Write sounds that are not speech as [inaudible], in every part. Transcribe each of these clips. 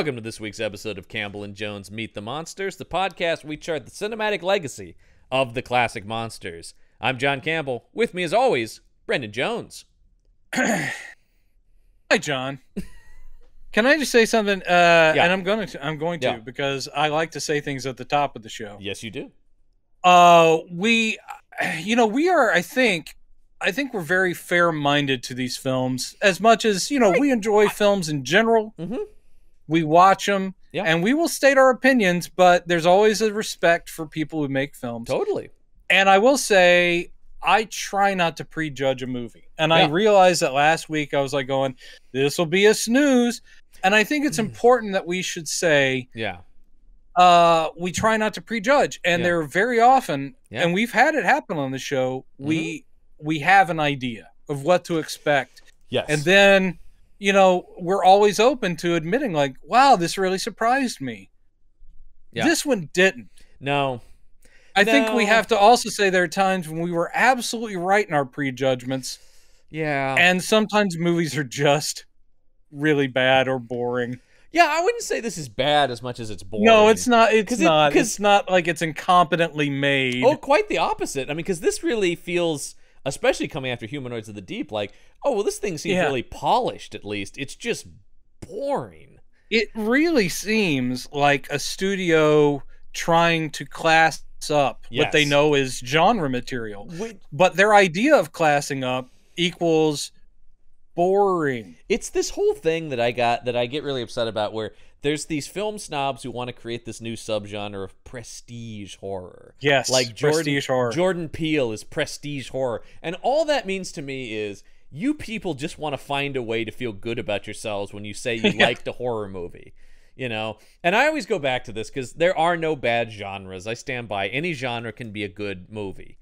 Welcome to this week's episode of Campbell and Jones Meet the Monsters, the podcast where we chart the cinematic legacy of the classic monsters. I'm John Campbell. With me, as always, Brendan Jones. Hi, John. Can I just say something? Uh, Yeah. And I'm going to. I'm going to Yeah. because I like to say things at the top of the show. Yes, you do. Uh, we, you know, we are. I think. I think we're very fair-minded to these films. As much as you know, we enjoy films in general. Mhm. We watch them, Yeah. and we will state our opinions. But there's always a respect for people who make films. Totally. And I will say, I try not to prejudge a movie. And I realized that last week I was like going, this will be a snooze. And I think it's Mm. important that we should say, Yeah. uh, we try not to prejudge. And Yeah. there are very often, Yeah. Mm-hmm. and we've had it happen on the show, we we have an idea of what to expect. Yes. And then, you know, we're always open to admitting, like, wow, this really surprised me. Yeah. This one didn't. no. I think we have to also say there are times when we were absolutely right in our prejudgments, Yeah. and sometimes movies are just really bad or boring. yeah, I wouldn't say this is bad as much as it's boring. No, it's not. It's 'Cause it- not. 'cause- it's not like it's incompetently made. Oh, quite the opposite. I mean, because this really feels, especially coming after Humanoids of the Deep, like, oh, well, this thing seems Yeah. really polished, at least. It's just boring. It really seems like a studio trying to class up what they know is genre material, Wait, but their idea of classing up equals boring. It's this whole thing that I got that I get really upset about where there's these film snobs who want to create this new subgenre of prestige horror. Yes, like Jordan, prestige horror. Jordan Peele is prestige horror. And all that means to me is you people just want to find a way to feel good about yourselves when you say you [laughs] Yeah. liked a horror movie. You know, and I always go back to this because there are no bad genres. I stand by any genre can be a good movie.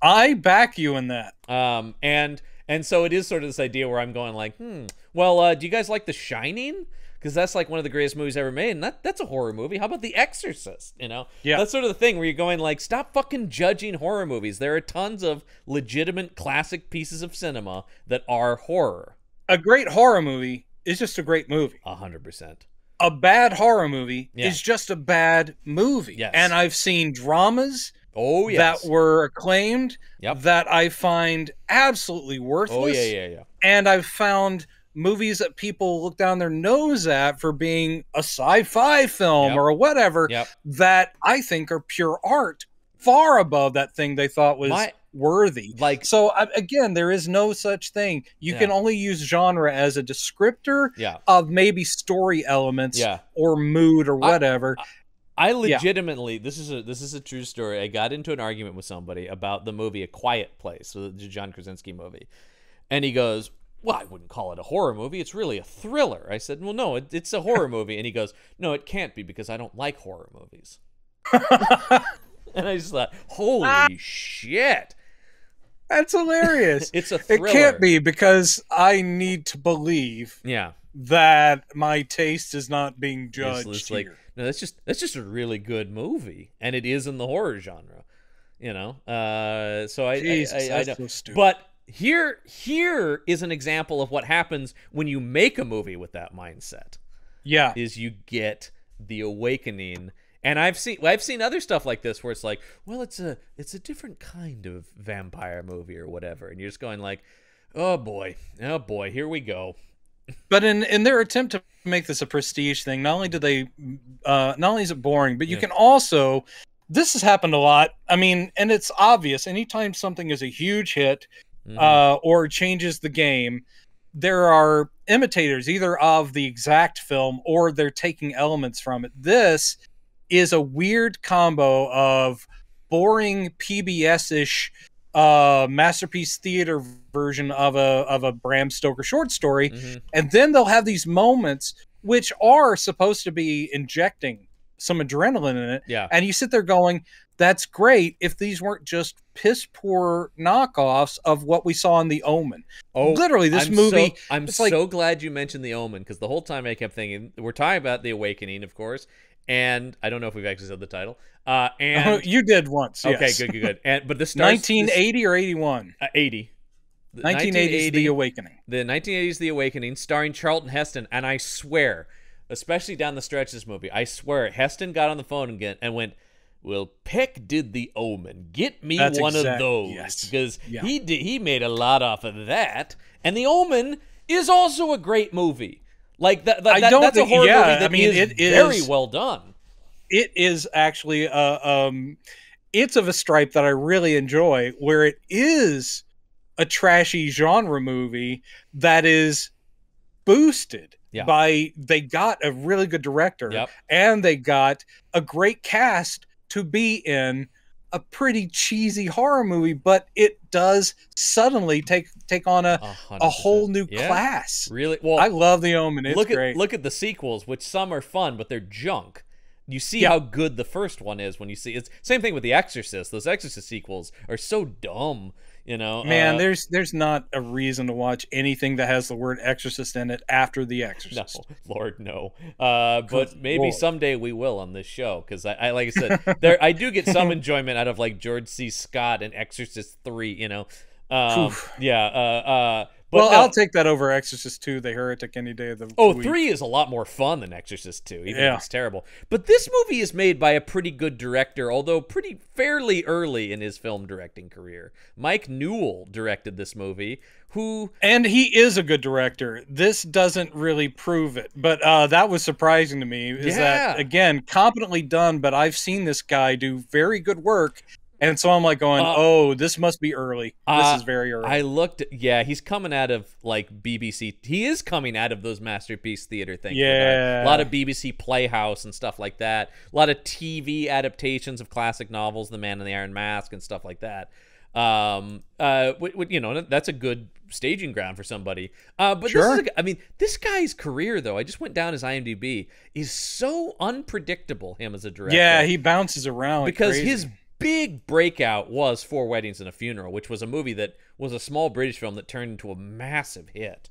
I back you in that. Um, and and so it is sort of this idea where I'm going like, hmm, well, uh, do you guys like The Shining? Because that's like one of the greatest movies ever made, and that that's a horror movie. How about The Exorcist? You know, Yeah. that's sort of the thing where you're going like, stop fucking judging horror movies. There are tons of legitimate classic pieces of cinema that are horror. A great horror movie is just a great movie. A hundred percent. a bad horror movie Yeah. is just a bad movie. Yes. And I've seen dramas Oh yes. that were acclaimed Yep. that I find absolutely worthless. Oh yeah, yeah, yeah. And I've found movies that people look down their nose at for being a sci-fi film Yep. or whatever Yep. that I think are pure art, far above that thing they thought was My- worthy. Like So I, again, there is no such thing. You Yeah. can only use genre as a descriptor yeah. of maybe story elements Yeah. or mood or I- whatever. I legitimately this is a this is a true story. I got into an argument with somebody about the movie A Quiet Place, the John Krasinski movie, and he goes, "Well, I wouldn't call it a horror movie. It's really a thriller." I said, "Well, no, it, it's a horror movie," and he goes, "No, it can't be because I don't like horror movies." [laughs] And I just thought, "Holy shit!" That's hilarious. [laughs] It's a it can't be because I need to believe Yeah, that my taste is not being judged it's like here. no, that's just that's just a really good movie, and it is in the horror genre. You know, uh, so I, I- Jesus, I, I, so stupid. But here, here is an example of what happens when you make a movie with that mindset. yeah, Is you get the awakening, and I've seen I've seen other stuff like this where it's like, well, it's a it's a different kind of vampire movie or whatever, and you're just going like, oh boy, oh boy, here we go. but in in their attempt to make this a prestige thing, not only do they, uh, not only is it boring, but you Yeah. can also. This has happened a lot. I mean, and it's obvious. Anytime something is a huge hit, Mhm. uh, or changes the game, there are imitators either of the exact film or they're taking elements from it. This is a weird combo of boring PBS ish uh, masterpiece theater version of a of a Bram Stoker short story, Mhm. and then they'll have these moments which are supposed to be injecting some adrenaline in it, yeah, and you sit there going, "That's great." If these weren't just piss poor knockoffs of what we saw in The Omen, oh, literally, this I'm movie. So, I'm like- so glad you mentioned the Omen because the whole time I kept thinking we're talking about the Awakening, of course, and I don't know if we've actually said the title. Uh, [laughs] and you did once. okay, yes. good, good, good. And but the [laughs] stars, 1980 or 81? this- uh, 80. The 1980 is The Awakening. The 1980s The Awakening, starring Charlton Heston, and I swear especially down the stretch of this movie. I swear, Heston got on the phone again and went, "Well, Peck did the Omen. Get me That's one exact- of those yes. because Yeah. he did. He made a lot off of that, and the Omen is also a great movie. Like that. that, I don't that's a think- horror yeah, movie I mean, is it very well done. it is actually uh, um it's of a stripe that I really enjoy where it is a trashy genre movie that is boosted Yeah. by they got a really good director Yep. and they got a great cast to be in a pretty cheesy horror movie but it does suddenly take take on a hundred a whole new Yeah. class Really? Well, I love the Omen it's look great at look at the sequels, which some are fun, but they're junk. You see Yeah. how good the first one is when you see it's same thing with the Exorcist. Those Exorcist sequels are so dumb, you know. Man, Uh, there's there's not a reason to watch anything that has the word exorcist in it after the [laughs] no, exorcist. Lord, no. Uh, but maybe Lord. someday we will on this show because I, I, like I said, [laughs] there I do get some [laughs] enjoyment out of like George C. Scott and Exorcist Three. You know, um, yeah. Uh, uh, but well, no. I'll take that over Exorcist 2, The Heretic any day of the Oh, week. three is a lot more fun than Exorcist 2, even Yeah. if it's terrible. But this movie is made by a pretty good director, although pretty fairly early in his film directing career. Mike Newell directed this movie, who And he is a good director. This doesn't really prove it, but uh, that was surprising to me. Is that again competently done? But I've seen this guy do very good work, and so I'm like going, Uh, "Oh, this must be early. uh, this is very early." I looked yeah, he's coming out of like BBC. He is coming out of those masterpiece theater things. Yeah. A lot of BBC Playhouse and stuff like that. A lot of TV adaptations of classic novels, The Man in the Iron Mask and stuff like that. Um uh w- w- you know, that's a good staging ground for somebody. Uh but this Sure. is a I mean, this guy's career though, I just went down his IMDb, is so unpredictable him as a director yeah, he bounces around because crazy. his big breakout was Four Weddings and a Funeral, which was a movie that was a small British film that turned into a massive hit.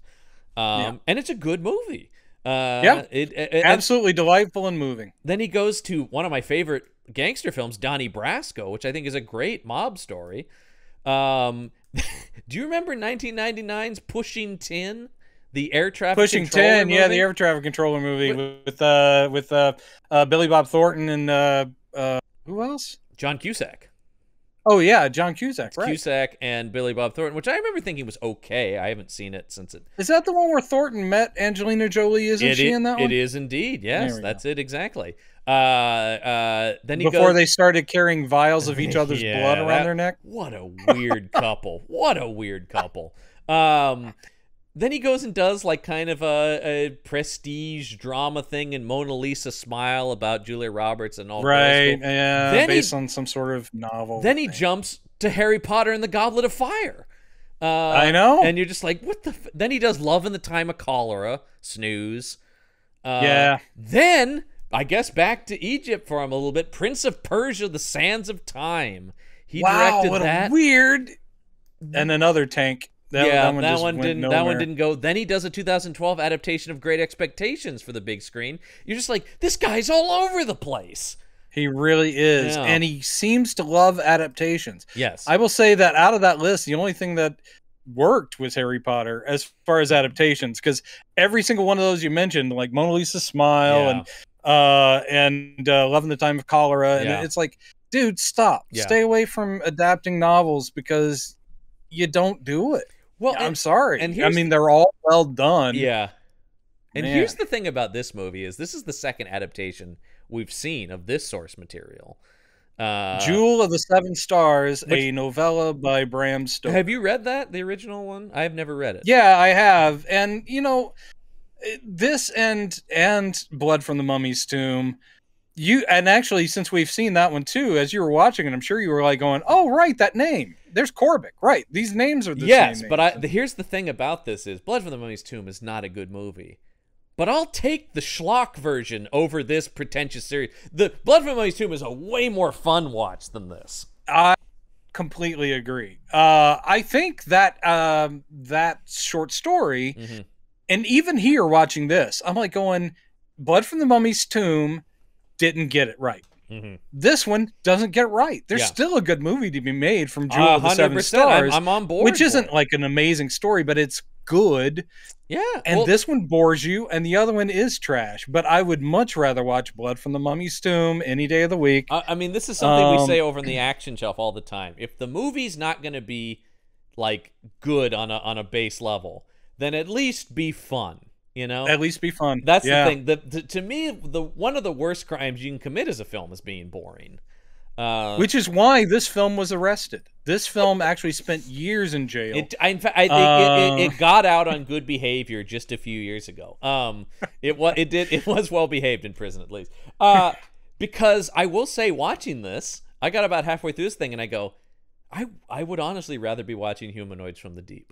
Um, Yeah. and it's a good movie. Uh, Yeah. it, it- and absolutely delightful and moving. then he goes to one of my favorite gangster films, Donnie Brasco, which I think is a great mob story. Um, [laughs] do you remember 1999's Pushing Tin, the air traffic Pushing Tin, yeah, the air traffic controller movie with uh with uh, uh Billy Bob Thornton and uh uh who else? John Cusack. Oh yeah, John Cusack, right? Cusack and Billy Bob Thornton, which I remember thinking was okay. I haven't seen it since it Is that the one where Thornton met Angelina Jolie? Isn't It she in that It one? is indeed. Yes, that's it exactly. Uh, uh, then he Before goes, they started carrying vials of each [laughs] other's Yeah, blood around that- their neck. What a weird couple. What a weird couple. Um, then he goes and does like kind of a, a prestige drama thing and Mona Lisa Smile about Julia Roberts and all. Right, yeah, Then he- based on some sort of novel. Then he jumps to Harry Potter and the Goblet of Fire. Uh, I know. And you're just like, what the? F-? Then he does Love in the Time of Cholera, snooze. Uh, Yeah. Then I guess back to Egypt for him a little bit. Prince of Persia: The Sands of Time. He wow, directed what that. a weird. And another tank. That, yeah, that one, just went didn't. That one didn't go. Then he does a 2012 adaptation of Great Expectations for the big screen. You're just like, this guy's all over the place. He really is, Yeah. and he seems to love adaptations. Yes. I will say that out of that list, the only thing that worked was Harry Potter as far as adaptations, because every single one of those you mentioned, like Mona Lisa Smile Yeah. and uh and uh, Love in the Time of Cholera, and Yeah. it's like, dude, stop, stay away from adapting novels because you don't do it. Well, I'm sorry. and I mean, they're all well done. Yeah. And Man. here's the thing about this movie is this is the second adaptation we've seen of this source material. Uh, Jewel of the Seven Stars, which- a novella by Bram Stoker. have you read that the original one? I've never read it. Yeah, I have, and you know, this and and Blood from the Mummy's Tomb. You and actually, since we've seen that one too, as you were watching it, I'm sure you were like going, "Oh, right, that name. There's Corbeck. Right, these names are the yes, same but I, the, here's the thing about this is Blood from the Mummy's Tomb is not a good movie. But I'll take the schlock version over this pretentious series. The Blood from the Mummy's Tomb is a way more fun watch than this. I completely agree. Uh, I think that um, that short story, Mhm. and even here watching this, I'm like going, "Blood from the Mummy's Tomb didn't get it right." Mhm. This one doesn't get right. There's Yeah. still a good movie to be made from Jewel Uh, of the Seven 100%. I'm, Stars, I'm on board. which isn't it. like an amazing story, but it's good, Yeah, and well, this one bores you, and the other one is trash. But I would much rather watch Blood from the Mummy's Tomb any day of the week. I, I mean, this is something we Um, say over in the action shelf all the time. If the movie's not going to be like good on a on a base level, then at least be fun. You know, At least be fun. that's Yeah. the thing. The, the, to me, the one of the worst crimes you can commit as a film is being boring. Uh, Which is why this film was arrested. This film actually spent years in jail. It, I, in fact, I think it, it, Uh. it got out on [laughs] good behavior just a few years ago. Um, it was it did it was well behaved in prison at least. Uh, [laughs] because I will say, watching this, I got about halfway through this thing and I go, I I would honestly rather be watching Humanoids from the Deep.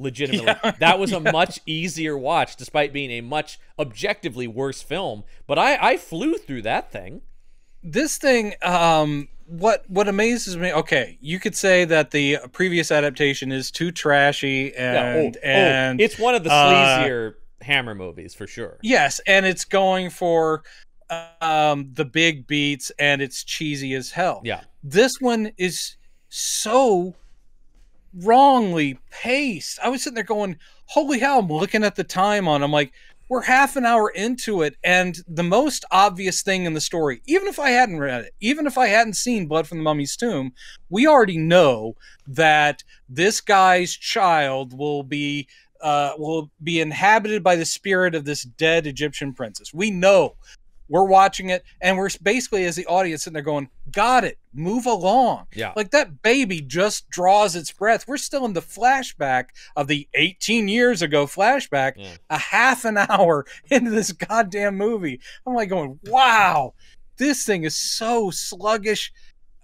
Legitimately, Yeah, [laughs] that was a much easier watch, despite being a much objectively worse film. But I I flew through that thing. this thing um what what amazes me okay you could say that the previous adaptation is too trashy Yeah, oh, and oh, and it's one of the uh, sleazier Hammer movies for sure. yes and it's going for um the big beats and it's cheesy as hell Yeah. this one is so wrongly paced. I was sitting there going holy hell i'm looking at the time on i'm like we're half an hour into it and the most obvious thing in the story even if i hadn't read it even if i hadn't seen blood from the mummy's tomb we already know that this guy's child will be uh, will be inhabited by the spirit of this dead egyptian princess. We know we're watching it and we're basically as the audience sitting there going got it. Move along. Yeah. like that baby just draws its breath. We're still in the flashback of the 18 years ago flashback Yeah. a half an hour [laughs] into this goddamn movie. I'm like going wow. This thing is so sluggish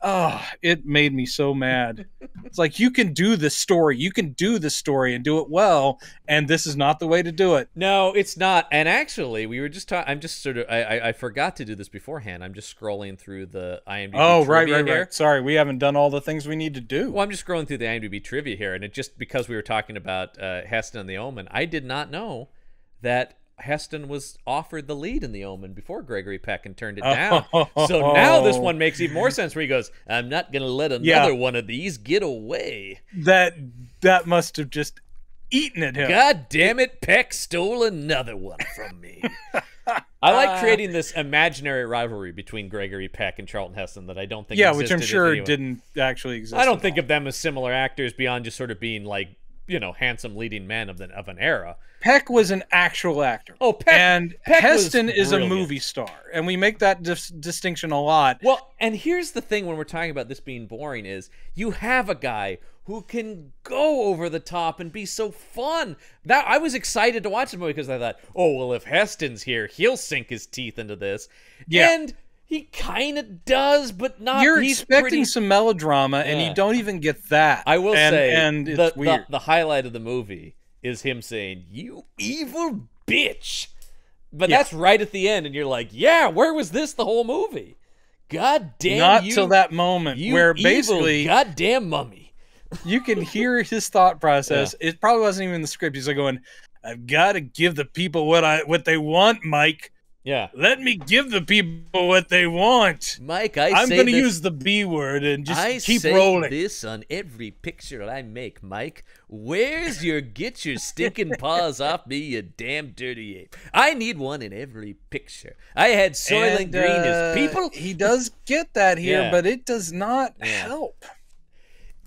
oh it made me so mad it's like you can do this story you can do this story and do it well and this is not the way to do it No, it's not. And actually, we were just talking. I'm just sort of. I, I I forgot to do this beforehand. I'm just scrolling through the IMDb. oh right right here. right sorry we haven't done all the things we need to do Well, I'm just scrolling through the IMDb trivia here, and it just because we were talking about uh, Heston and the Omen, I did not know that Heston was offered the lead in the Omen before Gregory Peck and turned it oh. down. so now this one makes even more sense. Where he goes, "I'm not gonna let another Yeah. one of these get away." that that must have just eaten at him God damn it, Peck stole another one from me. I like [laughs] creating this imaginary rivalry between Gregory Peck and Charlton Heston that I don't think yeah which i'm sure didn't actually exist I don't think all. of them as similar actors beyond just sort of being like you know handsome leading man of the of an era. peck was an actual actor Oh, Peck, and Peck heston is a movie star and we make that dis- distinction a lot Well, and here's the thing when we're talking about this being boring is you have a guy who can go over the top and be so fun. That I was excited to watch the movie because I thought, oh well, if Heston's here, he'll sink his teeth into this. Yeah. and he kind of does, but not. you're expecting pretty- some melodrama and Yeah. you don't even get that I will and, say, and it's the, the weird the highlight of the movie is him saying, "You evil bitch," but Yeah. that's right at the end, and you're like, "Yeah, where was this the whole movie?" God damn not you! till that moment you where evil basically goddamn mummy. [laughs] you can hear his thought process. It probably wasn't even in the script. He's like going, "I've got to give the people what I what they want, Mike. Yeah, Let me give the people what they want. Mike, I I'm going to use the B word and just I keep say rolling." this on every picture I make, Mike. Where's your get your stinking [laughs] paws off me, you damn dirty ape? I need one in every picture. I had Soylent And, Green uh, as people. He does get that here, Yeah. but it does not Yeah. help.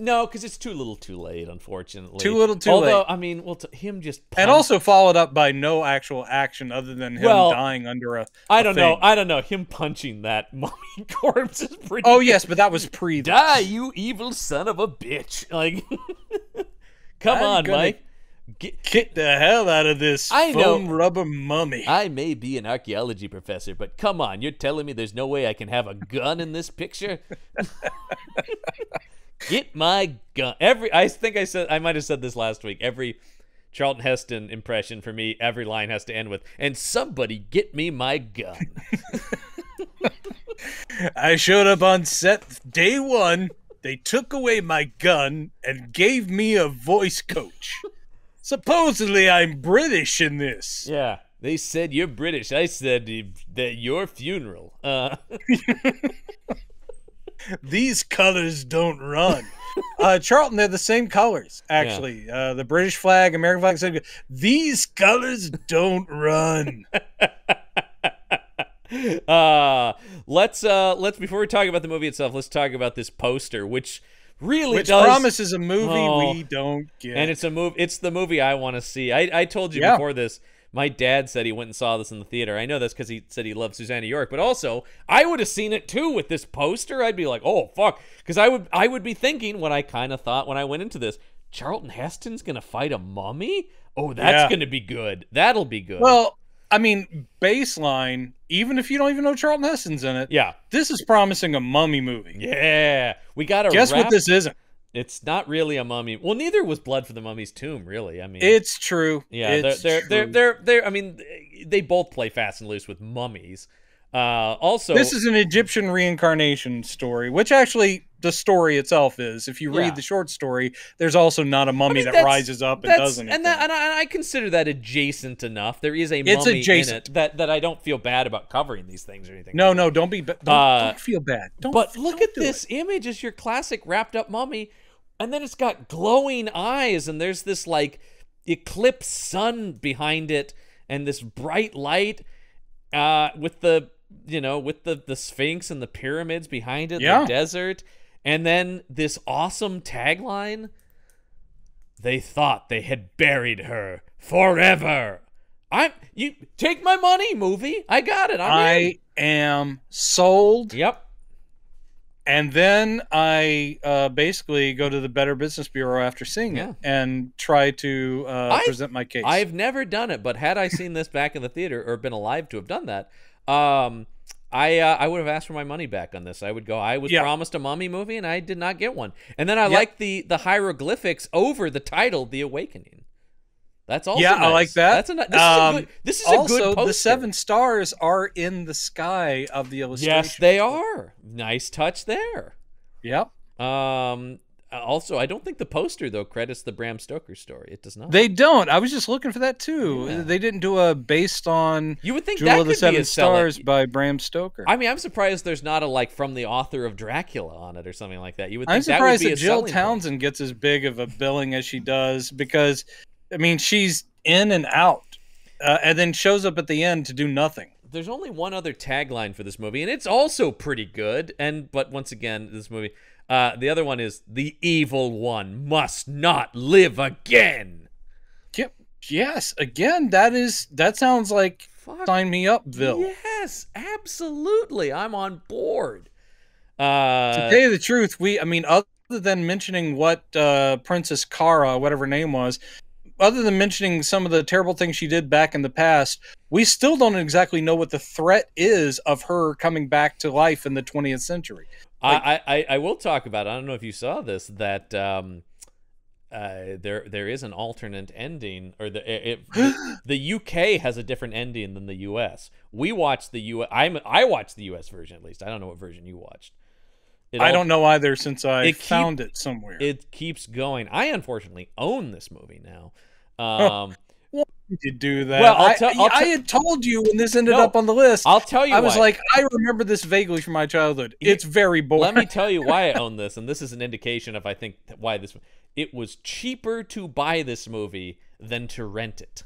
No, because it's too little, too late. Unfortunately, Too little, too Although, late. I mean, well, t- him just And also followed up by no actual action other than him Well, dying under a. I don't know. I don't know. Him punching that [laughs] mummy corpse is pretty. Oh yes, but that was pre. [laughs] Die, you evil son of a bitch! Like, [laughs] come I'm on, Mike. Get, Get the hell out of this I know- foam rubber mummy. I may be an archaeology professor, but come on, you're telling me there's no way I can have a gun in this picture? Get my gun. Every I think I said I might have said this last week. Every Charlton Heston impression for me, every line has to end with "and somebody get me my gun." [laughs] I showed up on set day one. They took away my gun and gave me a voice coach. Supposedly, I'm British in this. yeah, they said you're British. I said that your funeral. Uh, [laughs] These colors don't run. uh, Charlton, they're the same colors, actually. Uh, the British flag, American flag. same- These colors don't run. [laughs] uh let's uh let's before we talk about the movie itself let's talk about this poster which really Which does promises a movie Oh. we don't get. and it's a movie. it's the movie i want to see i i told you Yeah. before this my dad said he went and saw this in the theater. I know this because he said he loved susannah york but also i would have seen it too with this poster. I'd be like oh fuck. Because i would i would be thinking what i kind of thought when i went into this charlton heston's gonna fight a mummy? Oh that's Yeah. gonna be good. That'll be good. Well, I mean, baseline, even if you don't even know Charlton Heston's in it, yeah. this is promising a mummy movie. yeah. We gotta Guess wrap what this isn't? It's not really a mummy. Well, neither was Blood for the Mummy's Tomb, really. I mean, It's true. yeah, it's they're, they're, true. they're, they're, they're, I mean, they both play fast and loose with mummies. Uh, also, this is an Egyptian reincarnation story, which actually the story itself is. If you read the short story, there's also not a mummy mean, that rises up and doesn't. and that, and I, and I consider that adjacent enough. There is a It's mummy in adjacent. it that, that I don't feel bad about covering these things or anything. no, no, don't be. Don't, Uh, don't feel bad. Don't. But look don't at this it. image. It's your classic wrapped up mummy. And then it's got glowing eyes, and there's this like eclipse sun behind it, and this bright light uh, with the you know with the the sphinx and the pyramids behind it, Yeah. the desert, and then this awesome tagline. They thought they had buried her forever. I'm you take my money, movie. I got it. I'm in. I am sold. Yep. And then I uh, basically go to the Better Business Bureau after seeing Yeah. it and try to uh, I- present my case. I've never done it, but had I seen this back in the theater or been alive to have done that, um, I uh, I would have asked for my money back on this. I would go. I was Yeah. promised a mummy movie, and I did not get one. And then I Yep. like the the hieroglyphics over the title, "The Awakening." That's also yeah, I like that. That's a this Um, is a good. This is also, a good poster. the seven stars are in the sky of the illustration. Yes, they are. Nice touch there. Yep. Um. Also, I don't think the poster though credits the Bram Stoker story. It does not. They don't. I was just looking for that too. Yeah. They didn't do a based on you would think Jewel that of the could be Seven Stars by Bram Stoker. I mean, I'm surprised there's not a like from the author of Dracula on it or something like that. You would think I'm that would surprised that, Jill selling point. Townsend gets as big of a billing as she does because, I mean, she's in and out, uh, and then shows up at the end to do nothing. There's only one other tagline for this movie, and it's also pretty good. And but once again, this movie, uh, the other one is the evil one must not live again. Yep. Yes. Again, that is that sounds like Fuck sign me up, Bill. yes, absolutely, I'm on board. Uh, To tell you the truth, we I mean, other than mentioning what uh, Princess Kara, whatever her name was, other than mentioning some of the terrible things she did back in the past, we still don't exactly know what the threat is of her coming back to life in the 20th century. I, I I will talk about. I don't know if you saw this that um, uh, there there is an alternate ending, or the it, the, [gasps] UK has a different ending than the US. We watched the U. I'm I watched the US version at least. I don't know what version you watched. It I al- don't know either since I It keep- found it somewhere. It keeps going. I unfortunately own this movie now. Um, you could do that. Well, I'll I, tell- I'll I tell- had told you when this ended No, up on the list. I'll tell you. I was why. like, I remember this vaguely from my childhood. It's very boring. Let me tell you why I [laughs] own this, and this is an indication of I think why this. It was cheaper to buy this movie than to rent it.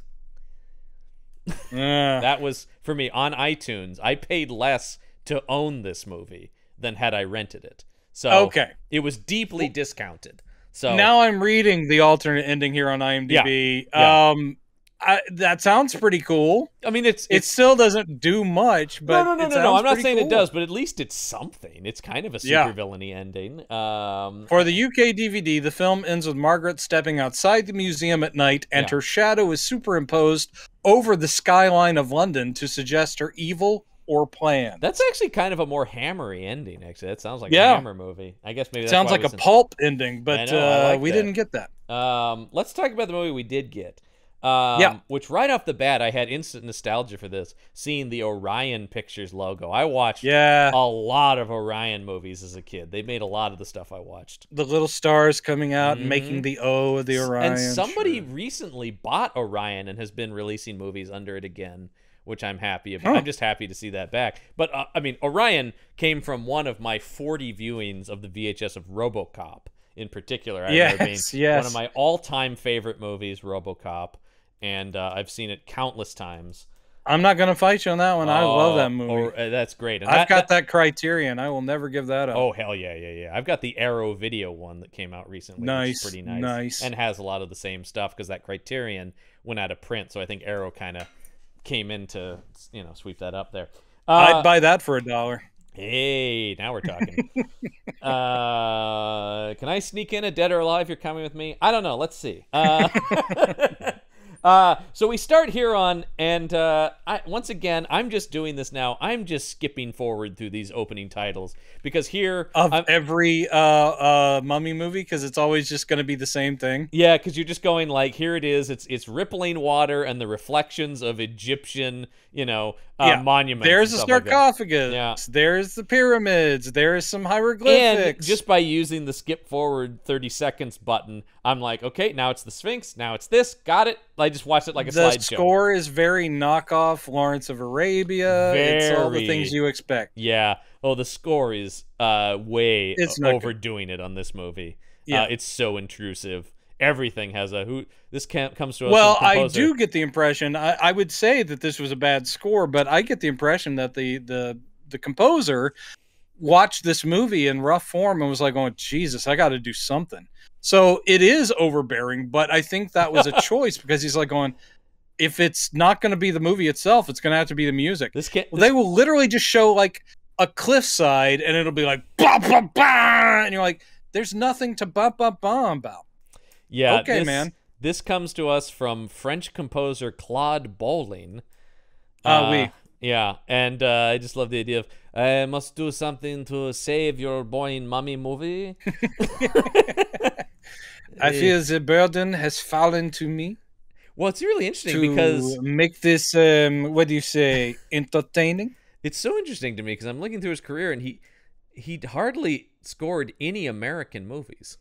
Uh, That was for me on iTunes. I paid less to own this movie than had I rented it. So okay. it was deeply discounted. So Now I'm reading the alternate ending here on IMDb. Yeah. Um, I, that sounds pretty cool. I mean, it's It still doesn't do much, but no, no, no, no, no. I'm not saying it does, but at least it's something. It's kind of a super Yeah. villainy ending. Um, For the UK DVD, the film ends with Margaret stepping outside the museum at night, and Yeah. her shadow is superimposed over the skyline of London to suggest her evil or plan. that's actually kind of a more hammery ending. Actually, that sounds like Yeah. a Hammer movie. I guess maybe that's Sounds like a pulp ending, but know, uh, like we that. didn't get that. Um, let's talk about the movie we did get. Um, Yeah. Which right off the bat, I had instant nostalgia for this, seeing the Orion Pictures logo. I watched Yeah, a lot of Orion movies as a kid. They made a lot of the stuff I watched. the little stars coming out and Mhm. making the O of the Orion. and somebody sure. recently bought Orion and has been releasing movies under it again, which I'm happy about. Huh. I'm just happy to see that back. But uh, I mean, Orion came from one of my 40 viewings of the VHS of RoboCop in particular. I remember Yes, yes. one of my all-time favorite movies, RoboCop, and uh, I've seen it countless times. I'm not gonna fight you on that one. I love Oh, that movie. oh, uh, that's great. And I've got that criterion. I will never give that up. Oh hell yeah, yeah, yeah! I've got the Arrow video one that came out recently. Nice, pretty nice, nice. and has a lot of the same stuff because that Criterion went out of print. So I think Arrow kind of came in to you know sweep that up there. Uh, I'd buy that for a dollar. hey, now we're talking. [laughs] uh, can I sneak in a Dead or Alive? You're coming with me? I don't know. Let's see. Uh, [laughs] Uh, so we start here on, and uh, I, once again, I'm just doing this now. I'm just skipping forward through these opening titles because here, Of I'm- every uh, uh, mummy movie, because it's always just going to be the same thing. Yeah, because you're just going like, here it is. It's it's rippling water and the reflections of Egyptian, you know, uh, Yeah, monuments. There's a stuff like sarcophagus. Yeah. There's the pyramids. There's some hieroglyphics. And hieroglyphics. just by using the skip forward 30 seconds button, I'm like, okay, now it's the Sphinx. Now it's this. Got it. I just watched it like a the slideshow. The score is very knockoff Lawrence of Arabia. It's all the things you expect. Yeah. Oh, the score is uh way It's o- not good. overdoing it on this movie. Yeah. Uh, it's so intrusive. Everything has a who. This can't comes to us. Well, I do get the impression. I, I would say that this was a bad score, but I get the impression that the the the composer watched this movie in rough form and was like, "Oh Jesus, I got to do something." So it is overbearing, but I think that was a [laughs] choice because he's like going, "If it's not going to be the movie itself, it's going to have to be the music." This can't. Well, they will literally just show like a cliffside, and it'll be like, bah, bah, bah, and you're like, "There's nothing to bah bah bah about." Yeah. Okay, this, man. This comes to us from French composer Claude Bolling. Ah, Uh, oui. Yeah, and uh, I just love the idea of I must do something to save your boring mummy movie. [laughs] I feel the burden has fallen to me. Well, it's really interesting to because make this um what do you say entertaining it's so interesting to me because I'm looking through his career and he he hardly scored any American movies.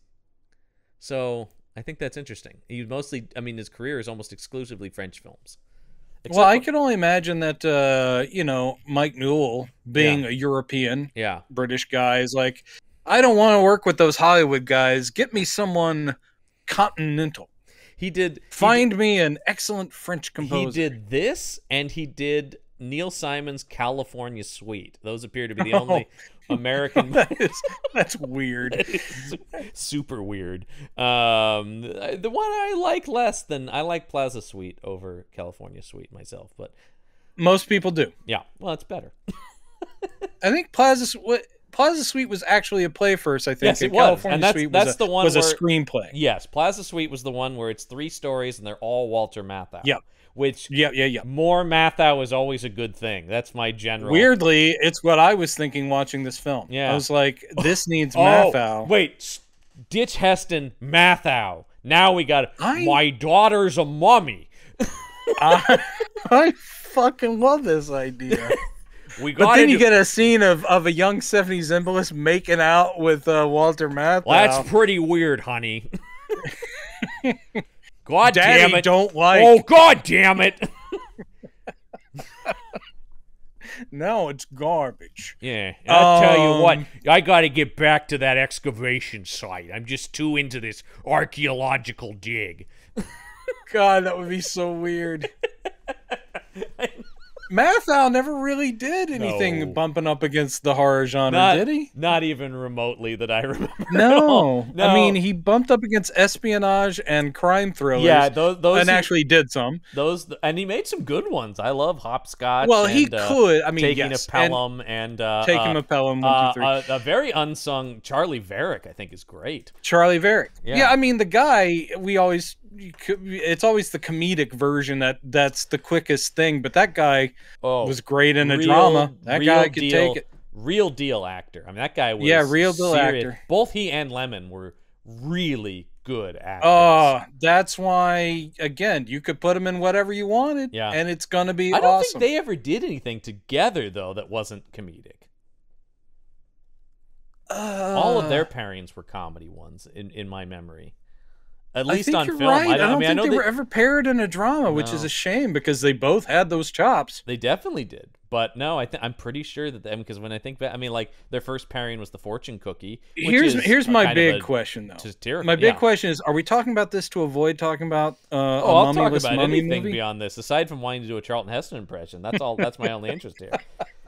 So I think that's interesting. He mostly, I mean, his career is almost exclusively French films. Except well i can only imagine that uh you know mike newell being a european yeah, british guy is like i don't want to work with those hollywood guys. Get me someone continental. He did. he did- find me an excellent french composer. He did this, and he did Neil Simon's California Suite. Those appear to be the [laughs] only American. [laughs] that is, [laughs] that's weird It's super weird. Um, the one I like less than I like Plaza Suite over California Suite myself, but most people do yeah, well, it's better. i think plaza what plaza suite was actually a play first i think Yes, it and was. california And that's- suite was, a, the one was a screenplay Yes, Plaza Suite was the one where it's three stories and they're all Walter Matthau. Yeah. Which yeah yeah yeah more Matthau is always a good thing. That's my general. Weirdly, it's what I was thinking watching this film. Yeah. I was like, this [laughs] needs Oh, Matthau. wait, Ditch Heston, Matthau. Now we got I- my daughter's a mummy. [laughs] I, I fucking love this idea. [laughs] We got But then you get a scene of, of a young 70s embolist making out with uh, Walter Matthau. Well, that's pretty weird, honey. God Daddy damn it! don't like. Oh God damn it! [laughs] No, it's garbage. Yeah, I'll tell you what, Um, I got to get back to that excavation site. I'm just too into this archaeological dig. [laughs] God, that would be so weird. [laughs] Matthau never really did anything No. bumping up against the horror genre, Not, did he? Not even remotely that I [laughs] remember. No. no. I mean, he bumped up against espionage and crime thrillers. yeah, those those and he- actually did some. those and he made some good ones. I love hopscotch. Well, he and, uh, could. I mean, taking yes, a Pelham and, uh, taking uh, a Pelham uh, one, two, three. uh, a very unsung Charley Varrick, I think, is great. Charley Varrick. yeah. Yeah. I mean, the guy we always. You could- It's always the comedic version that that's the quickest thing, but that guy Oh, was great in a real- drama. That guy could deal- take it. Real deal actor. I mean, that guy was Yeah, real deal serious. actor. Both he and Lemmon were really good actors. Oh, that's why again you could put him in whatever you wanted, Yeah. and it's gonna be I don't awesome. think they ever did anything together though that wasn't comedic. All of Uh, their pairings were comedy ones in, in my memory. At I least think on you're film. right. I, I don't, I mean, I think know they, they, were ever paired in a drama, which is a shame because they both had those chops. they definitely did. But no, I think I'm pretty sure that them because when I think back, I mean, like their first pairing was the fortune cookie. which Here's is here's my big question though. satirical- My big yeah. question is: Are we talking about this to avoid talking about uh, Oh, a I'll talk about mummy anything movie? beyond this, aside from wanting to do a Charlton Heston impression. That's all. That's my only [laughs] interest here.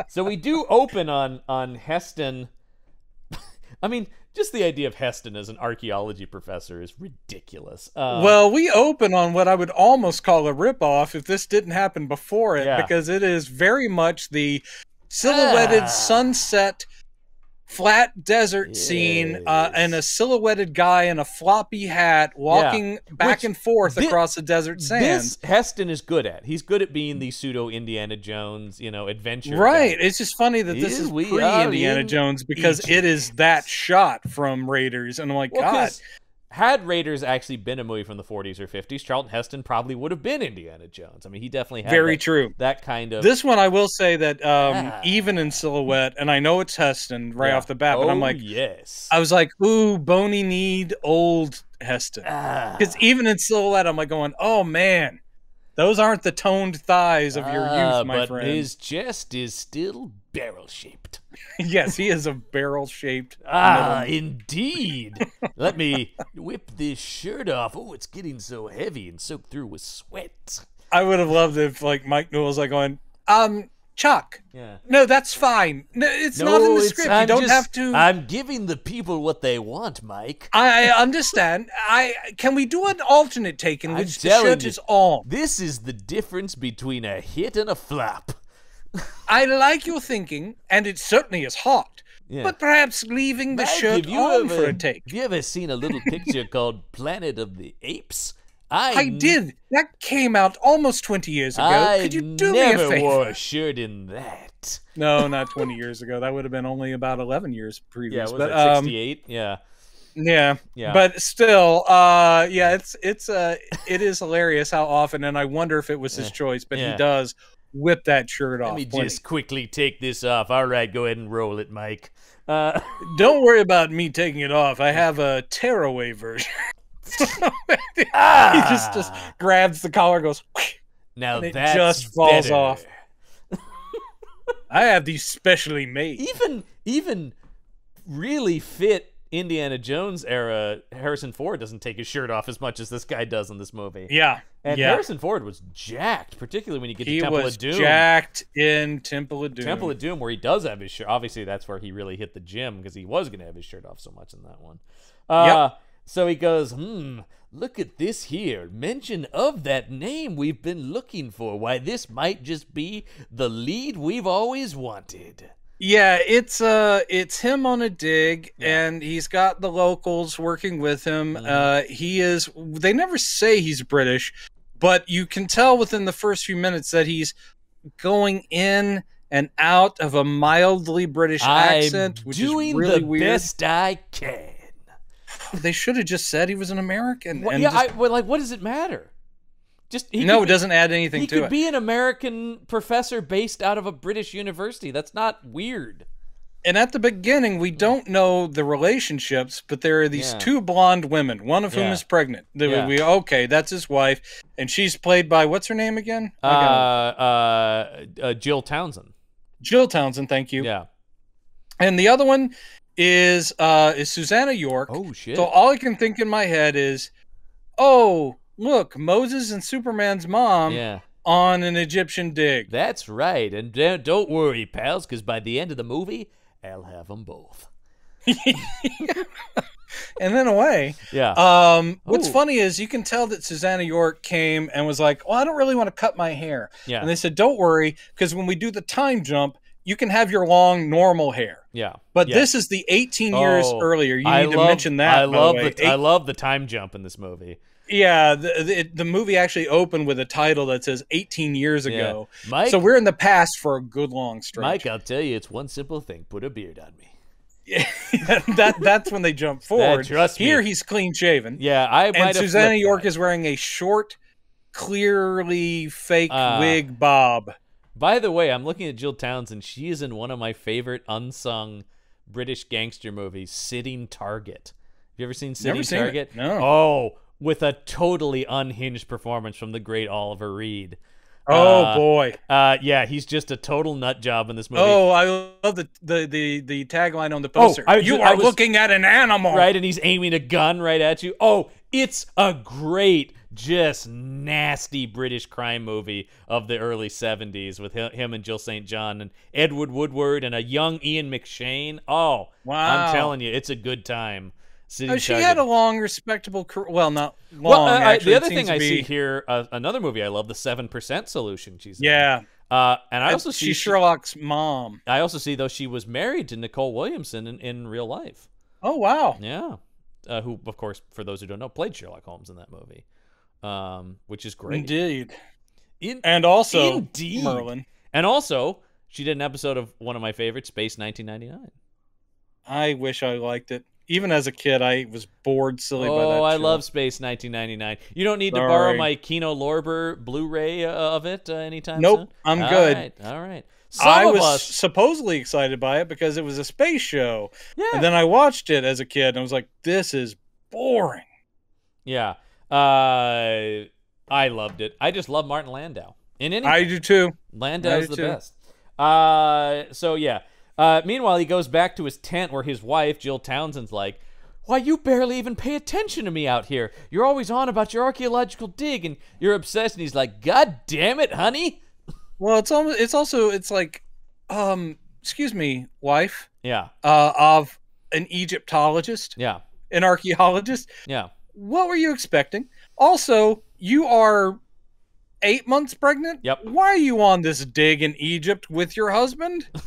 So we do open on on Heston. I mean, just the idea of Heston as an archaeology professor is ridiculous. Uh, well, we open on what I would almost call a ripoff if this didn't happen before it, Yeah. because it is very much the silhouetted Ah. sunset flat desert scene uh, and a silhouetted guy in a floppy hat walking back Which and forth thi- across the desert sands. this Heston is good at. He's good at being the pseudo Indiana Jones, you know, adventure. Right. guy. It's just funny that this is, we pre Indiana in Jones because it is that shot from Raiders. And I'm like, Well, God, had Raiders actually been a movie from the 40s or 50s, Charlton Heston probably would have been Indiana Jones. I mean, he definitely had very that, true. that kind of. This one, I will say that um, Ah. even in silhouette, and I know it's Heston right Yeah. off the bat, but oh, I'm like, yes. I was like, ooh, bony kneed old Heston. Ah. Because even in silhouette, I'm like going, oh man, those aren't the toned thighs of your Ah, youth, my but friend. his chest is still barrel shaped. [laughs] yes, he is a barrel shaped. Ah, indeed. [laughs] Let me whip this shirt off. Oh, it's getting so heavy and soaked through with sweat. I would have loved if like Mike Newell's like going, um, Chuck, Yeah. no, that's fine. No, it's not in the script. You I'm don't just- have to. I'm giving the people what they want, Mike. I I understand. I can we do an alternate take in which the shirt you. is on? This is the difference between a hit and a flop. I like your thinking, and it certainly is hot. Yeah. But perhaps leaving the Mike, shirt on ever, for a take. Have you ever seen a little picture called Planet of the Apes? I did. That came out almost 20 years ago. I Could you do me a never wore a shirt in that. No, not 20 years ago. That would have been only about 11 years previous. Yeah, was but that um, 68? yeah. Yeah, Yeah. But still, uh, yeah, it's it's uh, it is hilarious how often, and I wonder if it was his choice, but Yeah. he does whip that shirt off. Let me plenty. just quickly take this off. All right, go ahead and roll it, Mike. Uh, [laughs] Don't worry about me taking it off. I have a tearaway version. [laughs] he ah, just just grabs the collar, goes. now that's just falls better. off. [laughs] I have these specially made. Even even really fit Indiana Jones era Harrison Ford doesn't take his shirt off as much as this guy does in this movie. Yeah, And yeah. Harrison Ford was jacked, particularly when you get to Temple was of Doom. jacked in Temple of Doom. Temple of Doom, where he does have his shirt. Obviously, that's where he really hit the gym because he was going to have his shirt off so much in that one. Uh, So he goes, hmm, look at this here. Mention of that name we've been looking for. Why, this might just be the lead we've always wanted. Yeah, it's uh it's him on a dig Yeah. and he's got the locals working with him. Mhm. Uh he is they never say he's British, but you can tell within the first few minutes that he's going in and out of a mildly British accent, I'm which doing is really the weird. best I can. They should have just said he was an American. Well, yeah, just- I, well, like, what does it matter? Just he no, could it be- doesn't add anything to it. He to could be an American professor based out of a British university. That's not weird. and at the beginning, we don't know the relationships, but there are these Yeah. two blonde women, one of whom Yeah. is pregnant. That Yeah. We okay, that's his wife, and she's played by what's her name again? Uh, I got it. uh, uh, Jill Townsend. Jill Townsend, thank you. Yeah. And the other one is uh is Susannah York. Oh shit. So all I can think in my head is, oh look, Moses and Superman's mom yeah, on an Egyptian dig. that's right. And don't, worry, pals, because by the end of the movie, I'll have them both. [laughs] and then away. Yeah. Um, what's Ooh. funny is you can tell that Susannah York came and was like, "Well, I don't really want to cut my hair," yeah. and they said, "Don't worry, because when we do the time jump, you can have your long normal hair." yeah. But this is the 18 years Oh, earlier. You I need to love, mention that. I love the the I love the time jump in this movie. Yeah, the, the the movie actually opened with a title that says 18 years Yeah. ago. Mike, So we're in the past for a good long stretch. Mike, I'll tell you, it's one simple thing: put a beard on me. Yeah, [laughs] that that's when they jump forward. trust me. Here he's clean shaven. Yeah, I and Susannah York that. is wearing a short, clearly fake Uh, wig bob. By the way, I'm looking at Jill Townsend. She is in one of my favorite unsung British gangster movies, Sitting Target. Have you ever seen Sitting seen it. Target? No. Oh, with a totally unhinged performance from the great Oliver Reed. Oh Uh, boy. Uh, yeah, he's just a total nut job in this movie. Oh, I love the the the, the tagline on the poster. I you I are was- looking at an animal. right? And he's aiming a gun right at you. Oh, it's a great, just nasty British crime movie of the early 70s with him and Jill St. John and Edward Woodward and a young Ian McShane. Oh, Wow. I'm telling you, it's a good time. Sitting Oh, she had a long, respectable career. Well, not long. well, uh, I- the other thing I see here, uh, another movie I love, the Seven Percent Solution. She's in. Yeah, uh, and I also see she's she- Sherlock's mom. I also see though she was married to Nicol Williamson in, in real life. Oh wow. Yeah, uh, who of course, for those who don't know, played Sherlock Holmes in that movie, um, which is great. Indeed. In- And also Indeed. Merlin. and also, she did an episode of one of my favorites, Space 1999. I wish I liked it. Even as a kid, I was bored silly by that. Oh, I love Space 1999. You don't need to borrow my Kino Lorber Blu-ray uh, of it uh, anytime Nope, soon. I'm All good. right, all right. Some I was us, supposedly excited by it because it was a space show, yeah, and then I watched it as a kid, and I was like, "This is boring." yeah. Uh, I loved it. I just love Martin Landau in any I do too. Landau's I the too. best. Uh, so yeah. Uh, meanwhile, he goes back to his tent where his wife, Jill Townsend's like, Why, you barely even pay attention to me out here. You're always on about your archaeological dig and you're obsessed. And he's like, God damn it, honey. [laughs] Well, it's almost. It's also. It's like, um, excuse me, wife, Yeah, uh, of an Egyptologist, yeah, an archaeologist. yeah. What were you expecting? Also, you are eight months pregnant. Yep. Why are you on this dig in Egypt with your husband? [laughs]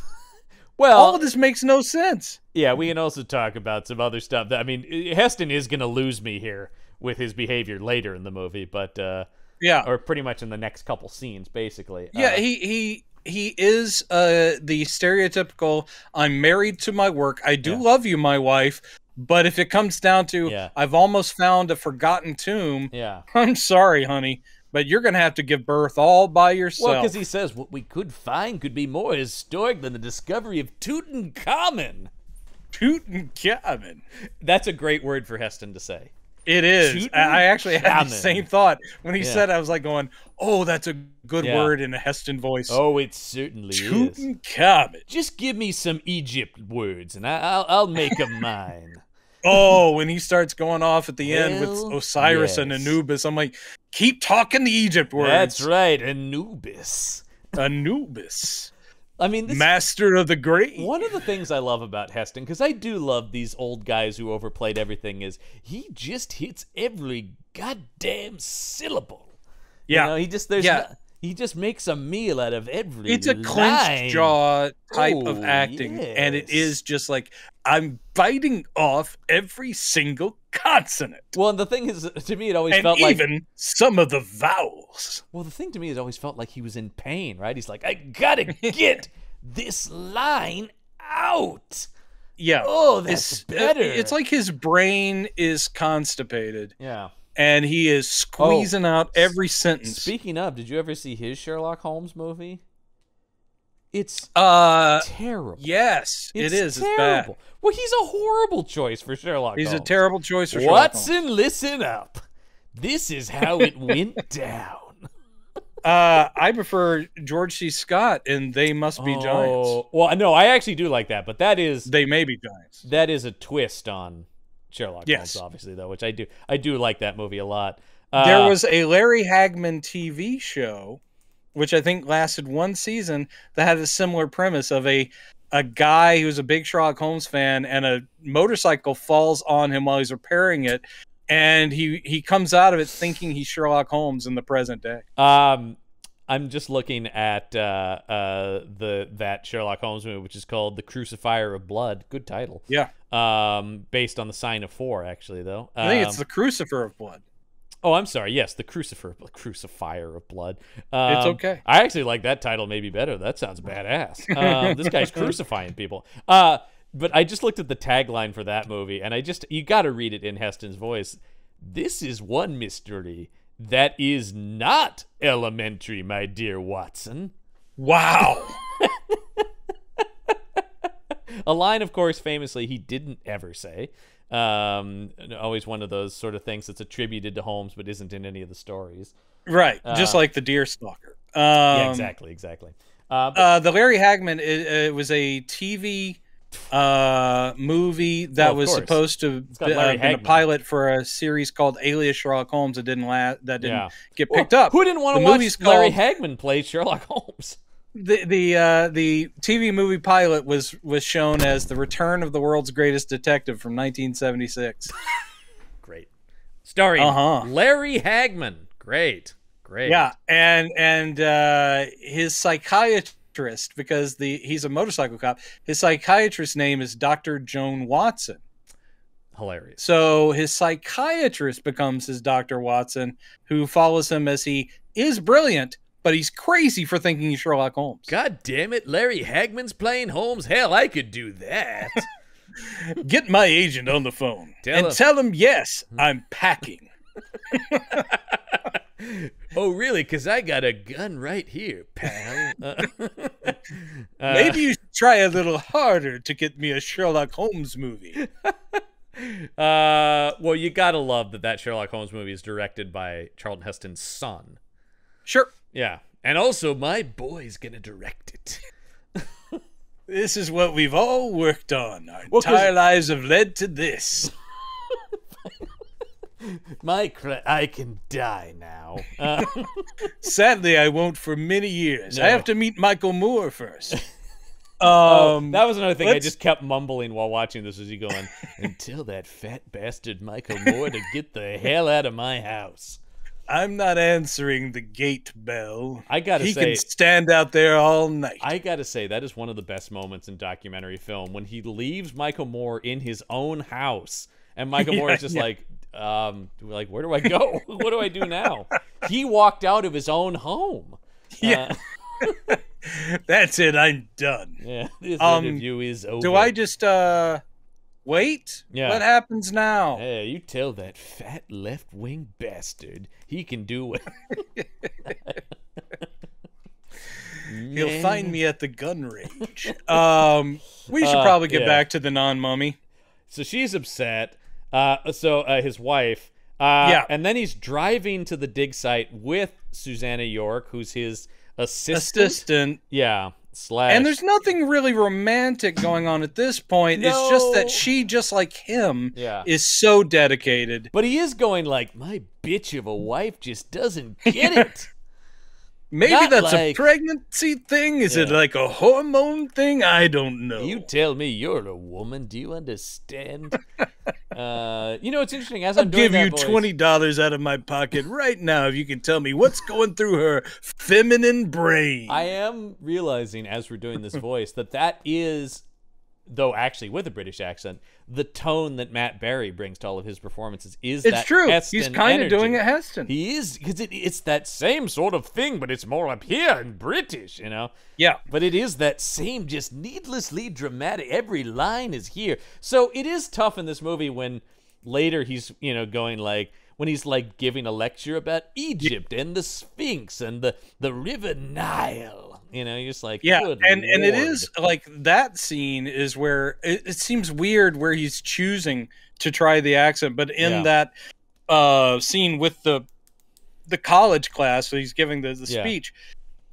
Well, All of this makes no sense. yeah, we can also talk about some other stuff. That I mean, Heston is going to lose me here with his behavior later in the movie, but, uh, Yeah. or pretty much in the next couple scenes, basically. Yeah, Uh, he he he is uh the stereotypical I'm married to my work. I do Yeah. love you, my wife, but if it comes down to Yeah. I've almost found a forgotten tomb, yeah. [laughs] I'm sorry, honey, but you're going to have to give birth all by yourself. Well, because he says what we could find could be more historic than the discovery of Tutankhamun. Tutankhamun. That's a great word for Heston to say. It is. I actually had the same thought when he Yeah. said. I was like going, "Oh, that's a good Yeah. word in a Heston voice." Oh, it certainly is. Tutankhamun. Just give me some Egypt words, and I, I'll I'll make 'em [laughs] mine. Oh, when he starts going off at the end with Well, Osiris and. Anubis, I'm like, keep talking the Egypt words. That's right, Anubis. Anubis, I mean, this, master of the great. one of the things I love about Heston, because I do love these old guys who overplayed everything, is he just hits every goddamn syllable. Yeah, You know, he just there's Yeah. no- he just makes a meal out of every. it's a line. clenched jaw type of Oh, acting, and it is just like I'm biting off every single consonant, Well, and the thing is, to me, it always and felt like. even some of the vowels. Well, the thing to me, it always felt like he was in pain, right? He's like, I gotta get [laughs] this line out. Yeah, Oh, that's it's uh, better. It's like his brain is constipated, yeah. And he is squeezing out every sentence. Speaking of, did you ever see his Sherlock Holmes movie? It's uh, terrible. yes, it's it is. It's terrible. bad. Well, he's a horrible choice for Sherlock. He's a terrible choice for Sherlock Watson, listen up. This is how it [laughs] went down. Uh, I prefer George C. Scott and They Must Be Giants. Oh, Well, no, I actually do like that, but that is They may be giants. that is a twist on Sherlock Yes. Holmes, obviously, though, which I do I do like that movie a lot. there Uh, was a Larry Hagman TV show, which I think lasted one season, that had a similar premise of a a guy who's a big Sherlock Holmes fan, and a motorcycle falls on him while he's repairing it, and he he comes out of it thinking he's Sherlock Holmes in the present day. Um, I'm just looking at uh, uh, the that Sherlock Holmes movie, which is called The Crucifier of Blood. Good title. Yeah, Um, based on the Sign of Four, actually, though. I think it's Um, the Crucifer of Blood. Oh, I'm sorry. Yes, the Crucifer, Crucifier of Blood. Um, It's okay. I actually like that title maybe better. That sounds badass. [laughs] Um, this guy's crucifying people. Uh, but I just looked at the tagline for that movie, and I just you got to read it in Heston's voice. This is one mystery that is not elementary, my dear Watson. Wow. [laughs] A line, of course, famously he didn't ever say. Um, always one of those sort of things that's attributed to Holmes but isn't in any of the stories. Right, just Uh, like the Deer Stalker. Um, yeah, exactly, exactly. Uh, but- Uh, the Larry Hagman it, it was a TV uh, movie that Well, of was course. supposed to be, uh, been a pilot for a series called Alias Sherlock Holmes that didn't la- that didn't yeah. get Well, picked up. Who didn't want to watch movie's Larry called- Hagman play Sherlock Holmes? the the uh, the TV movie pilot was was shown as the return of the world's greatest detective from 1976. [laughs] Great. Starring Uh-huh. Larry Hagman. Great. Great. yeah, and and uh, his psychiatrist because the he's a motorcycle cop. His psychiatrist's name is Dr. Joan Watson. Hilarious. So his psychiatrist becomes his Dr. Watson, who follows him as he is brilliant, but he's crazy for thinking he's Sherlock Holmes. God damn it, Larry Hagman's playing Holmes. Hell, I could do that. [laughs] [laughs] Get my agent on the phone Tell and him. tell him, yes, hmm. I'm packing. [laughs] [laughs] oh, really? Because I got a gun right here, pal. [laughs] Uh, [laughs] uh, Maybe you should try a little harder to get me a Sherlock Holmes movie. Uh, well, you gotta love that that Sherlock Holmes movie is directed by Charlton Heston's son. Sure. Yeah, and also my boy's gonna direct it. This is what we've all worked on. Our Well, entire lives have led to this. My, cra- I can die now. Uh, [laughs] Sadly, I won't for many years. I have to meet Michael Moore first. [laughs] oh, Um, that was another thing I let's- just kept mumbling while watching this. as you going until that fat bastard Michael Moore to get the hell out of my house? I'm not answering the gate bell. I gotta he say, can stand out there all night. I gotta say that is one of the best moments in documentary film when he leaves Michael Moore in his own house, and Michael [laughs] Moore is just yeah. like, um, like where do I go? [laughs] what do I do now? he walked out of his own home. [laughs] Yeah. Uh, [laughs] That's it. I'm done. yeah. This Um, interview is over. Do I just uh wait? Yeah. What happens now? Hey, you tell that fat left wing bastard he can do it. He'll find me at the gun range. um, we should Uh, probably get yeah. back to the non-mummy. So she's upset. Uh, so uh, his wife. Uh, Yeah. And then he's driving to the dig site with Susannah York, who's his assistant. Assistant. Yeah. Slash. And there's nothing really romantic going on at this point. It's just that she, just like him, Yeah. is so dedicated. But he is going like, my bitch of a wife just doesn't [laughs] get it. Maybe Not that's a pregnancy thing. Is it like a hormone thing? I don't know. You tell me you're a woman. Do you understand? [laughs] uh, you know, it's interesting. As I'm I'll doing give you voice- twenty dollars out of my pocket right now if you can tell me what's going through her feminine brain. I am realizing as we're doing this voice that that is, though actually with a British accent, the tone that Matt Berry brings to all of his performances is it's that true. Heston He's kind of doing it, Heston. He is because it, it's that same sort of thing, but it's more up here and British, you know. yeah. But it is that same, just needlessly dramatic. Every line is here, so it is tough in this movie when later he's you know going like when he's like giving a lecture about Egypt and the Sphinx and the the River Nile. You know, you're just like Yeah, "Good and and it Lord." is like that scene is where it, it seems weird where he's choosing to try the accent, but in Yeah. that uh scene with the the college class, so he's giving the, the Yeah. speech,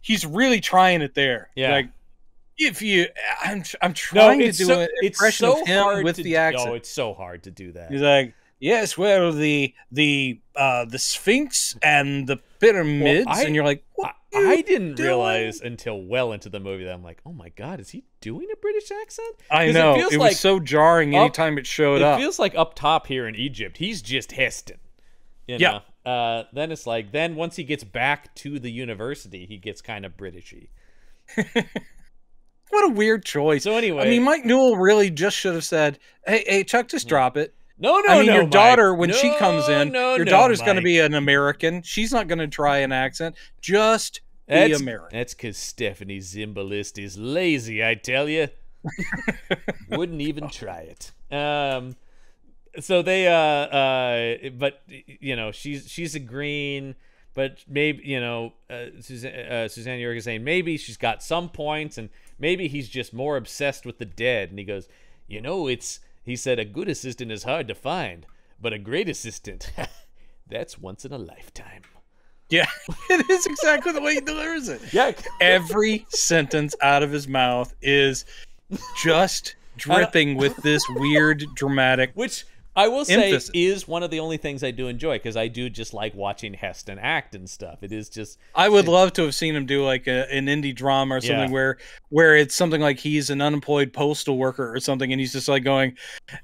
he's really trying it there. Yeah. like if you, I'm I'm No, trying to do so, an it's impression so of him hard with to, the accent. Oh, it's so hard to do that. He's like, yes, well, the the uh the Sphinx and the pyramids, I- and you're like, what? I, are I you didn't doing? realize until well into the movie that I'm like, oh my god, is he doing a British accent? I know It it, feels was like so jarring up- anytime it showed it up. It feels like up top here in Egypt, he's just Heston. You Yeah. know? Uh, then it's like then once he gets back to the university, he gets kind of Britishy. [laughs] What a weird choice. So anyway, I mean, Mike Newell really just should have said, "Hey, hey, Chuck, just drop it." no, no, I mean, no, your Mike. daughter, when she comes in, no, your no, daughter's going to be an American. She's not going to try an accent. Just That's, American. That's because Stephanie Zimbalist is lazy, I tell you. [laughs] Wouldn't even try it. Um, so they, uh, uh, but you know, she's she's agreeing, but maybe you know, uh, Suzanne, uh, Suzanne York is saying maybe she's got some points, and maybe he's just more obsessed with the dead. And he goes, you know, it's He said, "A good assistant is hard to find, but a great assistant, [laughs] that's once in a lifetime." Yeah, [laughs] it is exactly the way he delivers it. Yeah, Every sentence out of his mouth is just dripping with this weird dramatic. which I will say Emphasis. is one of the only things I do enjoy because I do just like watching Heston act and stuff. It is just I would love to have seen him do like a, an indie drama or something Yeah. where where it's something like he's an unemployed postal worker or something, and he's just like going,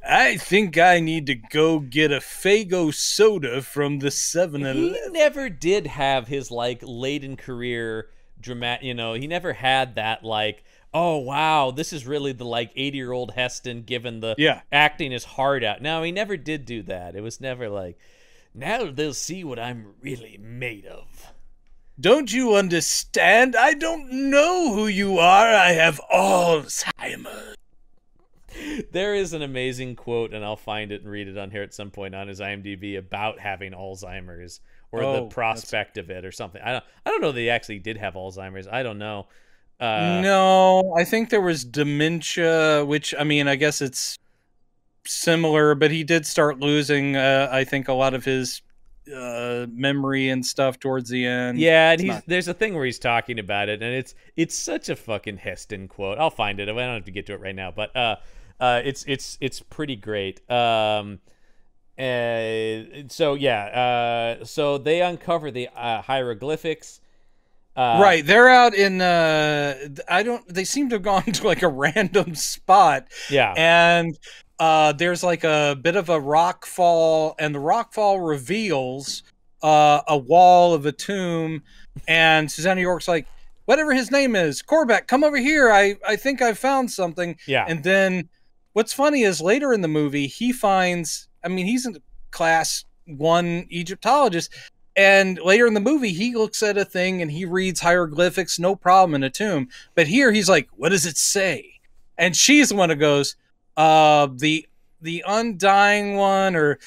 "I think I need to go get a Faygo soda from the 7 he never did have his like late in career dramatic. You know, he never had that like. Oh wow, this is really the like eighty year old Heston given the Yeah. acting his heart out. Now he never did do that. It was never like now they'll see what I'm really made of. Don't you understand? I don't know who you are. I have Alzheimer's. There is an amazing quote, and I'll find it and read it on here at some point on his IMDb about having Alzheimer's or Oh, the that's- prospect of it or something. I don't. I don't know that he actually did have Alzheimer's. I don't know. Uh, no, I think there was dementia, which I mean, I guess it's similar, but he did start losing. Uh, I think a lot of his uh, memory and stuff towards the end. Yeah, and he's not- there's a thing where he's talking about it, and it's it's such a fucking Heston quote. I'll find it. I don't have to get to it right now, but uh, uh, it's it's it's pretty great. Um, uh, so yeah, uh, so they uncover the uh, hieroglyphics. Uh, right, they're out in. Uh, I don't. They seem to have gone [laughs] to like a random spot, Yeah. and uh, there's like a bit of a rock fall, and the rock fall reveals uh, a wall of a tomb, and Susannah York's like, whatever his name is, Corbeck, come over here. I I think I found something. yeah. And then what's funny is later in the movie, he finds, I mean, he's a class one Egyptologist. And later in the movie, he looks at a thing and he reads hieroglyphics, no problem in a tomb. But here he's like, what does it say? And she's the one who goes, uh, the the undying one or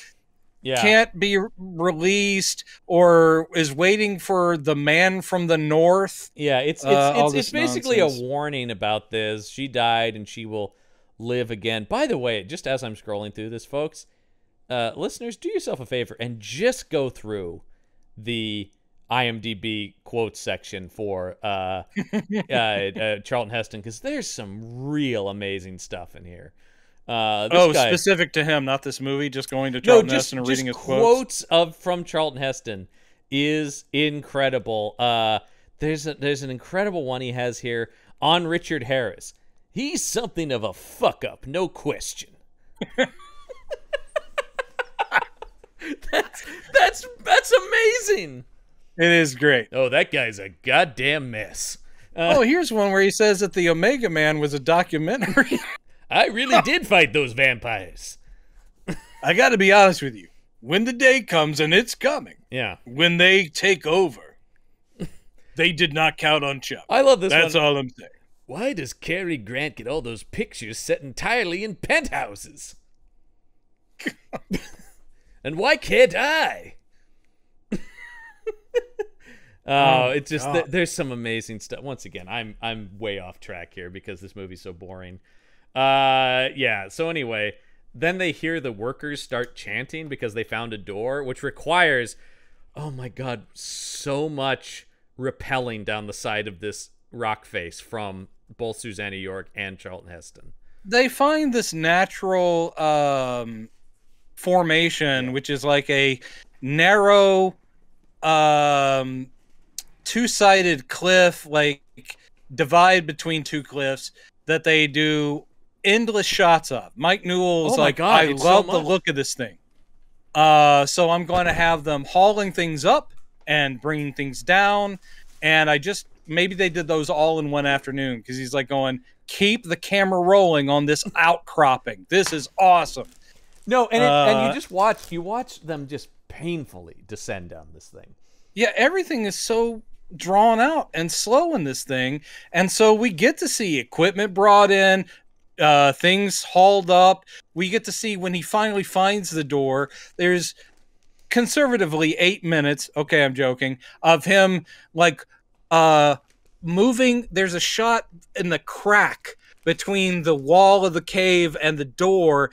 yeah. can't be released or is waiting for the man from the north. Yeah, it's it's Uh, it's, it's basically nonsense. a warning about this. She died and she will live again. By the way, just as I'm scrolling through this, folks, uh, listeners, do yourself a favor and just go through the IMDb quotes section for uh, [laughs] uh, uh, Charlton Heston because there's some real amazing stuff in here. Uh, this oh, guy, specific to him, not this movie, just going to no, Charlton just, Heston and reading his quotes. quotes of from Charlton Heston is incredible. Uh, there's a, there's an incredible one he has here on Richard Harris. He's something of a fuck up, no question. [laughs] [laughs] that's that's that's amazing. It is great. Oh, that guy's a goddamn mess. Uh, oh, here's one where he says that the Omega Man was a documentary. [laughs] I really did fight those vampires. I got to be honest with you. When the day comes, and it's coming, Yeah, when they take over, they did not count on Chuck. I love this That's one. all I'm saying. Why does Cary Grant get all those pictures set entirely in penthouses? [laughs] and why can't I? [laughs] oh, it's just th- there's some amazing stuff. Once again, I'm I'm way off track here because this movie's so boring. Uh, yeah. So anyway, then they hear the workers start chanting because they found a door, which requires, oh my god, so much rappelling down the side of this rock face from both Susannah York and Charlton Heston. They find this natural um, formation, which is like a narrow, um, two-sided cliff, like divide between two cliffs that they do endless shots of. Mike Newell's Oh like, God, I it's so love the look of this thing. Uh, so I'm going to have them hauling things up and bringing things down, and I just maybe they did those all in one afternoon because he's like going, keep the camera rolling on this outcropping. This is awesome. No, and it, and Uh, you just watch you watch them just painfully descend down this thing. Yeah, everything is so drawn out and slow in this thing. And so we get to see equipment brought in, uh, things hauled up. We get to see when he finally finds the door, there's conservatively eight minutes. Okay, I'm joking. Of him like uh moving. There's a shot in the crack between the wall of the cave and the door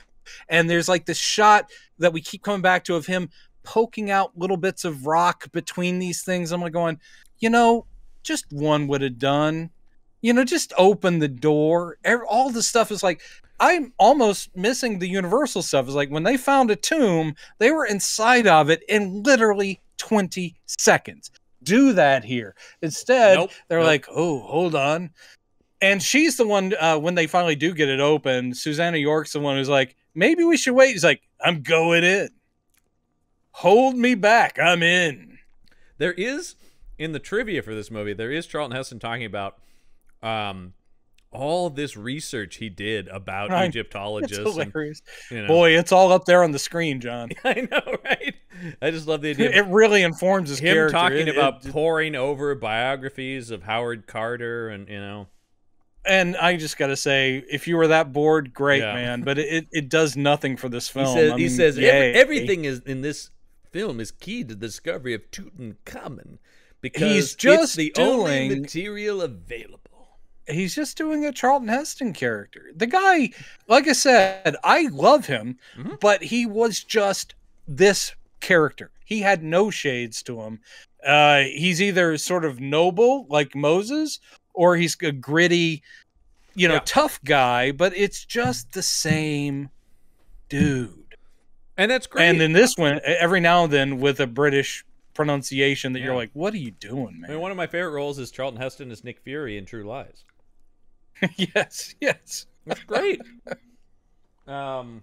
And there's like this shot that we keep coming back to of him poking out little bits of rock between these things. I'm like going, you know, just one would have done. You know, just open the door. All the stuff is like, I'm almost missing the universal stuff. Is like when they found a tomb, they were inside of it in literally 20 seconds. Do that here. Instead, Nope, they're nope. like, oh, hold on. And she's the one, uh, when they finally do get it open, Susannah York's the one who's like, maybe we should wait. He's like, I'm going in. Hold me back. I'm in. There is in the trivia for this movie, there is Charlton Heston talking about um all this research he did about Right. [laughs] It's Egyptologists. and, you know. Boy, it's all up there on the screen, John. [laughs] I know, right? I just love the idea It really informs his him character. talking It- it about just- poring over biographies of Howard Carter and you know and I just got to say, if you were that bored, great, Yeah. man. But it, it does nothing for this he film. says I he says every, everything is in this film is key to the discovery of Tutankhamun because He's it's just the only material available. he's just doing a Charlton Heston character. The guy, like I said, I love him, Mhm. but he was just this character. He had no shades to him. Uh, he's either sort of noble like Moses, or he's a gritty, you know, Yeah. tough guy. But it's just the same dude. And that's great. And in this one, every now and then with a British pronunciation that you're like, "What are you doing, I man?" mean, one of my favorite roles is Charlton Heston as Nick Fury in True Lies. [laughs] yes, yes. That's great. [laughs] um,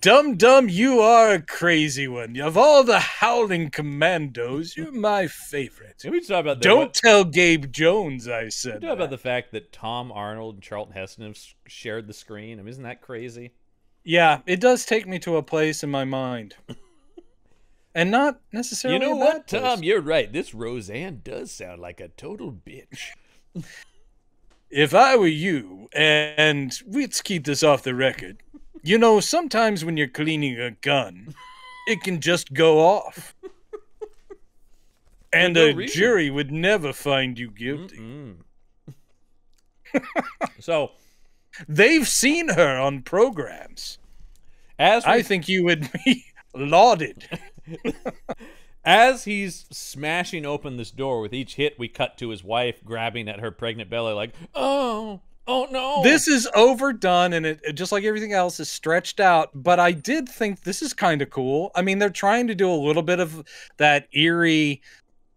Dum Dum, you are a crazy one. Of all the howling commandos, you're my favorite. can we talk about the, Don't what- tell Gabe Jones I said talk about the fact that Tom Arnold and Charlton Heston have shared the screen? I mean, isn't that crazy? Yeah, it does take me to a place in my mind. And not necessarily you know what, place. Tom? You're right. This Roseanne does sound like a total bitch. If I were you, and let's keep this off the record, you know, sometimes when you're cleaning a gun, it can just go off. [laughs] And no a reason. jury would never find you guilty. [laughs] So, They've seen her on programs. as we I think you would [laughs] be lauded. As he's smashing open this door with each hit, we cut to his wife grabbing at her pregnant belly, like, oh, oh no. This is overdone and it, just like everything else is stretched out, but I did think this is kind of cool. I mean, they're trying to do a little bit of that eerie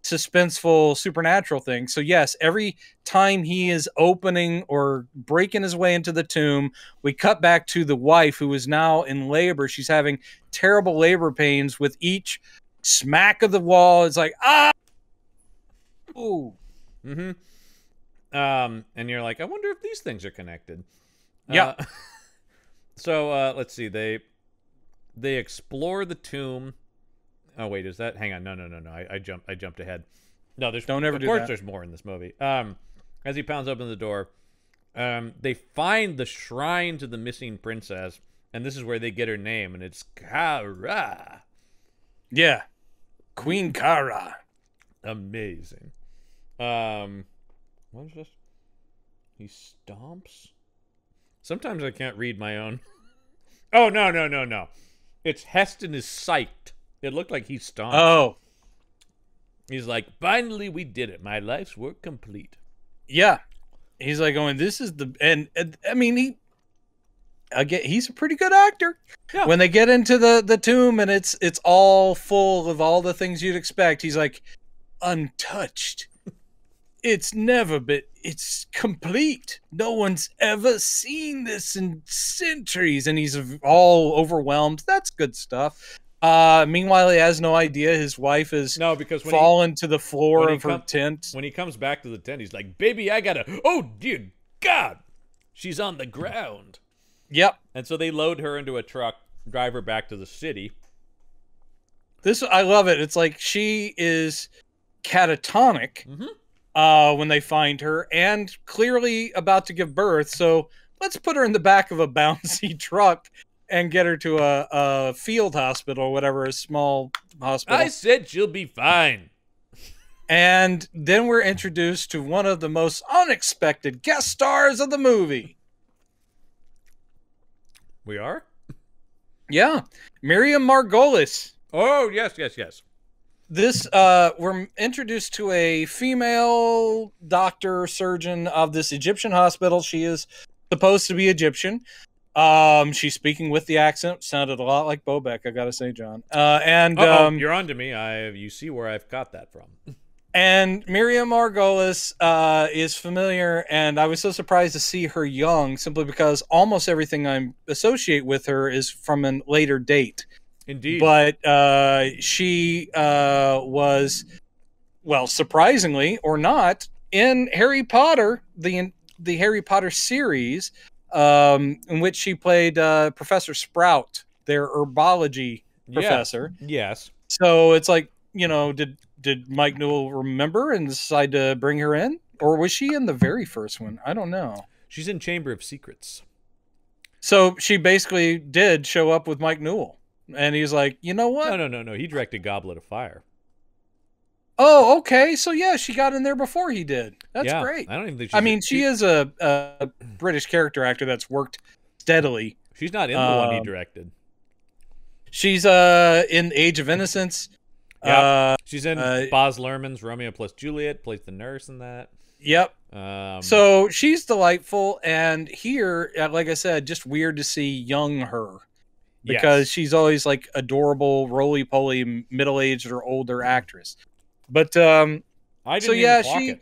suspenseful supernatural thing. So yes, every time he is opening or breaking his way into the tomb, we cut back to the wife who is now in labor. She's having terrible labor pains with each smack of the wall. It's like, ah Ooh. Mm-hmm. Um, and you're like, I wonder if these things are connected. Yeah. Uh, [laughs] so uh, let's see. They they explore the tomb. Oh wait, is that? Hang on. No, no, no, no. I, I jumped. I jumped ahead. No, there's. Don't ever Of do course, that. there's more in this movie. Um, as he pounds open the door, um, they find the shrine to the missing princess, and this is where they get her name, and it's Kara. Yeah. Queen Kara. Amazing. Um, what is this? He stomps. Sometimes I can't read my own. [laughs] Oh no no no no! It's Heston is psyched. It looked like he stomped. Oh, He's like, finally we did it. My life's work complete. yeah. He's like oh, going, this is the and, and I mean he again he's a pretty good actor. Yeah. When they get into the the tomb and it's it's all full of all the things you'd expect, he's like untouched. It's never been it's complete. No one's ever seen this in centuries and he's all overwhelmed. That's good stuff. Uh meanwhile he has no idea his wife is No, because when he, fallen to the floor of her tent. when he comes back to the tent, he's like, "Baby, I gotta." Oh dear God, she's on the ground. Yep. And so they load her into a truck, drive her back to the city. This I love it. It's like she is catatonic Mhm. Uh, when they find her, and clearly about to give birth. So let's put her in the back of a bouncy [laughs] truck and get her to a, a field hospital whatever, a small hospital. I said she'll be fine. And then we're introduced to one of the most unexpected guest stars of the movie. We are. Yeah, Miriam Margolyes. Oh yes, yes, yes. This uh, we're introduced to a female doctor surgeon of this Egyptian hospital. She is supposed to be Egyptian. Um, she's speaking with the accent. Sounded a lot like Bobek, I gotta say, John. Uh, and Uh-oh, um, you're on to me. I you see where I've got that from. and Miriam Margolyes uh, is familiar, and I was so surprised to see her young, simply because almost everything I associate with her is from a later date. Indeed. But uh, she uh, was, well, surprisingly or not, in Harry Potter, the the Harry Potter series, um, in which she played uh, Professor Sprout, their herbology Yeah. professor. Yes. So it's like, you know, did did Mike Newell remember and decide to bring her in, or was she in the very first one? I don't know. She's in Chamber of Secrets. So she basically did show up with Mike Newell, and he's like, you know what? No, no, no, no. He directed Goblet of Fire. Oh, okay. So yeah, she got in there before he did. That's yeah. great. I don't even think. I mean, she is a, a British character actor that's worked steadily. She's not in the one he um, directed. She's uh in Age of Innocence. [laughs] Yep. Uh, She's in uh, Baz Luhrmann's Romeo plus Juliet. Plays the nurse in that. yep. Um, So she's delightful, and here, uh, like I said, just weird to see young her because yes. she's always like adorable, roly poly, middle aged or older actress. But um, I didn't so even yeah, clock she- it.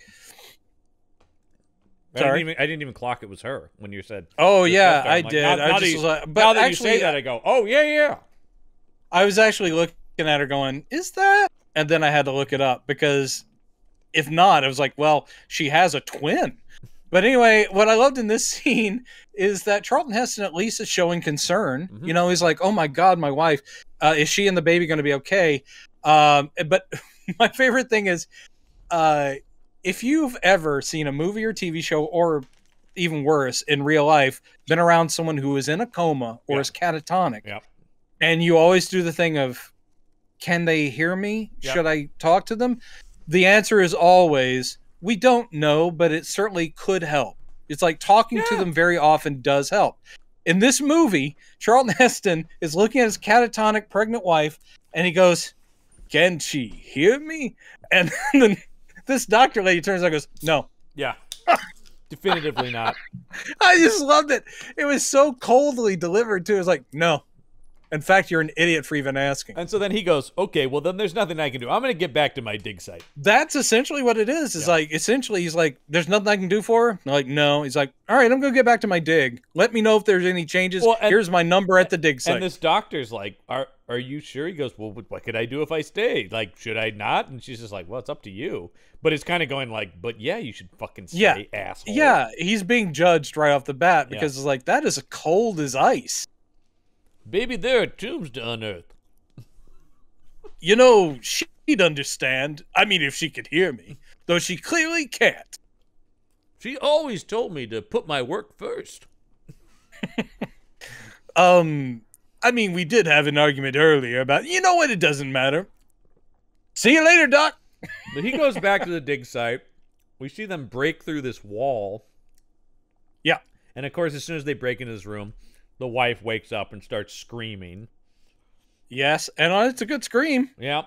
I didn't, even, I didn't even clock it was her when you said. oh yeah. I like, did. now- I now just you- like, but now that actually, you say that, I go, oh yeah, yeah. I was actually looking at her going, "Is that?" And then I had to look it up because if not, I was like, "Well, she has a twin." But anyway, what I loved in this [laughs] scene is that Charlton Heston at least is showing concern. Mhm. You know, he's like, "Oh my God, my wife, uh, is she and the baby going to be okay?" Um, but [laughs] my favorite thing is, uh, if you've ever seen a movie or TV show, or even worse, in real life, been around someone who is in a coma or is catatonic, Yep. and you always do the thing of can they hear me Yep. should i talk to them the answer is always we don't know but it certainly could help. It's like talking to them very often does help. In this movie charlton heston is looking at his catatonic pregnant wife and he goes can she hear me? And [laughs] then this doctor lady turns around and goes no. Yeah. Definitively not. [laughs] i just loved it. It was so coldly delivered too. It's like no in fact you're an idiot for even asking And so then he goes, okay, well then there's nothing I can do. I'm gonna get back to my dig site. that's essentially what it is. Is Yeah. like essentially he's like, "There's nothing I can do for her." I'm like, no. He's like, "All right, I'm gonna get back to my dig. Let me know if there's any changes. Well, and- Here's my number at the dig site." And this doctor's like, "Are are you sure?" He goes, "Well, what could I do if I stay? Like, should I not?" And she's just like, "Well, it's up to you." But it's kind of going like, "But yeah, you should fucking stay, Yeah. asshole." yeah, he's being judged right off the bat Yeah. because it's like that is cold as ice. Baby, there are tombs to unearth. [laughs] You know, she'd understand. I mean, if she could hear me, though she clearly can't. She always told me to put my work first. [laughs] Um, I mean, we did have an argument earlier about. You know what? It doesn't matter. See you later, Doc. [laughs] But he goes back to the dig site. We see them break through this wall. Yeah. And of course, as soon as they break into his room, the wife wakes up and starts screaming. Yes, and uh, it's a good scream. Yeah.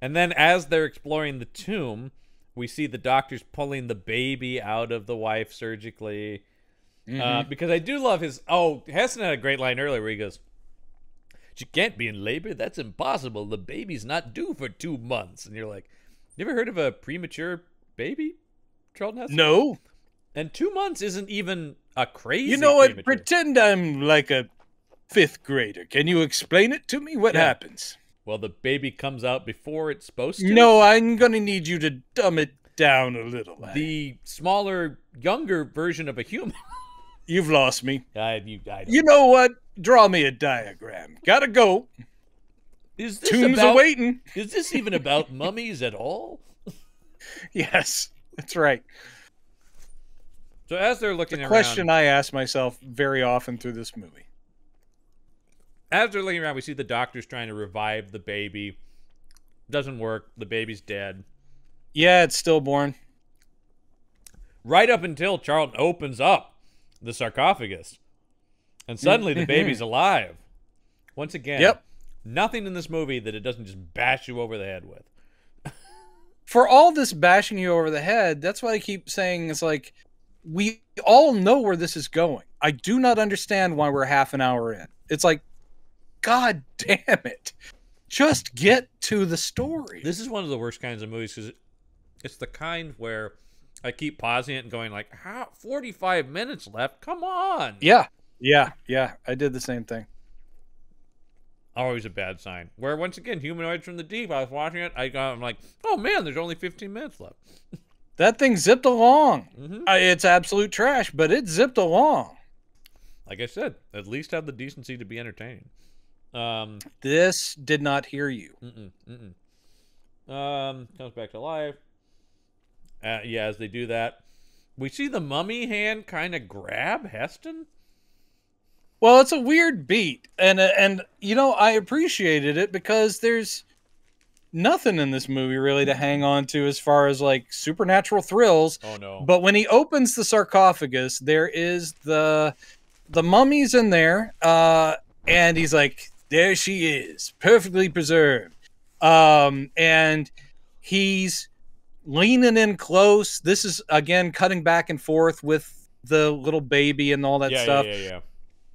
And then as they're exploring the tomb, we see the doctors pulling the baby out of the wife surgically. Uh, because I do love his. Oh, Heston had a great line earlier where he goes, She can't be in labor. That's impossible. The baby's not due for two months. And you're like, You ever heard of a premature baby, Charlton Heston? No, And two months isn't even a crazy. You know what? premature. Pretend I'm like a fifth grader. Can you explain it to me? What Yeah. happens? Well, the baby comes out before it's supposed to. No, I'm gonna need you to dumb it down a little. The smaller, younger version of a human. [laughs] You've lost me. I, you, I You know what? Draw me a diagram. Gotta go. is this Tombs about, awaiting. Is this even about [laughs] mummies at all? Yes, that's right. So as they're looking The around, question I ask myself very often through this movie. as they're looking around, we see the doctors trying to revive the baby. Doesn't work. The baby's dead. Yeah, it's stillborn. Right up until Charlton opens up the sarcophagus, and suddenly the [laughs] baby's alive. Once again, Yep. nothing in this movie that it doesn't just bash you over the head with. [laughs] For all this bashing you over the head, that's why I keep saying it's like we all know where this is going. I do not understand why we're half an hour in. It's like, God damn it. Just get to the story. This is one of the worst kinds of movies because it's the kind where I keep pausing it and going like, "How? Forty-five minutes left? Come on!" yeah. Yeah. Yeah. I did the same thing. Always a bad sign. Where once again, humanoids from the deep. I was watching it. I got, I'm like, "Oh man, there's only fifteen minutes left." [laughs] That thing zipped along. hmm Uh, It's absolute trash, but it zipped along. Like I said, at least have the decency to be entertaining. Um, This did not hear you. Mm-mm, mm-mm. Um, comes back to life. Uh, yeah, as they do that, we see the mummy hand kind of grab Heston. Well, it's a weird beat, and uh, and you know I appreciated it because there's nothing in this movie really to hang on to as far as like supernatural thrills. Oh no! But when he opens the sarcophagus, there is the the mummies in there, uh, and he's like, "There she is, perfectly preserved," um, and he's leaning in close. This is again cutting back and forth with the little baby and all that yeah, stuff yeah, yeah, yeah.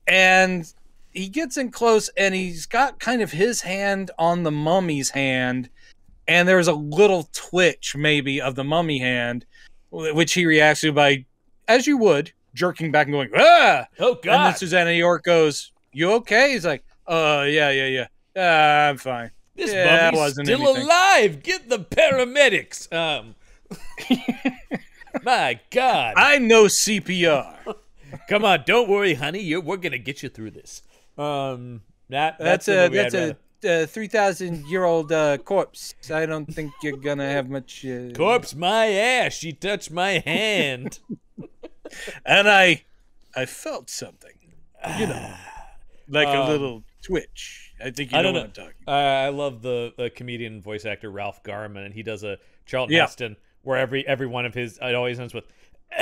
and he gets in close and he's got kind of his hand on the mummy's hand and there's a little twitch maybe of the mummy hand which he reacts to by as you would jerking back and going ah Oh god and then susannah york goes you okay he's like uh yeah yeah yeah ah, i'm fine this yeah, mummy's wasn't still anything. alive. Get the paramedics. Um, [laughs] my God! i know cpr [laughs] Come on, don't worry, honey. You're, we're gonna get you through this. Um, that that's, that's, a that's a uh, 3000 year old uh, corpse i don't think you're gonna have much uh... corpse. My ass. She touched my hand. [laughs] and I I felt something, you know, [sighs] like a Um, little twitch. I think you I know, don't what know. I'm talking. Uh, I love the, the comedian voice actor Ralph Garman, and he does a Charlton Yeah. Heston where every every one of his it always ends with [sighs]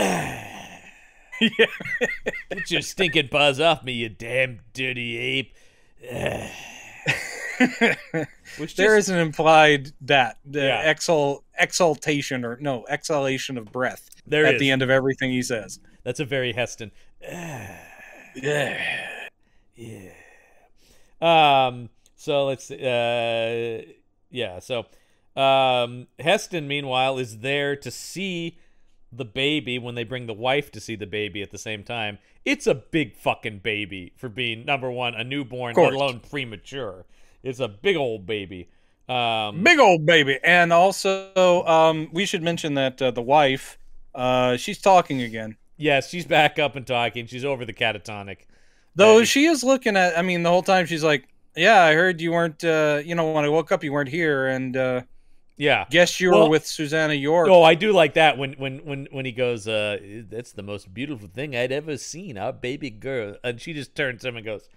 yeah, [laughs] "Get your stinking paws off me, you damn dirty ape." [sighs] Which there just, is an implied that the Yeah. exaltation or no exhalation of breath there at is. the end of everything he says. That's a very Heston. [sighs] Yeah, Yeah. Um. So let's. Uh. Yeah. So, um. Heston, meanwhile, is there to see the baby when they bring the wife to see the baby at the same time. It's a big fucking baby for being number one, a newborn, let alone premature. It's a big old baby. Um. big old baby. And also, um, we should mention that uh, the wife, uh, she's talking again. Yes, she's back up and talking. She's over the catatonic. Though she is looking at, I mean, the whole time she's like, "Yeah, I heard you weren't, uh, you know, when I woke up, you weren't here, and uh, Yeah. guess you Well- were with Susannah York." Oh, I do like that when when when when he goes, uh, "That's the most beautiful thing I'd ever seen, our baby girl," and she just turns to him and goes,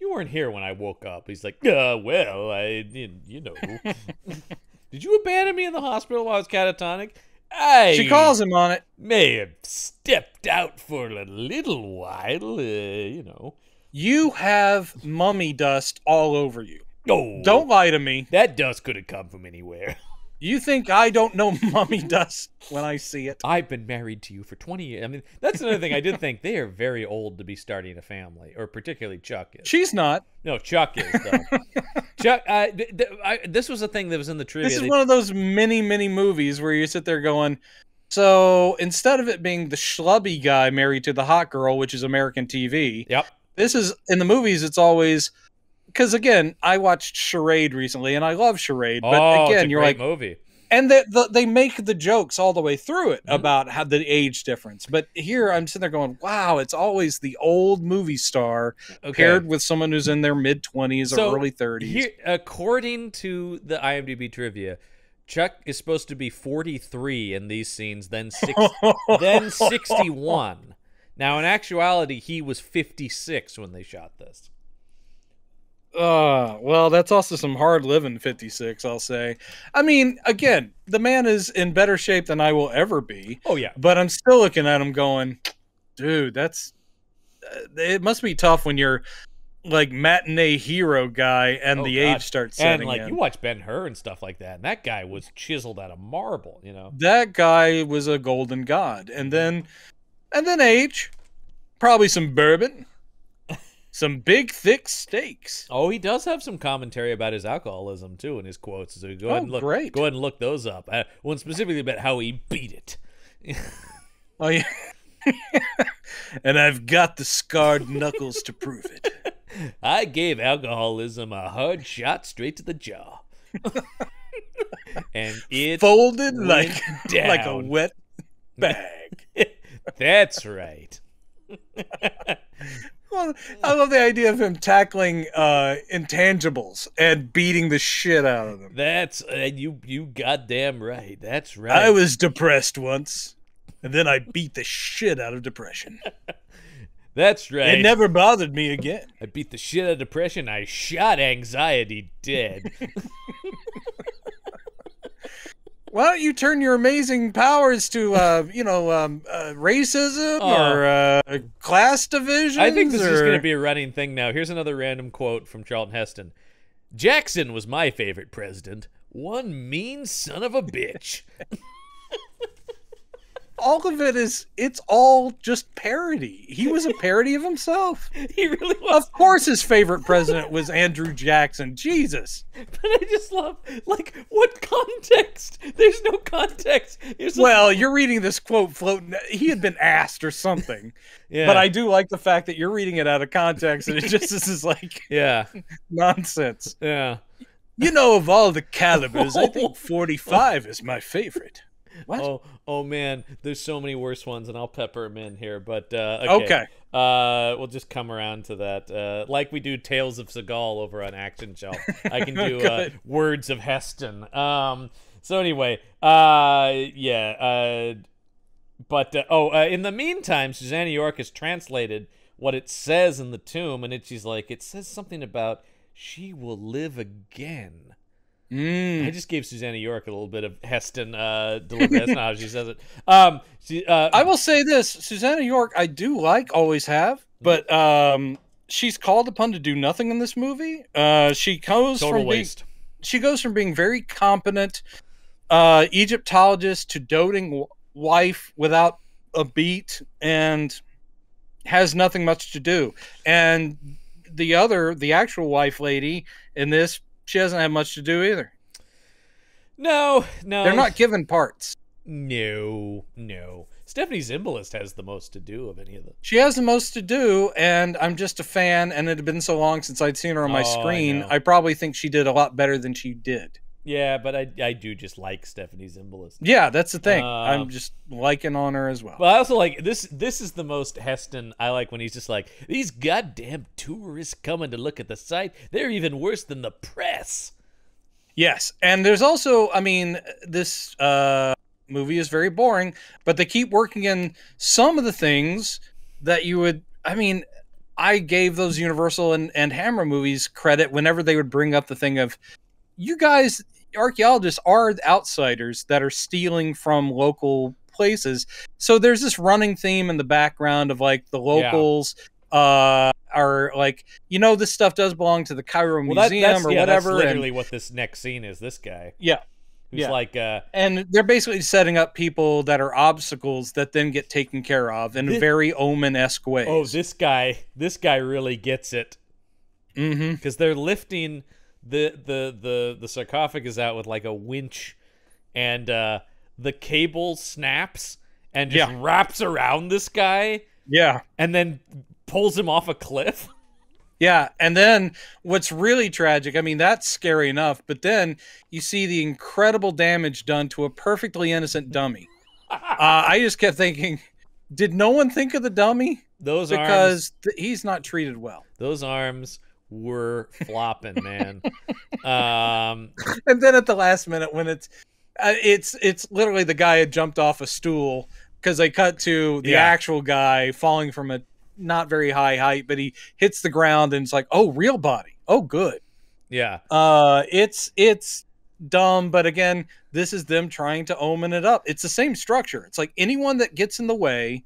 "You weren't here when I woke up." He's like, "Uh, well, I, you, you know, [laughs] did you abandon me in the hospital while I was catatonic?" I She calls him on it. may have stepped out for a little while, uh, you know. You have mummy dust all over you. Oh, Don't lie to me. That dust could have come from anywhere. [laughs] You think I don't know [laughs] mummy dust when I see it? I've been married to you for 20 years. I mean, that's another thing I did think. They are very old to be starting a family, or particularly Chuck is. She's not. No, Chuck is, though. [laughs] Chuck, uh, th- th- I, this was a thing that was in the trivia. This is They- one of those many, many movies where you sit there going, so instead of it being the schlubby guy married to the hot girl, which is American TV, Yep. this is in the movies, it's always because again, I watched Charade recently and I love Charade, but oh, it's again, a you're great like, movie. and they, the, they make the jokes all the way through it Mhm. about how the age difference. But here I'm sitting there going, wow, it's always the old movie star Okay. paired with someone who's in their mid 20s So, or early 30s. Here, according to the IMDb trivia, Chuck is supposed to be 43 in these scenes, then six, [laughs] then 61. Now, in actuality, he was 56 when they shot this. Uh, well, that's also some hard living 56, I'll say. I mean, again, the man is in better shape than I will ever be, Oh yeah, but I'm still looking at him going, dude, that's uh, it must be tough when you're like matinee hero guy, and Oh, the God. age starts and like in. you watch Ben Hur and stuff like that, and that guy was chiseled out of marble. You know. that guy was a golden god, and then, and then age, probably some bourbon, some big thick steaks. Oh, he does have some commentary about his alcoholism too in his quotes. So go ahead Oh, and look. great. Go ahead and look those up. Uh, one specifically about how he beat it. [laughs] Oh yeah. [laughs] and I've got the scarred knuckles to prove it. [laughs] I gave alcoholism a hard shot straight to the jaw. and it Folded like like a wet bag. That's right. Well, I love the idea of him tackling uh, intangibles and beating the shit out of them. That's uh, you. You goddamn right. That's right. I was depressed once, and then I beat the shit out of depression. [laughs] That's right. It never bothered me again. I beat the shit out of depression. I shot anxiety dead. [laughs] Why don't you turn your amazing powers to, uh, [laughs] you know, um, uh, racism Oh. or uh, class division? I think this is going to be a running thing now. Here's another random quote from Charlton Heston. Jackson was my favorite president. One mean son of a bitch. [laughs] all of it is. It's all just parody. He was a parody of himself. [laughs] he really was. Of course, his favorite president was Andrew Jackson. Jesus. But I just love, like, what context? There's no context. There's Well, you're reading this quote floating. He had been asked or something. [laughs] yeah, But I do like the fact that you're reading it out of context and it [laughs] just this is like yeah, nonsense. yeah. You know, of all the calibers, I think 45 is my favorite. What? Oh, oh man, there's so many worse ones, and I'll pepper them in here. But uh, okay, Okay. Uh, we'll just come around to that, uh, like we do Tales of Seagal over on Action Shelf. I can [laughs] do uh, Words of Heston. Um, so anyway, uh, yeah. Uh, but uh, oh, uh, in the meantime, Susannah York has translated what it says in the tomb, and it, she's like, it says something about she will live again. Mm. I just gave Susannah York a little bit of Heston uh, delivery. That's not how she says it. [laughs] Um, she, uh, I will say this Susannah York, I do like, always have, but um, she's called upon to do nothing in this movie. Uh, she goes total from being, waste. she goes from being very competent uh, Egyptologist to doting wife without a beat and has nothing much to do. And the other, the actual wife lady in this, she doesn't have much to do either. No, no, They're not given parts. No, no. Stephanie Zimbalist has the most to do of any of them. She has the most to do, and I'm just a fan. And it had been so long since I'd seen her on my Oh, I screen. know. I, probably think she did a lot better than she did. Yeah, but I, I do just like Stephanie Zimbalist. Yeah, that's the thing. Um, I'm just liking on her as well. But I also like this. This is the most Heston I like when he's just like these goddamn tourists coming to look at the site. They're even worse than the press. Yes, and there's also, I mean, this uh, movie is very boring, but they keep working in some of the things that you would. I mean, I gave those Universal and, and Hammer movies credit whenever they would bring up the thing of, you guys, archaeologists are outsiders that are stealing from local places. So there's this running theme in the background of like the locals. Uh, are like you know this stuff does belong to the Cairo Well, that, Museum that's, or yeah, whatever, That's and- literally what this next scene is. This guy yeah, who's Yeah. like, uh, and they're basically setting up people that are obstacles that then get taken care of in a very omen-esque way. oh, this guy, this guy really gets it. mm-hmm. because they're lifting the the the the sarcophagus out with like a winch, and uh, the cable snaps and just Yeah. wraps around this guy, Yeah, and then pulls him off a cliff. [laughs] yeah. And then what's really tragic? I mean, that's scary enough, but then you see the incredible damage done to a perfectly innocent dummy. [laughs] Uh, I just kept thinking, did no one think of the dummy? Those arms, Because th- he's not treated well. those arms were flopping, man. um, [laughs] and then at the last minute when it's uh, it's it's literally the guy had jumped off a stool because they cut to the Yeah. actual guy falling from a not very high height but he hits the ground and it's like oh real body oh good yeah, uh it's it's dumb but again this is them trying to omen it up it's the same structure it's like anyone that gets in the way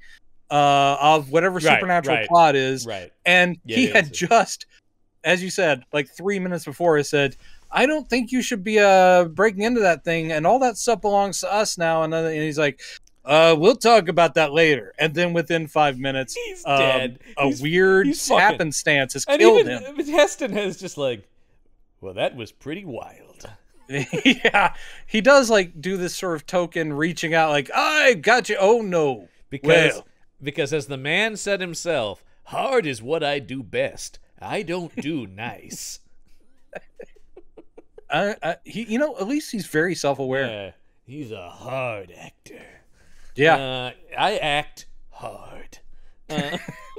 uh of whatever supernatural right. plot is right. and Yeah, he yeah, had just as you said, like three minutes before, I said, I don't think you should be uh breaking into that thing, and all that stuff belongs to us now. And, then, and he's like, uh, we'll talk about that later. And then within five minutes, He's um, dead. a He's- weird he's happenstance has and killed even him. [laughs] Heston has just like, well, that was pretty wild. [laughs] yeah, he does like do this sort of token reaching out, like I got you. Oh no, Because Well. because as the man said himself, hard is what I do best. I don't do nice. [laughs] I, I, he, you know, at least he's very self-aware. Yeah, he's a hard actor. Yeah, Uh, I act hard. Uh,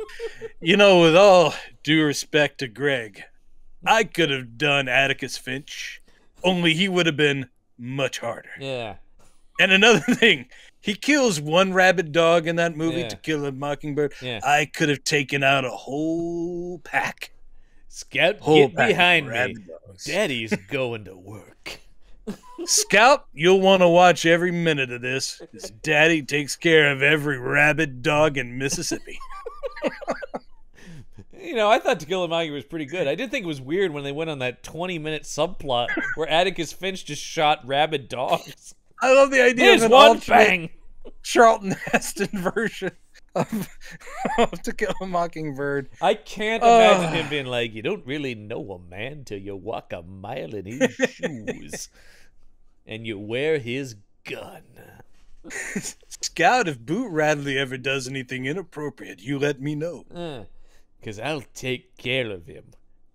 [laughs] you know, with all due respect to Greg, I could have done Atticus Finch, only he would have been much harder. yeah. And another [laughs] thing, he kills one rabid dog in that movie Yeah. to kill a mockingbird. Yeah. I could have taken out a whole pack. Scout, Whole get pack behind me. dogs. Daddy's [laughs] going to work. Scout, you'll want to watch every minute of this. 'cause Daddy takes care of every rabid dog in Mississippi. [laughs] You know, I thought To Kill a Mockingbird was pretty good. I did think it was weird when they went on that 20 minute subplot where Atticus Finch just shot rabid dogs. I love the idea There's of an one bang. Charlton [laughs] Heston version of, of To Kill a Mockingbird. I can't imagine Ugh. him being like, you don't really know a man till you walk a mile in his [laughs] shoes and you wear his gun. Scout, if Boo Radley ever does anything inappropriate, you let me know. Uh, because I'll take care of him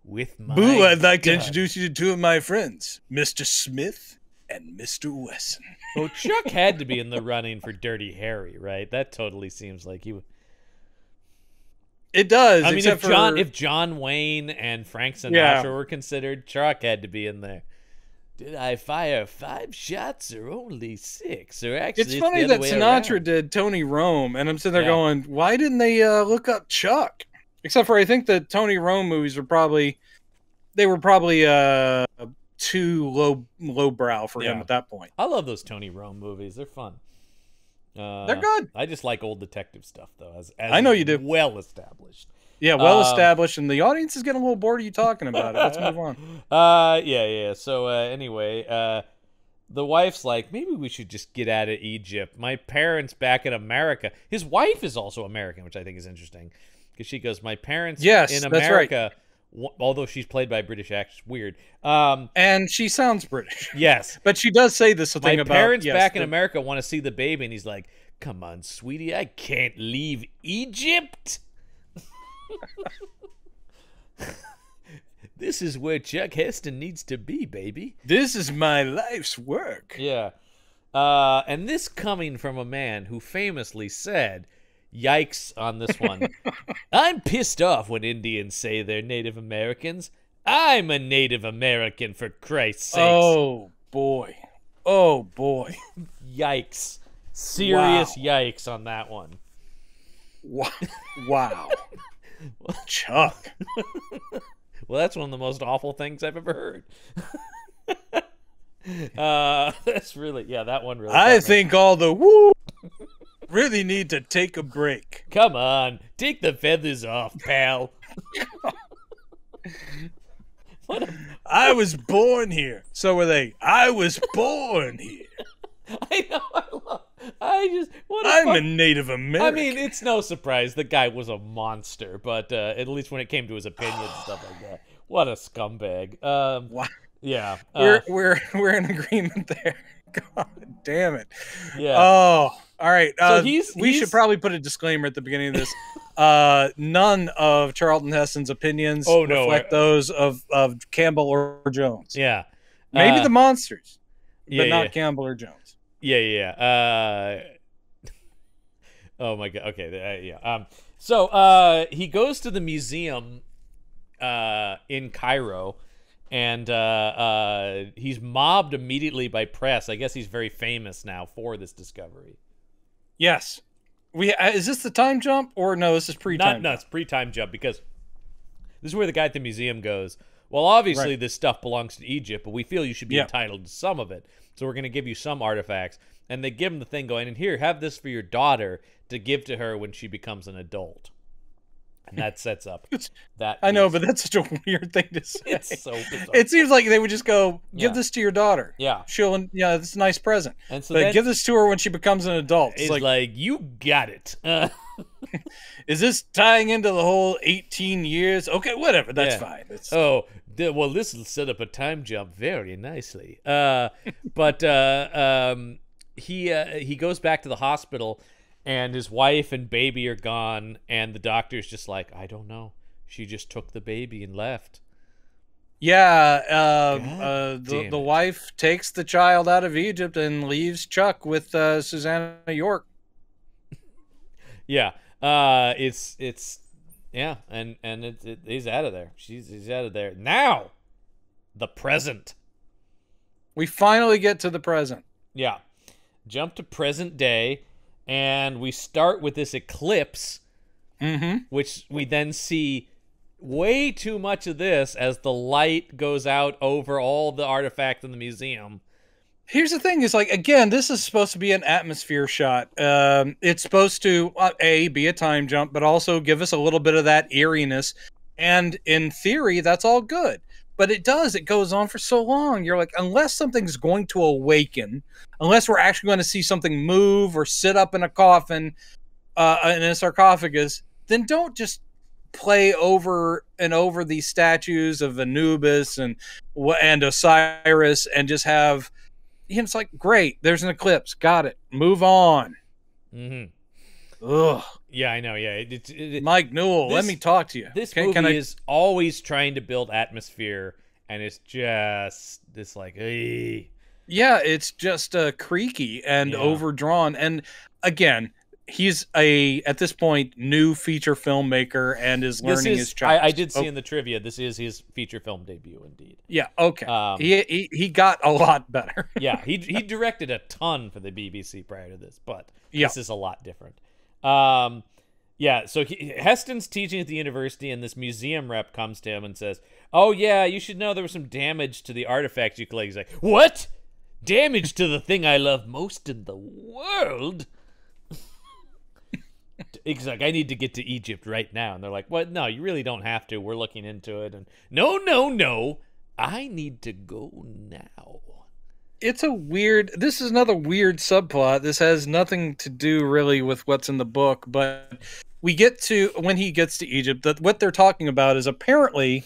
with my Boo, I'd like to introduce you to two of my friends, Mr. Smith and Mr. Wesson. [laughs] Well, Chuck had to be in the running for Dirty Harry, right? That totally seems like he would. It does. I mean, if John, for, if John Wayne and Frank Sinatra Yeah. were considered, Chuck had to be in there. Did I fire five shots or only six? Or actually, it's the funny that Sinatra around. did Tony Rome, and I'm sitting there Yeah. going, why didn't they uh, look up Chuck? Except for I think the Tony Rome movies were probably they were probably uh, too low lowbrow for him at that point. I love those Tony Rome movies. They're fun. Uh, They're good. I just like old detective stuff, though. As, as I know you do. Well established. Yeah, well Um, established, and the audience is getting a little bored of you talking about it. Let's move on. [laughs] Uh, yeah, yeah. So uh, anyway, uh, the wife's like, maybe we should just get out of Egypt. My parents back in America. His wife is also American, which I think is interesting because she goes, my parents Yes, in that's right. Although she's played by a British actress, weird. Um, And she sounds British, [laughs] yes, but she does say this my thing about parents yes, back in America want to see the baby, and he's like, "Come on, sweetie, I can't leave Egypt." [laughs] this is where Chuck Heston needs to be, baby. This is my life's work. Yeah. Uh, and this coming from a man who famously said, Yikes on this one. [laughs] I'm pissed off when Indians say they're Native Americans. I'm a Native American, for Christ's sake. Oh boy. Oh boy. Yikes. Serious yikes on that one. Wow. wow. [laughs] Chuck. Well, that's one of the most awful things I've ever heard. [laughs] uh, that's really, yeah, that one really. I got me. think all the woo really need to take a break. Come on, take the feathers off, pal. what a I was born here. So were they. I was born here. [laughs] I know. I love. I just. What a I'm fuck- a Native American. I mean, it's no surprise the guy was a monster, but uh, at least when it came to his opinion and stuff like that, what a scumbag. Um, Wow. yeah. Uh, we're we're we're in agreement there. [laughs] God damn it. yeah. Oh, all right. Uh, he's- we he's- should probably put a disclaimer at the beginning of this. uh, none of Charlton Heston's opinions Oh, no, reflect I- those of, of Campbell or Jones. yeah. Maybe Uh, the monsters, yeah, but not yeah. Campbell or Jones. Yeah, yeah. yeah. Uh, [laughs] oh my god. Okay. Uh, yeah. Um. So uh, he goes to the museum uh, in Cairo, and uh, uh, he's mobbed immediately by press. I guess he's very famous now for this discovery. Yes. We uh, is this the time jump or no? This is pre-time. Not no, it's pre-time jump because this is where the guy at the museum goes. Well, obviously Right. this stuff belongs to Egypt, but we feel you should be Yeah. entitled to some of it. So we're going to give you some artifacts, and they give him the thing going. And here, have this for your daughter to give to her when she becomes an adult. And that sets up [laughs] that. I know, but that's such a weird thing to say. it's so bizarre. it seems like they would just go, give Yeah. this to your daughter. yeah, She'll, yeah, it's a nice present. and so but give this to her when she becomes an adult. It's it's like, like, you got it. Uh, [laughs] is this tying into the whole 18 years? Okay, whatever. That's Yeah. fine. It's, Oh, well, this will set up a time jump very nicely. Uh, but uh, um, he uh, he goes back to the hospital, and his wife and baby are gone, and the doctor's just like, I don't know. She just took the baby and left. Yeah, uh, uh, the, the wife takes the child out of Egypt and leaves Chuck with uh, Susannah York. [laughs] Yeah, uh, it's it's yeah, and and it, it, he's out of there. She's he's out of there now. The present. We finally get to the present. Yeah. Jump to present day, and we start with this eclipse, Mm-hmm. which we then see way too much of this as the light goes out over all the artifact in the museum. Here's the thing: is like again, this is supposed to be an atmosphere shot. Um, it's supposed to uh, a be a time jump, but also give us a little bit of that eeriness. And in theory, that's all good. But it does. It goes on for so long. You're like, unless something's going to awaken, unless we're actually going to see something move or sit up in a coffin, uh, in a sarcophagus, then don't just play over and over these statues of Anubis and and Osiris and just have you know, it's like great there's an eclipse got it move on mm-hmm. Ugh. Yeah, I know. Yeah, it, it, it, Mike Newell let me talk to you this okay movie can I is always trying to build atmosphere, and it's just this like, yeah it's just uh creaky and Yeah. overdrawn and again he's a at this point new feature filmmaker and is this learning is. his chops I, I did see Oh, in the trivia. This is his feature film debut, indeed. yeah okay Um, he, he he got a lot better yeah, he [laughs] he directed a ton for the BBC prior to this, but Yeah. this is a lot different. Um, yeah, so he, Heston's teaching at the university, and this museum rep comes to him and says, "Oh yeah, you should know there was some damage to the artifacts you collect." He's like, "What? Damage to the thing I love most in the world?" [laughs] He's like, I need to get to Egypt right now. And they're like, What? No, you really don't have to. We're looking into it. And no, no, no. I need to go now. It's a weird this is another weird subplot. This has nothing to do really with what's in the book but we get to when he gets to egypt that what they're talking about is apparently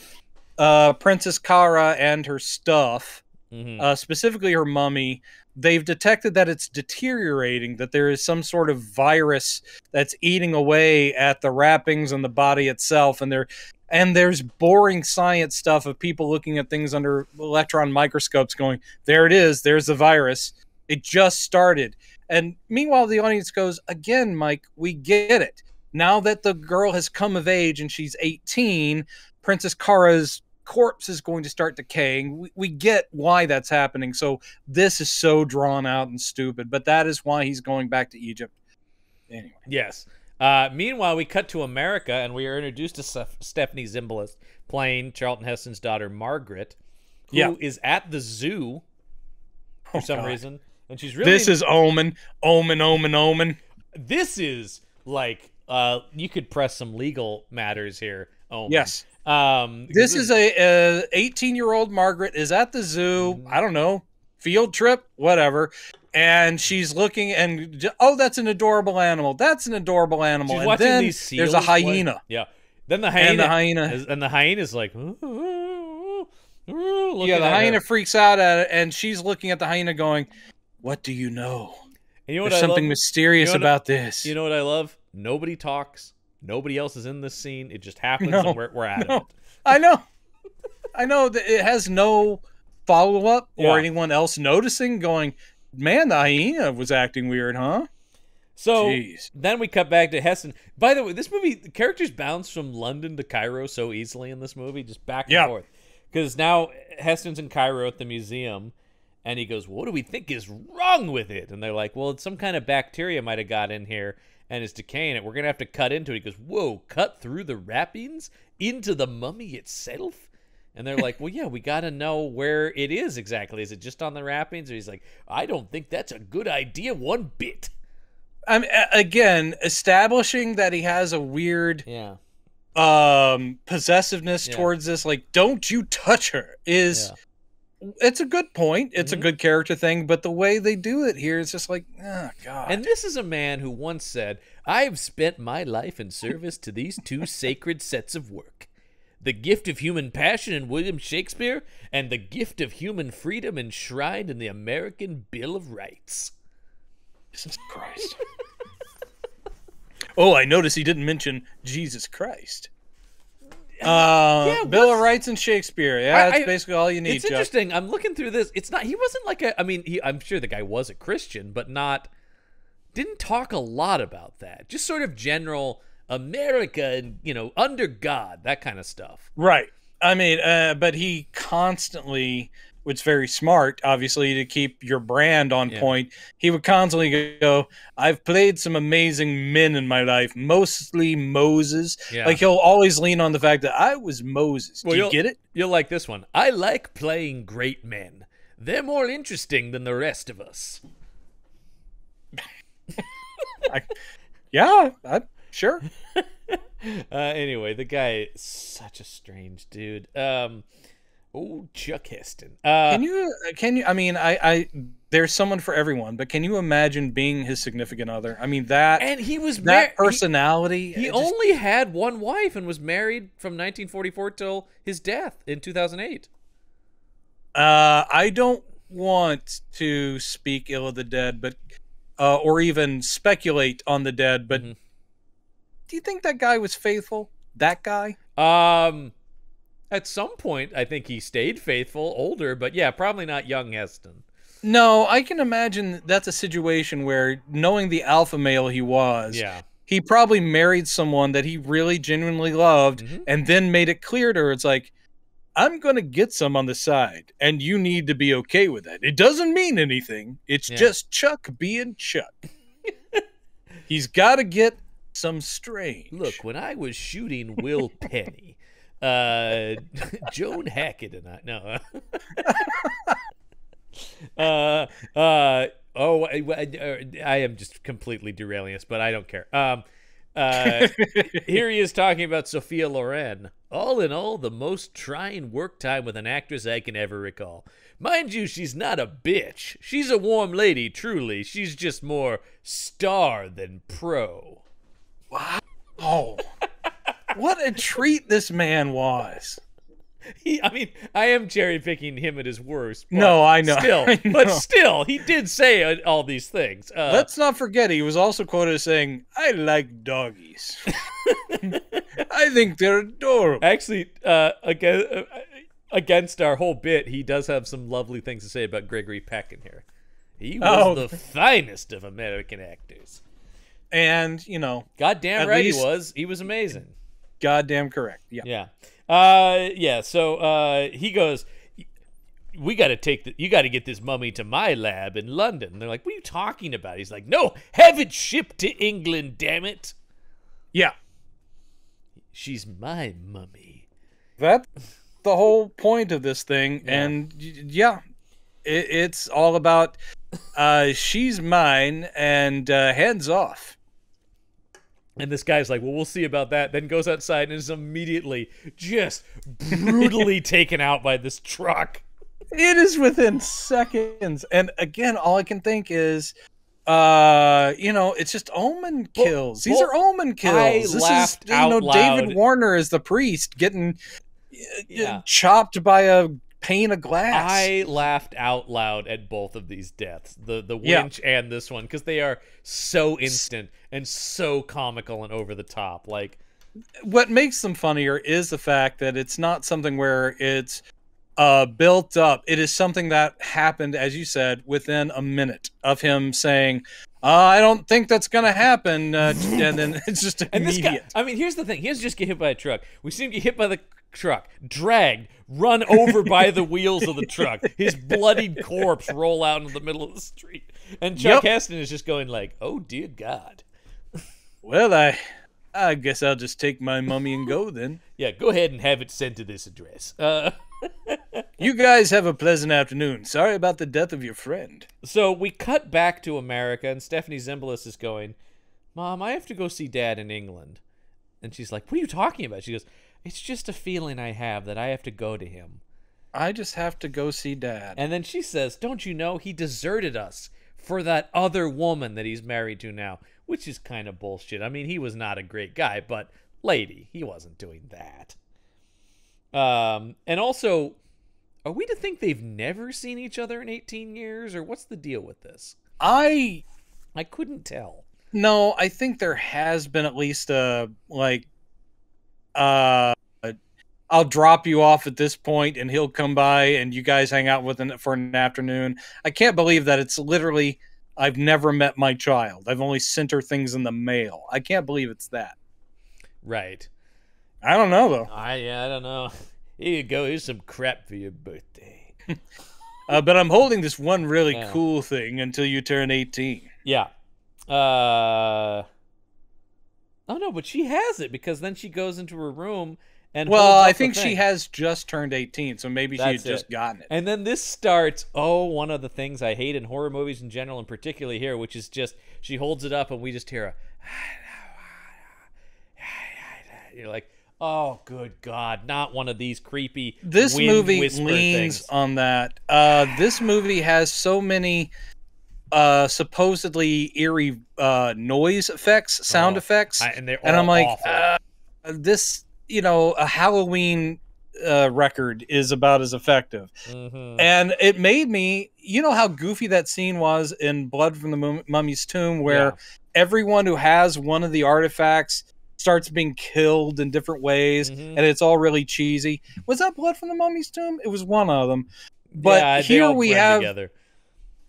uh princess kara and her stuff hmm uh specifically her mummy they've detected that it's deteriorating that there is some sort of virus that's eating away at the wrappings and the body itself and they're and there's boring science stuff of people looking at things under electron microscopes going there it is there's the virus. It just started. And meanwhile the audience goes again mike we get it. Now that the girl has come of age and she's 18 princess kara's corpse is going to start decaying. We, we get why that's happening. So this is so drawn out and stupid but that is why he's going back to egypt. Anyway. Yes. Uh, meanwhile, we cut to America and we are introduced to Steph- Stephanie Zimbalist playing Charlton Heston's daughter, Margaret, who is Yeah. at the zoo for Oh, some God. reason. And she's really. this is omen omen omen omen This is like. Uh, you could press some legal matters here. Oh, yes Um, This is a 18 year old Margaret is at the zoo. I don't know, field trip, whatever. And she's looking and oh, that's an adorable animal. That's an adorable animal. She's and then there's a play. hyena. Yeah. Then the hyena. And the hyena. is- and the hyena's like. Looking yeah, the at her. hyena freaks out at it, and she's looking at the hyena, going, "What do you know? And you know what There's something mysterious you know about this." You know what I love? Nobody talks. Nobody else is in this scene. It just [laughs] happens, No, and we're, we're at no. it. I know, I know that it has no follow up or anyone else noticing. Going, man, the hyena was acting weird, huh? So Jeez. then we cut back to Heston. By the way, this movie the characters bounce from London to Cairo so easily in this movie, just back and Yeah. forth. Because now Heston's in Cairo at the museum, and he goes, "What do we think is wrong with it?" And they're like, "Well, it's some kind of bacteria might have got in here and is decaying it. We're gonna have to cut into it." He goes, "Whoa, cut through the wrappings into the mummy itself." And they're like, well, yeah, we got to know where it is exactly. Is it just on the wrappings? Or he's like, I don't think that's a good idea one bit. I'm again, establishing that he has a weird Yeah. um possessiveness Yeah. towards this like don't you touch her is it's a good point it's Mhm. a good character thing but the way they do it here is just like oh god And this is a man who once said, I've spent my life in service to these two sacred sets of work the gift of human passion in William Shakespeare, and the gift of human freedom enshrined in the American Bill of Rights. jesus christ [laughs] oh i noticed he didn't mention jesus christ uh Yeah, bill of rights and shakespeare yeah I- that's I- basically all you need It's Chuck. interesting. I'm looking through this. It's not. He wasn't like a. I mean, he. I'm sure the guy was a Christian, but not. Didn't talk a lot about that. Just sort of general America and you know under God that kind of stuff. Right. I mean, uh, but he constantly, is very smart, obviously, to keep your brand on Yeah. point. He would constantly go, "I've played some amazing men in my life, mostly Moses." Yeah. Like he'll always lean on the fact that I was Moses. Do Well, you you'll- get it? You'll like this one. I like playing great men. They're more interesting than the rest of us. [laughs] Yeah, I, sure. [laughs] Uh, anyway, the guy is such a strange dude. Um, oh, Chuck Heston. Uh, Can you? Can you? I mean, I, I, there's someone for everyone, but can you imagine being his significant other? I mean, that and he was that mar- he- personality. He, it just- only had one wife and was married from 1944 till his death in 2008. Uh, I don't want to speak ill of the dead, but uh, or even speculate on the dead. But Mhm. Do you think that guy was faithful? That guy? Um, at some point, I think he stayed faithful, older, but yeah, probably not young Heston. No, I can imagine that's a situation where, knowing the alpha male he was, Yeah. he probably married someone that he really genuinely loved, Mhm. and then made it clear to her, it's like. I'm going to get some on the side, and you need to be okay with that. It doesn't mean anything. It's Yeah. just Chuck being Chuck. [laughs] He's got to get some strange. Look, when I was shooting Will Penny, uh, [laughs] Joan Hackett and I, no. [laughs] uh, uh, oh, I, I- I am just completely derailing us, but I don't care. Um, uh, [laughs] here he is talking about Sophia Loren. All in all, the most trying work time with an actress I can ever recall. Mind you, she's not a bitch. She's a warm lady, truly. She's just more star than pro. Oh, what a treat this man was. He, I mean, I am cherry picking him at his worst. but No, I know, Still, [laughs] I but still, he did say uh, all these things. Uh, Let's not forget, he was also quoted as saying, I like doggies. [laughs] I think they're adorable. actually, uh, against, uh, against our whole bit, he does have some lovely things to say about Gregory Peck in here. He was Oh. the finest of American actors. And, you know, Goddamn right least- he was. He was amazing. goddamn correct. Yeah. Yeah. Uh yeah, so uh he goes we got to take the you got to get this mummy to my lab in London. And they're like, "What are you talking about?" He's like, "No, have it shipped to England, damn it. Yeah. She's my mummy." That's [laughs] the whole point of this thing. Yeah. And yeah, it, it's all about uh, she's mine and uh, hands off. And this guy's like, "Well, we'll see about that." Then goes outside and is immediately just [laughs] brutally taken out by this truck. It is within seconds. And again, all I can think is, uh, you know, it's just omen Well- kills. These well, are omen kills. I this laughed is, you know, out David. Warner is the priest getting uh, Yeah. chopped by a pane of glass. I laughed out loud at both of these deaths, the the Yeah. winch and this one, because they are so instant and so comical and over the top. Like, what makes them funnier is the fact that it's not something where it's uh built up it is something that happened as you said within a minute of him saying uh, i don't think that's gonna happen uh, and then [laughs] it's just and this immediate guy. I mean, here's the thing: he doesn't just get hit by a truck. We see him get hit by the truck, dragged, run over by the wheels of the truck, his bloodied corpse roll out into the middle of the street, and Chuck Yep. Heston is just going like, "Oh dear God." well i i guess i'll just take my mummy and go then [laughs] Yeah, go ahead and have it sent to this address. Uh, [laughs] you guys have a pleasant afternoon sorry about the death of your friend So we cut back to America, and Stephanie Zimbalist is going, Mom, I have to go see Dad in England. And she's like, "What are you talking about?" She goes, "It's just a feeling I have that I have to go to him." I just have to go see dad. And then she says, "Don't you know he deserted us for that other woman that he's married to now?" Which is kind of bullshit. I mean, he was not a great guy, but lady, he wasn't doing that. Um, and also, are we to think they've never seen each other in 18 years, or what's the deal with this? I I couldn't tell. no, I think there has been at least a like uh I'll drop you off at this point and he'll come by and you guys hang out with him for an afternoon. I can't believe that it's literally I've never met my child. I've only sent her things in the mail. I can't believe it's that. Right. I don't know though. I yeah, I don't know. [laughs] Here you go. Here's some crap for your birthday. [laughs] Uh, but I'm holding this one really Yeah. cool thing until you turn 18. Yeah. Uh. Oh no, but she has it because then she goes into her room and Well, I think she has just turned 18, so maybe she had just gotten it. And then this starts, oh, one of the things I hate in horror movies in general, and particularly here, which is just she holds it up and we just hear a. You're like, oh, good God, not one of these creepy. this movie leans things. on that. Uh, this movie has so many uh, supposedly eerie uh, noise effects, sound Oh, effects, I- and and I'm like, uh, this, you know, a Halloween uh, record is about as effective. Mhm. And it made me, you know, how goofy that scene was in Blood from the Mum- Mummy's Tomb, where Yeah. everyone who has one of the artifacts starts being killed in different ways, Mhm. and it's all really cheesy. Was that Blood from the Mummy's Tomb? It was one of them. But Yeah, here we have, together.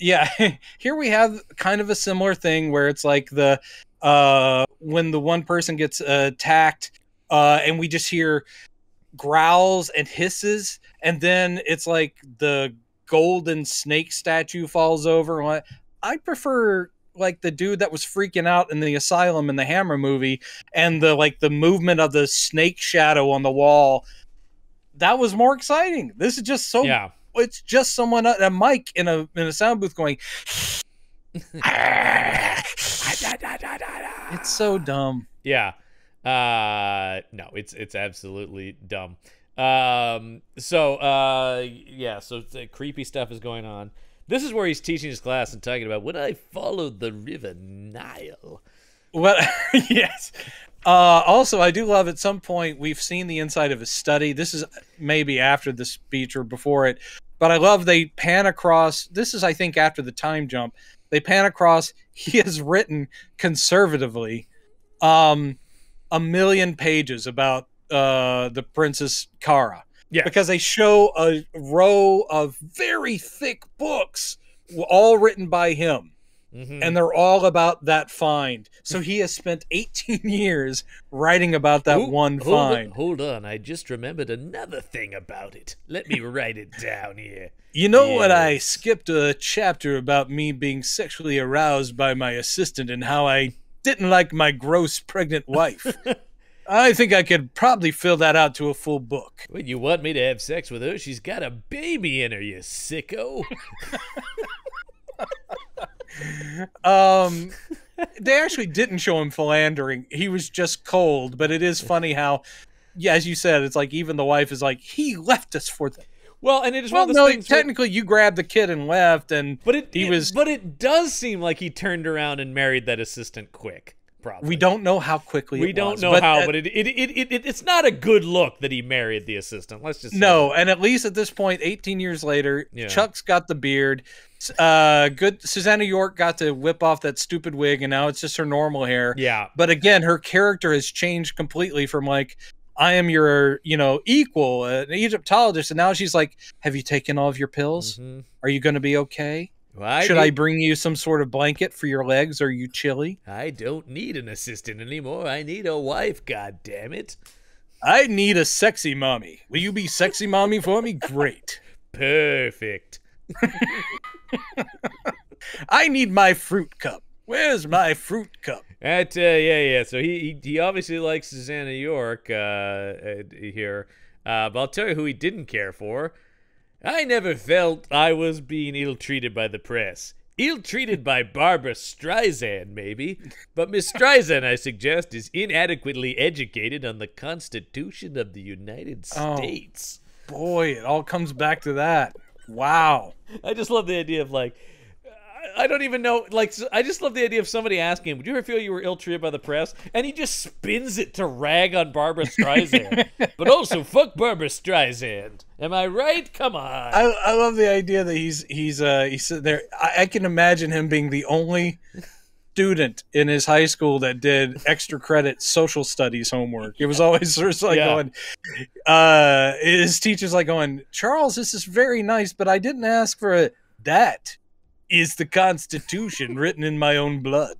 Yeah, [laughs] here we have kind of a similar thing where it's like the uh when the one person gets uh, attacked, uh, and we just hear growls and hisses, and then it's like the golden snake statue falls over. I prefer like the dude that was freaking out in the asylum in the Hammer movie, and the like the movement of the snake shadow on the wall. That was more exciting. This is just so. Yeah. It's just someone a mic in a in a sound booth going. [laughs] it's so dumb. Yeah. Uh no, it's it's absolutely dumb. Um so uh yeah, so the creepy stuff is going on. This is where he's teaching his class and talking about when I followed the river Nile. Well, [laughs] yes. Uh, also, I do love at some point we've seen the inside of his study. This is maybe after the speech or before it, but I love they pan across. This is, I think, after the time jump. They pan across. [laughs] He has written conservatively um, a million pages about uh, the Princess Kara Yeah. because they show a row of very thick books, all written by him Mhm. and they're all about that find. So he has spent [laughs] 18 years writing about that Ooh, one hold on- find. hold on, I just remembered another thing about it. Let me write it down here. You know what? I skipped a chapter about me being sexually aroused by my assistant and how I didn't like my gross pregnant wife? [laughs] I think I could probably fill that out to a full book. When you want me to have sex with her, she's got a baby in her, you sicko. [laughs] Um, they actually didn't show him philandering. He was just cold, but it is funny how, yeah, as you said, it's like even the wife is like, he left us for the well, and it is Well, one of no, those things. where- technically you grabbed the kid and left, and but it, he it- was- But it does seem like he turned around and married that assistant quick. Probably. we don't know how quickly. We it don't was, know how, uh, but it, it, it, it, it it's not a good look that he married the assistant. Let's just say no, and at least at this point, 18 years later, Yeah. Chuck's got the beard. Uh, good. Susannah York got to whip off that stupid wig, and now it's just her normal hair. Yeah. But again, her character has changed completely from like, I am your, you know, equal, uh, an Egyptologist, and now she's like, Have you taken all of your pills? Mhm. Are you going to be okay? Well, Should I need- bring you some sort of blanket for your legs? Are you chilly? I don't need an assistant anymore. I need a wife. God damn it! I need a sexy mommy. Will you be sexy mommy for me? Great. [laughs] Perfect. [laughs] I need my fruit cup. Where's my fruit cup? That uh, yeah yeah. So he, he he obviously likes Susannah York uh, uh here, uh, but I'll tell you who he didn't care for. I never felt I was being ill treated by the press. Ill-treated by Barbra Streisand, maybe. But Miss Streisand, I suggest, is inadequately educated on the Constitution of the United Oh. States. Boy, it all comes back to that. Wow. I just love the idea of like, I- I don't even know. Like, I just love the idea of somebody asking him, "Would you ever feel you were ill-treated by the press?" And he just spins it to rag on Barbra Streisand, [laughs] but also fuck Barbra Streisand. Am I right? Come on. I, I love the idea that he's he's uh he's sitting there. I, I can imagine him being the only student in his high school that did extra credit social studies homework. It was always sort of like Yeah. going, uh, his teacher's like going, Charles, this is very nice, but I didn't ask for it. That is the Constitution written in my own blood.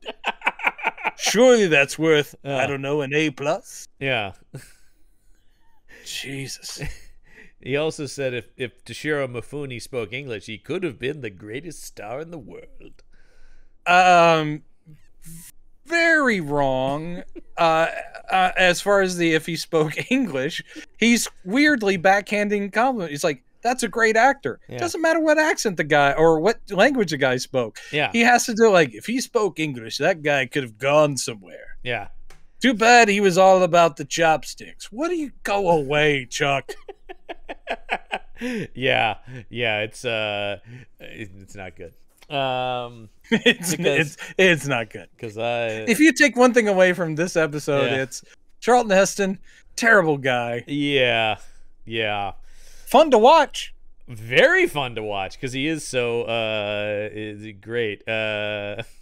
Surely that's worth, I don't know, an A plus. yeah. Jesus. [laughs] He also said if if Toshiro Mifune spoke English, he could have been the greatest star in the world. Um, very wrong. uh, uh, as far as the if he spoke [laughs] English, he's weirdly backhanding compliment. He's like, "That's a great actor." Yeah. Doesn't matter what accent the guy or what language the guy spoke. Yeah. He has to do like if he spoke English, that guy could have gone somewhere. Yeah. Too bad he was all about the chopsticks. What do you go away, Chuck? [laughs] yeah. Yeah, it's uh it's not good. Um [laughs] it's, Because- it's it's not good. cuz I If you take one thing away from this episode, Yeah. it's Charlton Heston, terrible guy. yeah. Yeah. Fun to watch. Very fun to watch cuz he is so uh is great. Uh [laughs]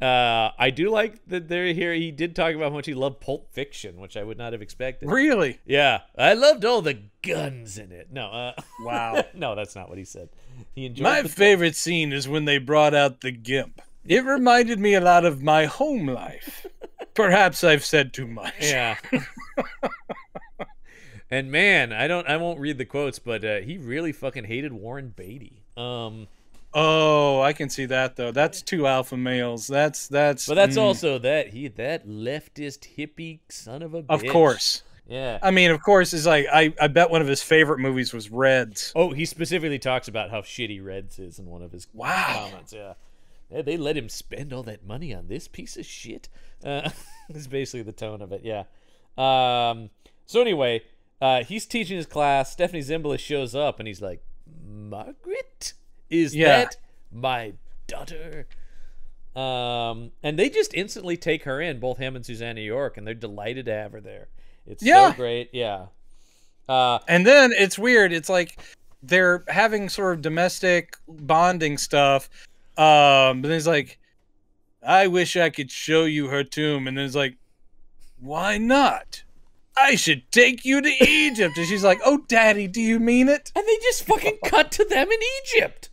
Uh, I do like that they're here. He did talk about how much he loved Pulp Fiction, which I would not have expected. Really? Yeah, I loved all the guns in it. No, uh, [laughs] Wow. no, that's not what he said. He enjoyed My favorite scene is when they brought out the GIMP. It reminded me a lot of my home life. [laughs] Perhaps I've said too much. Yeah. And man, I don't I won't read the quotes, but uh, he really fucking hated Warren Beatty. Um Oh, I can see that though. That's two alpha males. That's that's. but that's mm, also that he that leftist hippie son of a bitch. Of course. Yeah. I mean, of course, is like I. I bet one of his favorite movies was Reds. Oh, he specifically talks about how shitty Reds is in one of his Wow. comments. Yeah. Yeah, they let him spend all that money on this piece of shit. Uh, [laughs] is basically the tone of it. Yeah. Um. So anyway, uh, he's teaching his class. Stephanie Zimbalist shows up, and he's like, "Margaret, is Yeah. that my daughter?" Um, and they just instantly take her in, both him and Susannah York, and they're delighted to have her there. It's Yeah. so great. Yeah. Uh, And then it's weird. It's like they're having sort of domestic bonding stuff. Um, but then it's like, I wish I could show you her tomb. And then it's like, why not? I should take you to Egypt. And she's like, Oh, daddy, do you mean it? and they just fucking cut to them in Egypt.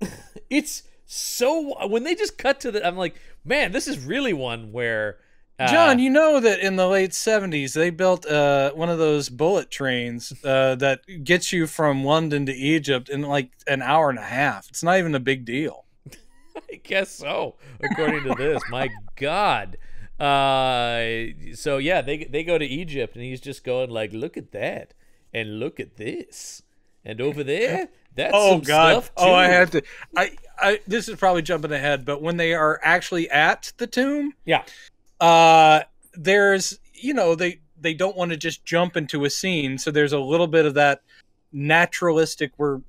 [laughs] it's so when they just cut to the, I'm like, man, this is really one where uh, John, you know that in the late 70s, they built uh, one of those bullet trains uh, that gets you from London to Egypt in like an hour and a half. It's not even a big deal. [laughs] I guess so, according to this. My God. Uh, so yeah, they they go to Egypt, and he's just going like, look at that, and look at this, and over there, that's oh some god. stuff oh i too." had to i i this is probably jumping ahead but when they are actually at the tomb Yeah, uh there's you know they they don't want to just jump into a scene. So there's a little bit of that naturalistic we're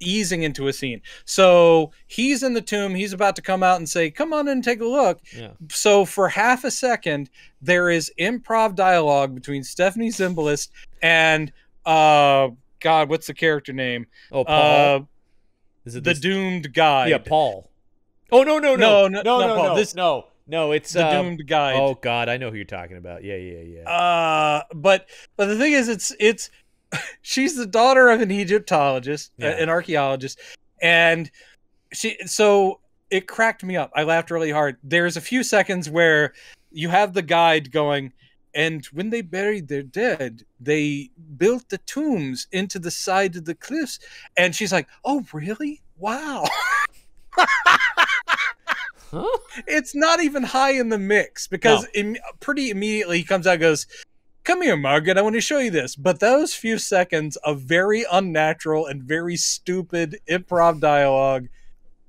easing into a scene so he's in the tomb he's about to come out and say come on in and take a look yeah. so for half a second there is improv dialogue between stephanie zimbalist and uh god what's the character name Oh, Paul. uh is it the this- doomed guide. Yeah, Paul. Oh no no no No, no, no no Paul. no This- no no it's the um, doomed guide. Oh God, I know who you're talking about. Yeah yeah yeah. Uh, but but the thing is, it's it's she's the daughter of an Egyptologist, Yeah. an archaeologist, and she. So it cracked me up. I laughed really hard. There's a few seconds where you have the guide going. And when they buried their dead, they built the tombs into the side of the cliffs. And she's like, "Oh, really? Wow!" [laughs] huh? it's not even high in the mix because No. im- pretty immediately he comes out and goes come here margaret i want to show you this but those few seconds of very unnatural and very stupid improv dialogue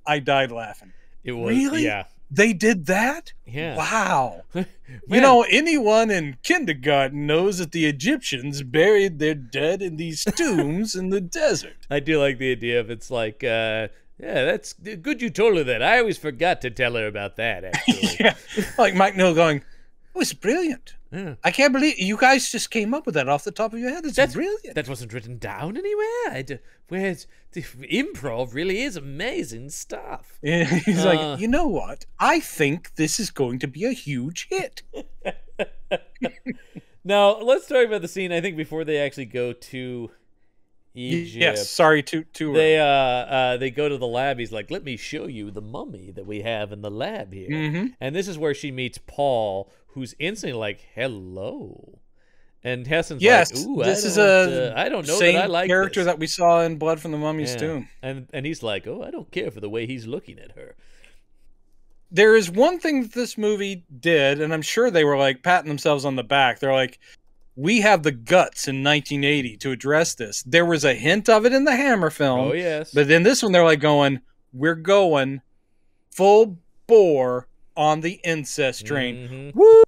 I died laughing. It was Really? yeah. They did that? Yeah. Wow. [laughs] You know, anyone in kindergarten knows that the Egyptians buried their dead in these [laughs] tombs in the desert. I do like the idea of it's like, uh, yeah, that's good you told her that. I always forgot to tell her about that, actually. [laughs] yeah. Like Mike Newell going, it was brilliant. Yeah. I can't believe you guys just came up with that off the top of your head. It's That's- brilliant. That wasn't written down anywhere. I d- where's the improv really is amazing stuff. [laughs] He's Uh. like, you know what? I think this is going to be a huge hit. [laughs] [laughs] Now let's talk about the scene. I think before they actually go to Egypt, Yes, sorry to to they uh, uh they go to the lab. He's like, "Let me show you the mummy that we have in the lab here." Mhm. And this is where she meets Paul, who's instantly like, "Hello," and Heston's Yes, like, "Ooh, this I is a uh, I don't know that I like character this. that we saw in Blood from the Mummy's Yeah. Tomb. And and he's like, "Oh, I don't care for the way he's looking at her." There is one thing that this movie did, and I'm sure they were like patting themselves on the back. They're like, we have the guts in 1980 to address this. There was a hint of it in the Hammer film, oh yes, but then this one they're like going, we're going full bore on the incest train. Mhm. Woo!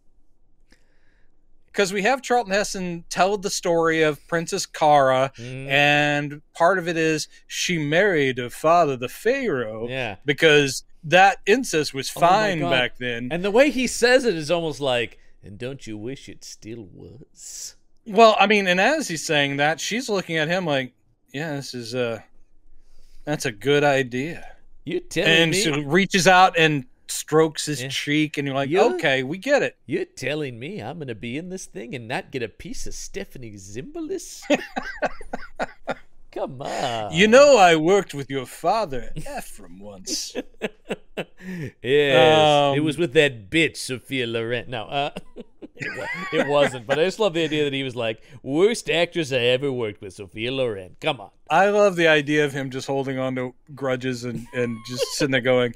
Because we have Charlton Heston tell the story of Princess Kara, Mhm. and part of it is she married her father, the Pharaoh, yeah. because that incest was Oh fine God. back then. And the way he says it is almost like, "And don't you wish it still was?" Well, I mean, and as he's saying that, she's looking at him like, "Yeah, this is a, that's a good idea." You telling And me? she reaches out and strokes his Yeah. cheek, and you're like, Yeah. "Okay, we get it." You're telling me I'm gonna be in this thing and not get a piece of Stephanie Zimbalist? Come on. You know, I worked with your father, Ephraim, once. [laughs] yes, it Um, was with that bitch Sophia Loren. No, uh, [laughs] it, it wasn't. But I just love the idea that he was like worst actress I ever worked with, Sophia Loren. Come on. I love the idea of him just holding on to grudges and, and just sitting there going,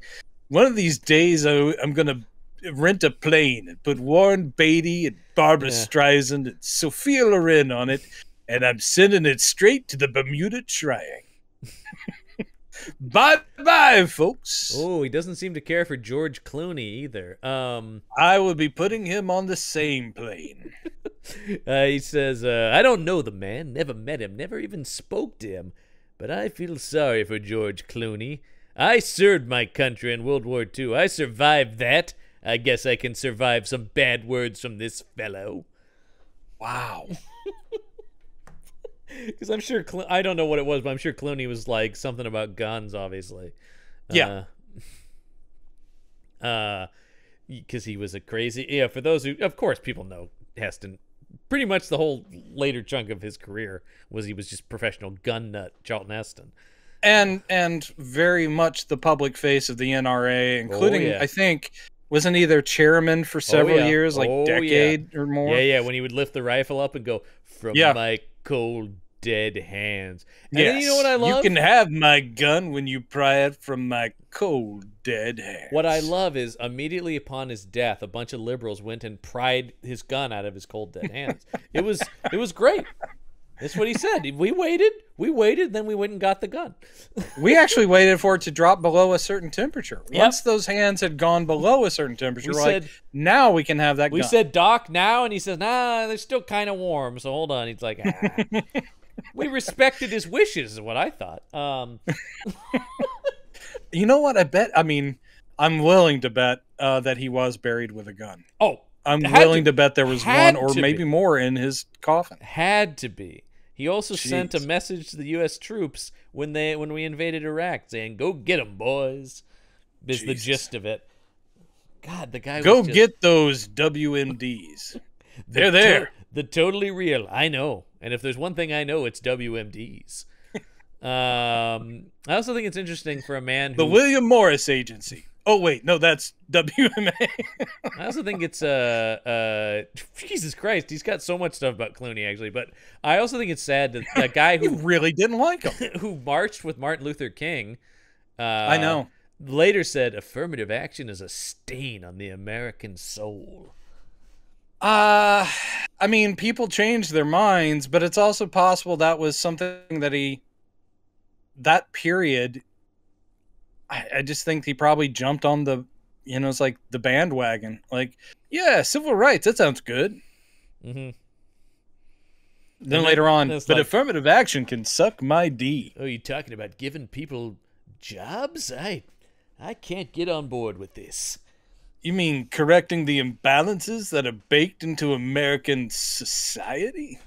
one of these days I, I'm going to rent a plane and put Warren Beatty and Barbra Yeah. Streisand and Sophia Loren on it, and I'm sending it straight to the Bermuda Triangle. [laughs] bye bye, folks. Oh, he doesn't seem to care for George Clooney either. Um, I will be putting him on the same plane. [laughs] uh, he says, uh, "I don't know the man, never met him, never even spoke to him, but I feel sorry for George Clooney. I served my country in World War II. I survived that. I guess I can survive some bad words from this fellow." Wow. [laughs] Because I'm sure Clo- I don't know what it was, but I'm sure Clooney was like something about guns, obviously. Yeah. Uh, [laughs] uh, because he was a crazy. Yeah. For those who, of course, people know Heston. Pretty much the whole later chunk of his career was he was just professional gun nut Charlton Heston. And and very much the public face of the NRA, including Oh, yeah. I think wasn't either chairman for oh, several yeah. years, like Oh, yeah. decade or more. Yeah, yeah. When he would lift the rifle up and go from Yeah. my cold dead hands. And Yes. you know what I love? You can have my gun when you pry it from my cold dead hands. What I love is immediately upon his death, a bunch of liberals went and pried his gun out of his cold dead hands. it was it was great. That's what he said. We waited, we waited, then we went and got the gun. we actually waited for it to drop below a certain temperature. Yep. Once those hands had gone below a certain temperature, We said- like, now we can have that We gun. said Doc now, and he says, Nah, they're still kind of warm. So hold on. He's like, ah. [laughs] we respected his wishes, is what I thought. Um, [laughs] you know what? I bet. I mean, I'm willing to bet uh, that he was buried with a gun. oh, I'm willing to- to, bet there was one or maybe be. more in his coffin. had to be. He also sent a message to the U.S. troops when they when we invaded Iraq, saying, "Go get 'em, boys." Is the gist of it. God, the guy Go was just- get those WMDs. They're the there. to- the totally real. I know. And if there's one thing I know, it's WMDs. [laughs] um, I also think it's interesting for a man who. The William Morris Agency. Oh wait, no, that's [laughs] WMA. I also think it's uh uh Jesus Christ, he's got so much stuff about Clooney actually, but I also think it's sad that that guy who [laughs] really didn't like him. [laughs] who marched with Martin Luther King. Uh, I know. Later said affirmative action is a stain on the American soul. Uh I mean, people change their minds, but it's also possible that was something that he that period I, I just think he probably jumped on the, you know, it's like the bandwagon. Like, yeah, civil rights. That sounds good. Mm-hmm. Then And later on, but like- affirmative action can suck my D. Oh, you talking about giving people jobs? I, I can't get on board with this. You mean correcting the imbalances that are baked into American society?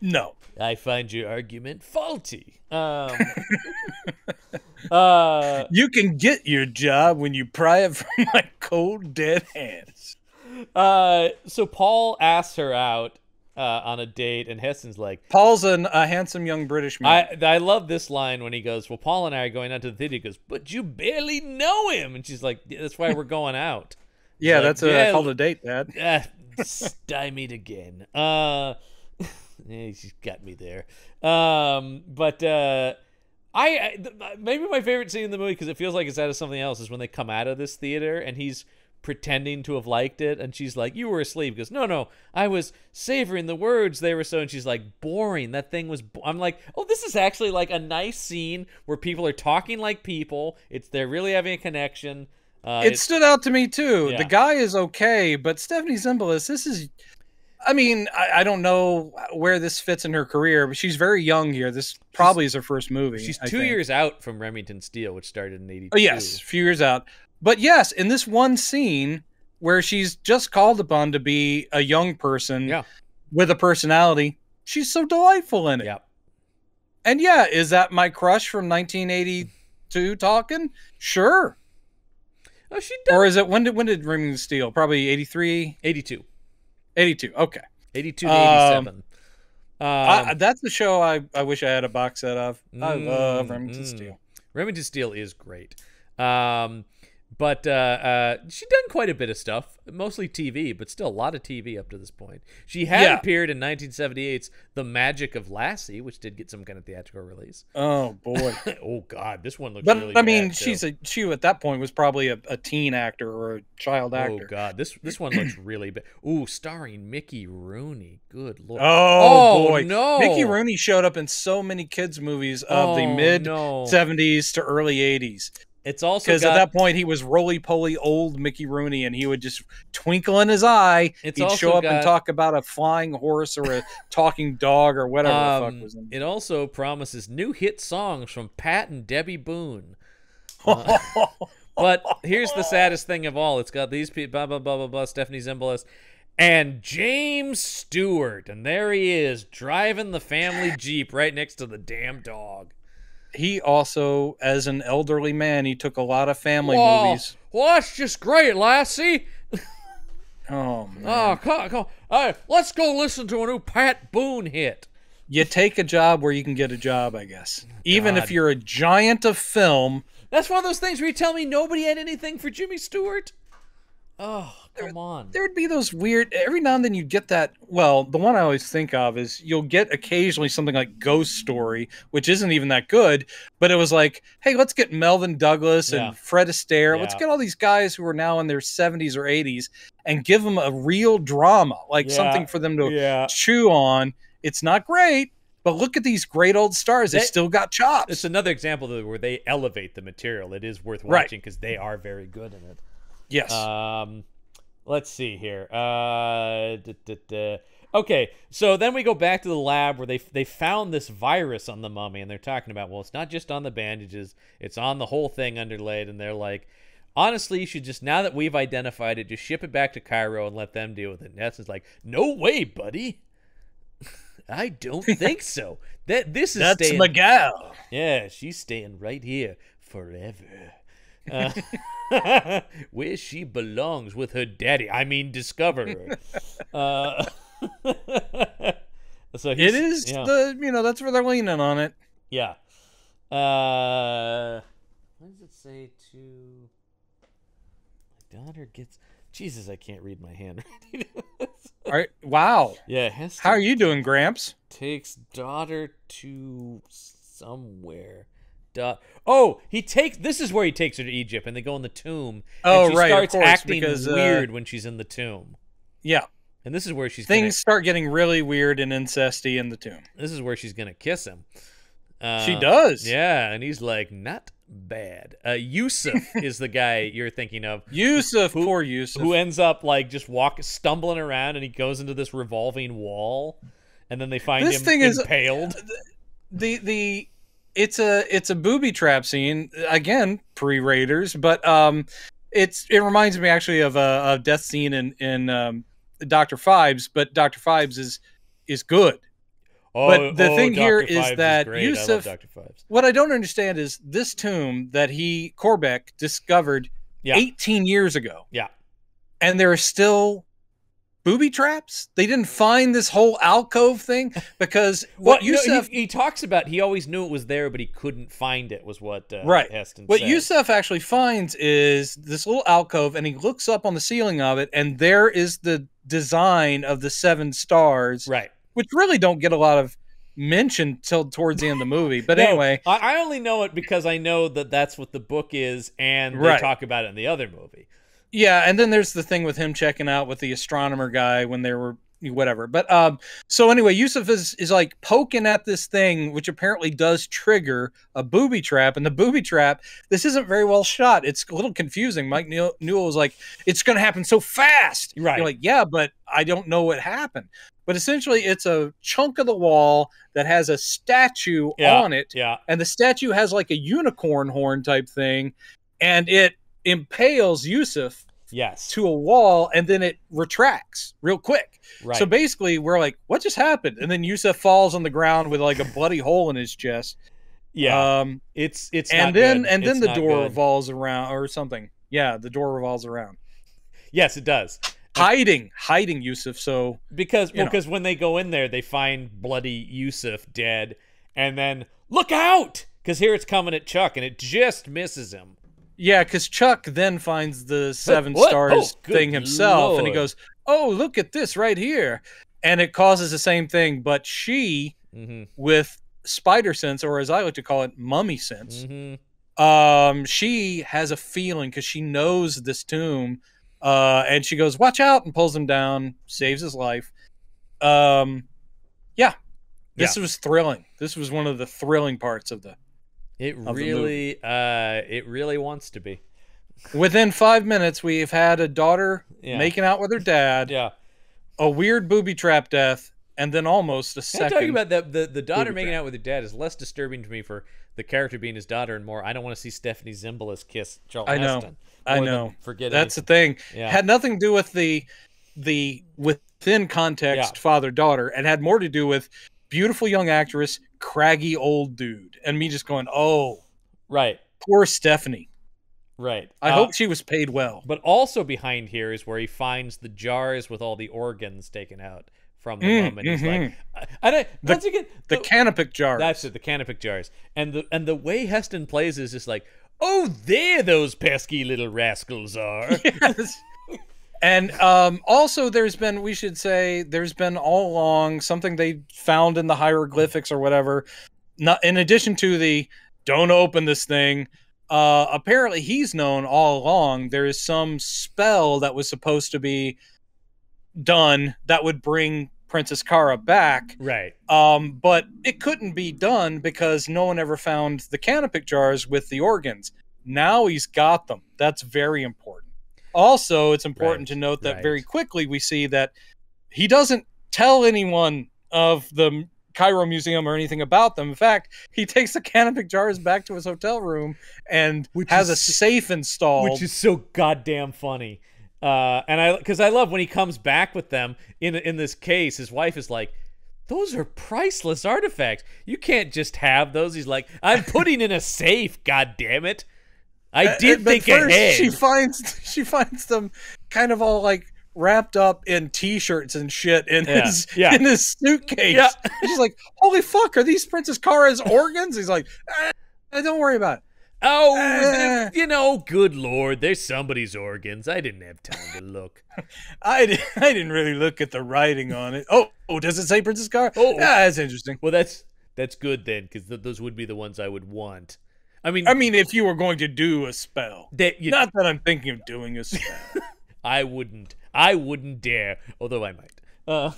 No. I find your argument faulty. Um, [laughs] uh, You can get your job when you pry it from my cold, dead hands. uh, so Paul asks her out uh, on a date, and Heston's like, Paul's an, a handsome young British man. I I love this line when he goes, "Well, Paul and I are going out to the theater." He goes, "But you barely know him," and she's like, "Yeah, "That's why we're going out." [laughs] yeah, like, that's a yeah, called a date, Dad. [laughs] Ah, stymied again. Uh, yeah, she's got me there. Um, but uh, I, I th- maybe my favorite scene in the movie because it feels like it's out of something else is when they come out of this theater and he's pretending to have liked it and she's like you were asleep he goes no no i was savoring the words they were so and she's like boring that thing was bo-. i'm like oh this is actually like a nice scene where people are talking like people it's they're really having a connection uh, it stood out to me too. Yeah. The guy is okay, but Stephanie Zimbalist, this is. I mean, I, I don't know where this fits in her career, but she's very young here. This probably is her first movie. she's I two think. years out from remington steele which started in 82 Oh yes, a few years out. But yes, in this one scene where she's just called upon to be a young person Yeah. with a personality, she's so delightful in it. yeah And yeah, is that my crush from 1982 talking? Sure. Oh, she did. Or is it when did when did Remington Steele? Probably 83, 82. 82. Okay. 82 to Um, 87. Um, I, that's the show I, I wish I had a box set of. I Mm, love Remington mm. Steele. Remington Steele is great. Um, but uh, uh, she's done quite a bit of stuff, mostly TV, but still a lot of TV up to this point. She had Yeah. appeared in 1978's The Magic of Lassie, which did get some kind of theatrical release. Oh boy. [laughs] oh, God, this one looks But really I mean, bad, she's a she at that point was probably a, a teen actor or a child actor. Oh. God, this this one looks really bad. Ooh, starring Mickey Rooney. Good lord. Oh, Oh, boy, no. Mickey Rooney showed up in so many kids movies of the Oh, mid no. '70s to early '80s. It's also Because at that point he was roly poly old Mickey Rooney, and he would just twinkle in his eye. It's He'd show up got- and talk about a flying horse or a talking dog or whatever the Um, fuck was in. it also promises new hit songs from Pat and Debbie Boone. [laughs] Uh, but here's the saddest thing of all: it's got these people, blah blah blah blah blah. Stephanie Zimbalist and James Stewart, and there he is driving the family [gasps] jeep right next to the damn dog. He also, as an elderly man, he took a lot of family Whoa. movies. Well, that's just great, Lassie. Oh, [laughs] ah, man. Oh, come, come. Hey, let's go listen to a new Pat Boone hit. you take a job where you can get a job, I guess. Even if you're a giant of film, That's one of those things where you tell me nobody had anything for Jimmy Stewart. Oh, come on. there'd be those weird every now and then you'd get that well the one i always think of is you'll get occasionally something like ghost story which isn't even that good but it was like hey let's get melvyn douglas Yeah. and fred astaire let's get all these guys who are now in their 70s or 80s and give them a real drama like Yeah. something for them to Yeah. chew on it's not great but look at these great old stars they They- still got chops It's another example where they elevate the material. It is worth watching because they are very good in it. Yes Um, let's see here. Uh, duh, duh, duh. Okay, so then we go back to the lab where they they found this virus on the mummy, and they're talking about well, it's not just on the bandages; it's on the whole thing underlaid, and they're like. Honestly, you should just now that we've identified it, just ship it back to Cairo and let them deal with it. And Nelson's like, "No way, buddy. [laughs] I don't [laughs] think so. That this is that's staying. miguel Yeah, she's staying right here forever. Uh, [laughs] where she belongs with her daddy. I mean, discover her. [laughs] uh, [laughs] so it is yeah, the you know that's where they're leaning on it yeah. Uh, what does it say to my daughter gets? Jesus, I can't read my handwriting. all right wow yeah, how are you doing gramps takes daughter to somewhere. Da- oh, he takes. This is where he takes her to Egypt, and they go in the tomb. Oh, and she right, of starts course, acting because, uh, weird when she's in the tomb. yeah And this is where she's things start getting really weird and incesty in the tomb. This is where she's gonna kiss him. Uh, she does. Yeah, and he's like, "Not bad. Uh, Yusuf [laughs] is the guy you're thinking of. Yusuf, Who- poor Yusuf. who ends up like just walk stumbling around and he goes into this revolving wall and then they find This him thing is- impaled the the it's a it's a booby trap scene again pre Raiders, but um, it's it reminds me actually of a, a death scene in in um, Doctor Phibes, but Doctor Phibes is is good. oh, But the oh, thing here Dr. is that. I love Yusuf- Dr. Phibes. What I don't understand is this tomb that he Corbeck discovered Yeah. 18 years ago. Yeah. And there are still booby traps. They didn't find this whole alcove thing because [laughs] what you know, Yusuf he, he talks about he always knew it was there, but he couldn't find it. Was what uh, Right. Heston What said. Yusuf actually finds is this little alcove, and he looks up on the ceiling of it, and there is the design of the seven stars, right? which really don't get a lot of mention till towards the end of the movie. But [laughs] No, anyway, I, I only know it because I know that that's what the book is, and they Right. talk about it in the other movie. Yeah, and then there's the thing with him checking out with the astronomer guy when they were whatever. But um, so anyway, Yusuf is is like poking at this thing, which apparently does trigger a booby trap. And the booby trap, this isn't very well shot. It's a little confusing. Mike Newell, Newell was like, "It's going to happen so fast." Right. You're like, "Yeah, but I don't know what happened." But essentially, it's a chunk of the wall that has a statue Yeah. on it, Yeah, and the statue has like a unicorn horn type thing, and it impales Yusuf yes, to a wall and then it retracts real quick. right. So basically, we're like, what just happened? And then Yusuf falls on the ground with like a bloody hole in his chest. yeah, Um, it's it's and then good. and then It's the door good. revolves around or something. Yeah, the door revolves around. Yes, it does. Hiding, hiding Yusuf. So Because You well, because when they go in there, they find bloody Yusuf dead, and then look out, because here it's coming at Chuck, and it just misses him. Yeah, because Chuck then finds the seven what? stars Oh, thing himself, and he goes, "Oh, look at this right here," and it causes the same thing, but she hmm with spider sense, or as I like to call it, mummy sense. hmm um she has a feeling because she knows this tomb uh and she goes watch out and pulls him down saves his life. Um yeah. This was thrilling. This was one of the thrilling parts of the It really, uh, it really wants to be. within five minutes we've had a daughter Yeah. making out with her dad Yeah. a weird booby trap death and then almost a second Talking about that? The the daughter making trap. out with her dad is less disturbing to me for the character being his daughter, and more. I don't want to see Stephanie Zimbalist kiss Charlton I know. Heston. I know. Forget it. that's the thing Yeah. had nothing to do with the the within context Yeah. father daughter and had more to do with beautiful young actress craggy old dude and me just going oh right. poor stephanie Right. i Uh, hope she was paid well But also behind here is where he finds the jars with all the organs taken out from the Mm, mum, and he's mhm. like, I, I don't, The- once again, the canopic jars That's it, the canopic jars, and the and the way Heston plays is just like, oh, there those pesky little rascals are. [laughs] yes. And um, also, there's been, we should say, there's been all along something they found in the hieroglyphics or whatever. Not in addition to the don't open this thing. Uh, apparently, he's known all along. There is some spell that was supposed to be done that would bring Princess Kara back. right. Um, but it couldn't be done because no one ever found the canopic jars with the organs. Now he's got them. That's very important. Also, it's important Right, to note that right. very quickly we see that he doesn't tell anyone of the Cairo Museum or anything about them. In fact, he takes the canopic jars back to his hotel room and Which has a safe installed. which is so goddamn funny. Uh, and I because I love when he comes back with them in in this case. His wife is like, "Those are priceless artifacts. You can't just have those." He's like, "I'm putting in a safe. God damn it! I Uh, did but think first ahead." She finds [laughs] she finds them kind of all like wrapped up in t-shirts and shit in Yeah, his yeah. in his suitcase. Yeah. [laughs] She's like, "Holy fuck, are these Princess Kara's [laughs] organs?" He's like, eh, "Don't worry about it." oh, Uh. you know, good lord, there's somebody's organs. I didn't have time to look. I, di- I didn't really look at the writing on it. Oh, oh does it say Princess Kara? Oh. yeah, that's interesting. Well, that's that's good then, because th- those would be the ones I would want. I mean, I mean, if you were going to do a spell, that you, not that I'm thinking of doing a spell. [laughs] I wouldn't. I wouldn't dare, although I might. Uh,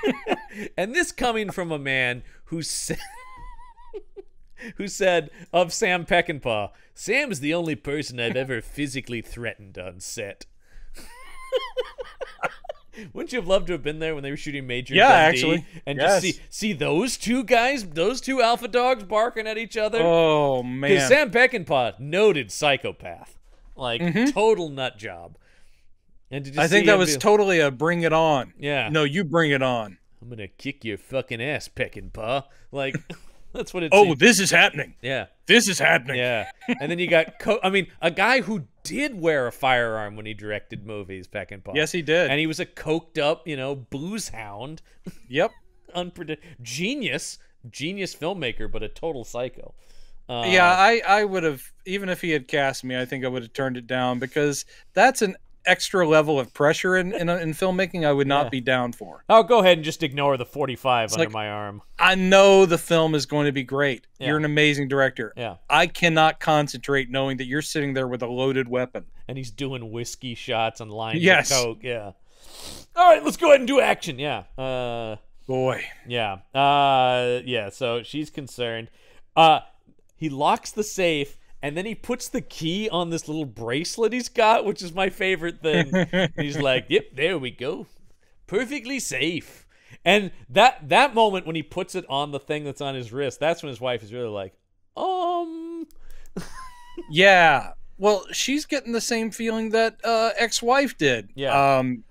[laughs] and this coming from a man who said, [laughs] who said of Sam Peckinpah, Sam is the only person I've ever physically threatened on set. [laughs] Wouldn't you have loved to have been there when they were shooting Major Yeah, Dundee actually. and Yes. just see see those two guys, those two alpha dogs barking at each other? Oh Because man. Sam Peckinpah, noted psychopath, like mm-hmm. total nut job. And to just. I think that was totally a bring it on. yeah. No, you bring it on. I'm gonna kick your fucking ass, Peckinpah. Like [laughs] [laughs] that's what it. Oh, seemed- this is happening. yeah, This is happening. yeah. And then you got, [laughs] co- I mean, a guy who did wear a firearm when he directed movies, Peckinpah. Yes, he did. And he was a coked up, you know, booze hound, [laughs] yep. unpredict genius, genius filmmaker, but a total psycho. Uh, yeah, I, I would have even if he had cast me, I think I would have turned it down because that's an extra level of pressure in in, in filmmaking. I would not Yeah. be down for. I'll go ahead and just ignore the 45 under like- my arm. I know the film is going to be great. Yeah. You're an amazing director. Yeah. I cannot concentrate knowing that you're sitting there with a loaded weapon. and he's doing whiskey shots and lines Yes. of coke. Yeah. All right, let's go ahead and do action. Yeah. Uh, Boy, yeah. Uh, yeah. So she's concerned. Uh, he locks the safe and then he puts the key on this little bracelet he's got, which is my favorite thing. [laughs] he's like, "Yep, there we go, perfectly safe." And that that moment when he puts it on the thing that's on his wrist, that's when his wife is really like, um. [laughs] yeah. Well, she's getting the same feeling that uh, ex-wife did. Yeah. Um,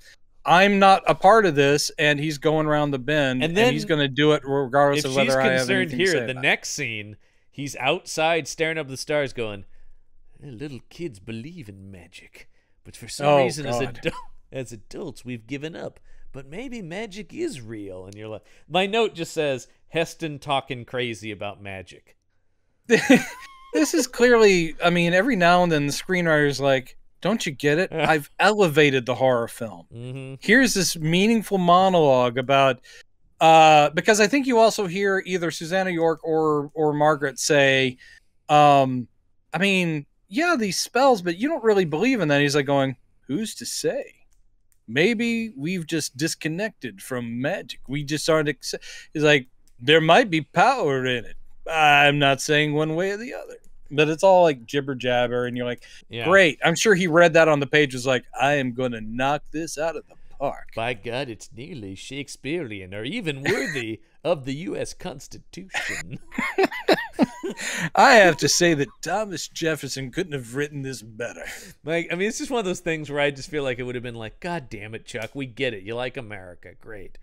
I'm not a part of this, and he's going around the bend, And and, then- he's going to do it regardless of whether I have anything to say here, the next scene, he's outside staring up at the stars, going, "Eh, "Little kids believe in magic, but for some Oh, reason, as adu- [laughs] as adults, we've given up. But maybe magic is real." And you're like, my note just says, "Heston talking crazy about magic." [laughs] this is clearly i mean every now and then the screenwriter's like don't you get it [laughs] i've elevated the horror film hmm here's this meaningful monologue about uh because i think you also hear either susannah york or or margaret say um i mean yeah these spells but you don't really believe in that. He's like going who's to say? Maybe we've just disconnected from magic. We just aren't acce-. he's like there might be power in it. I'm not saying one way or the other. But it's all like jibber jabber and you're like Yeah. great. I'm sure he read that on the page was like i am gonna knock this out of the park By God, it's nearly Shakespearean, or even worthy [laughs] of the U.S. Constitution. [laughs] I have to say that Thomas Jefferson couldn't have written this better. Like, I mean, it's just one of those things where I just feel like it would have been like, God damn it, Chuck, we get it. You like America, great.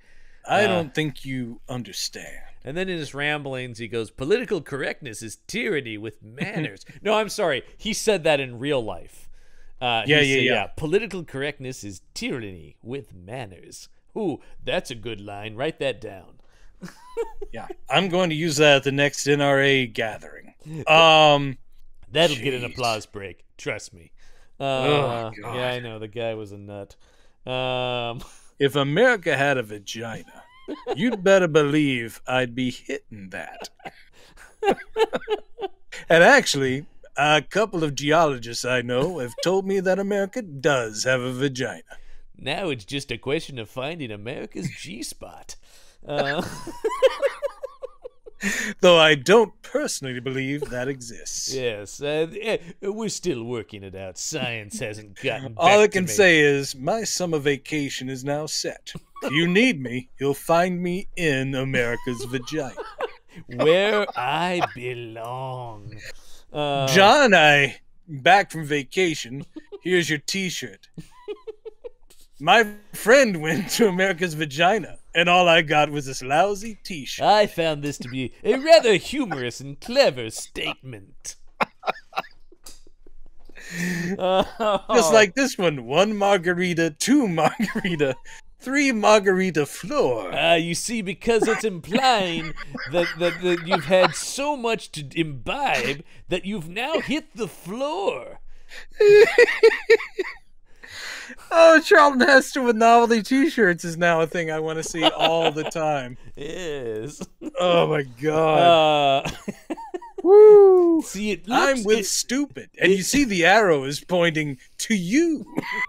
I Uh, don't think you understand. And then in his ramblings, he goes, Political correctness is tyranny with manners. [laughs] no, I'm sorry. He said that in real life. Uh, Yeah, yeah, said, yeah. Political correctness is tyranny with manners. Ooh, that's a good line. Write that down. [laughs] Yeah, I'm going to use that at the next NRA gathering. Um, [laughs] That'll get an applause break. Trust me. Uh, Oh, yeah, I know. The guy was a nut. Um, [laughs] if America had a vagina, you'd better believe I'd be hitting that. and actually, a couple of geologists I know have told me that America does have a vagina. now it's just a question of finding America's G spot. Uh, [laughs] Though I don't personally believe that exists. yes, uh, we're still working it out. Science hasn't gotten. All I can say is my summer vacation is now set. If you need me, you'll find me in America's vagina. [laughs] where I belong. Uh, John and I, back from vacation, here's your t shirt. My friend went to America's vagina, and all I got was this lousy t shirt. I found this to be a rather humorous and clever statement. Uh, Just like this one one margarita, two margarita, three margarita floor. Uh, you see, because it's implying [laughs] that, that, that you've had so much to imbibe that you've now hit the floor. [laughs] Oh, Charlton Heston with novelty t shirts is now a thing I want to see all the [laughs] time. Yes. Oh my god. Uh, Woo! see, it looks, I'm with it- stupid. And you see the arrow is pointing to you.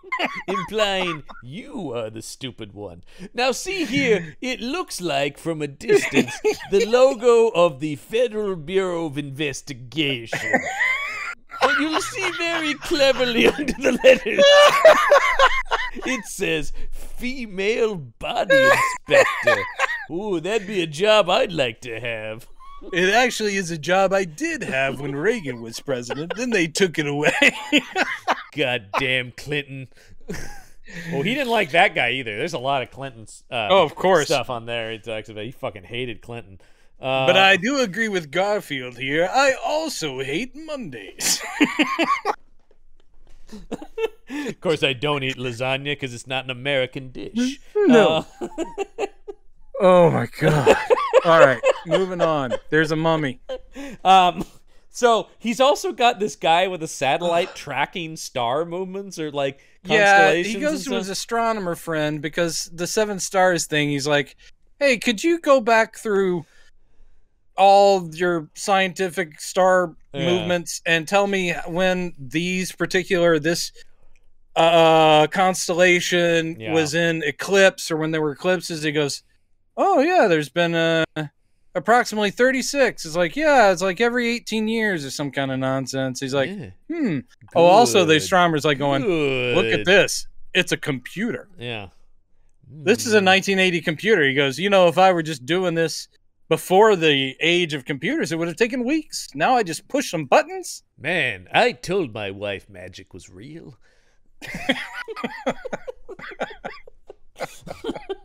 [laughs] implying you are the stupid one. Now, see here, it looks like from a distance the logo of the Federal Bureau of Investigation. But you'll see very cleverly [laughs] under the letters. It says female body inspector. Ooh, that'd be a job I'd like to have. It actually is a job I did have when Reagan was president. Then they took it away. [laughs] God damn Clinton. well, he didn't like that guy either. There's a lot of Clinton's uh, Oh, of course. stuff on there. He talks about he fucking hated Clinton. Uh, but I do agree with Garfield here. I also hate Mondays. [laughs] of course, I don't eat lasagna because it's not an American dish. [laughs] No. Uh, oh my god. [laughs] All right, moving on. There's a mummy. um, so he's also got this guy with a satellite [sighs] tracking star movements or like Yeah, he goes to his astronomer friend because the seven stars thing. He's like, "Hey, could you go back through all your scientific star Yeah. movements and tell me when these particular this uh constellation Yeah. was in eclipse or when there were eclipses?" He goes, "Oh yeah, there's been uh approximately 36." It's like, "Yeah, it's like every 18 years or some kind of nonsense." He's like, Yeah. "Hmm." Oh, also the Good. astronomer's like going, "Look at this. It's a computer." Yeah. This is a Mm. 1980 computer. He goes, you know, if I were just doing this before the age of computers, it would have taken weeks. Now I just push some buttons. Man, I told my wife magic was real. [laughs] [laughs]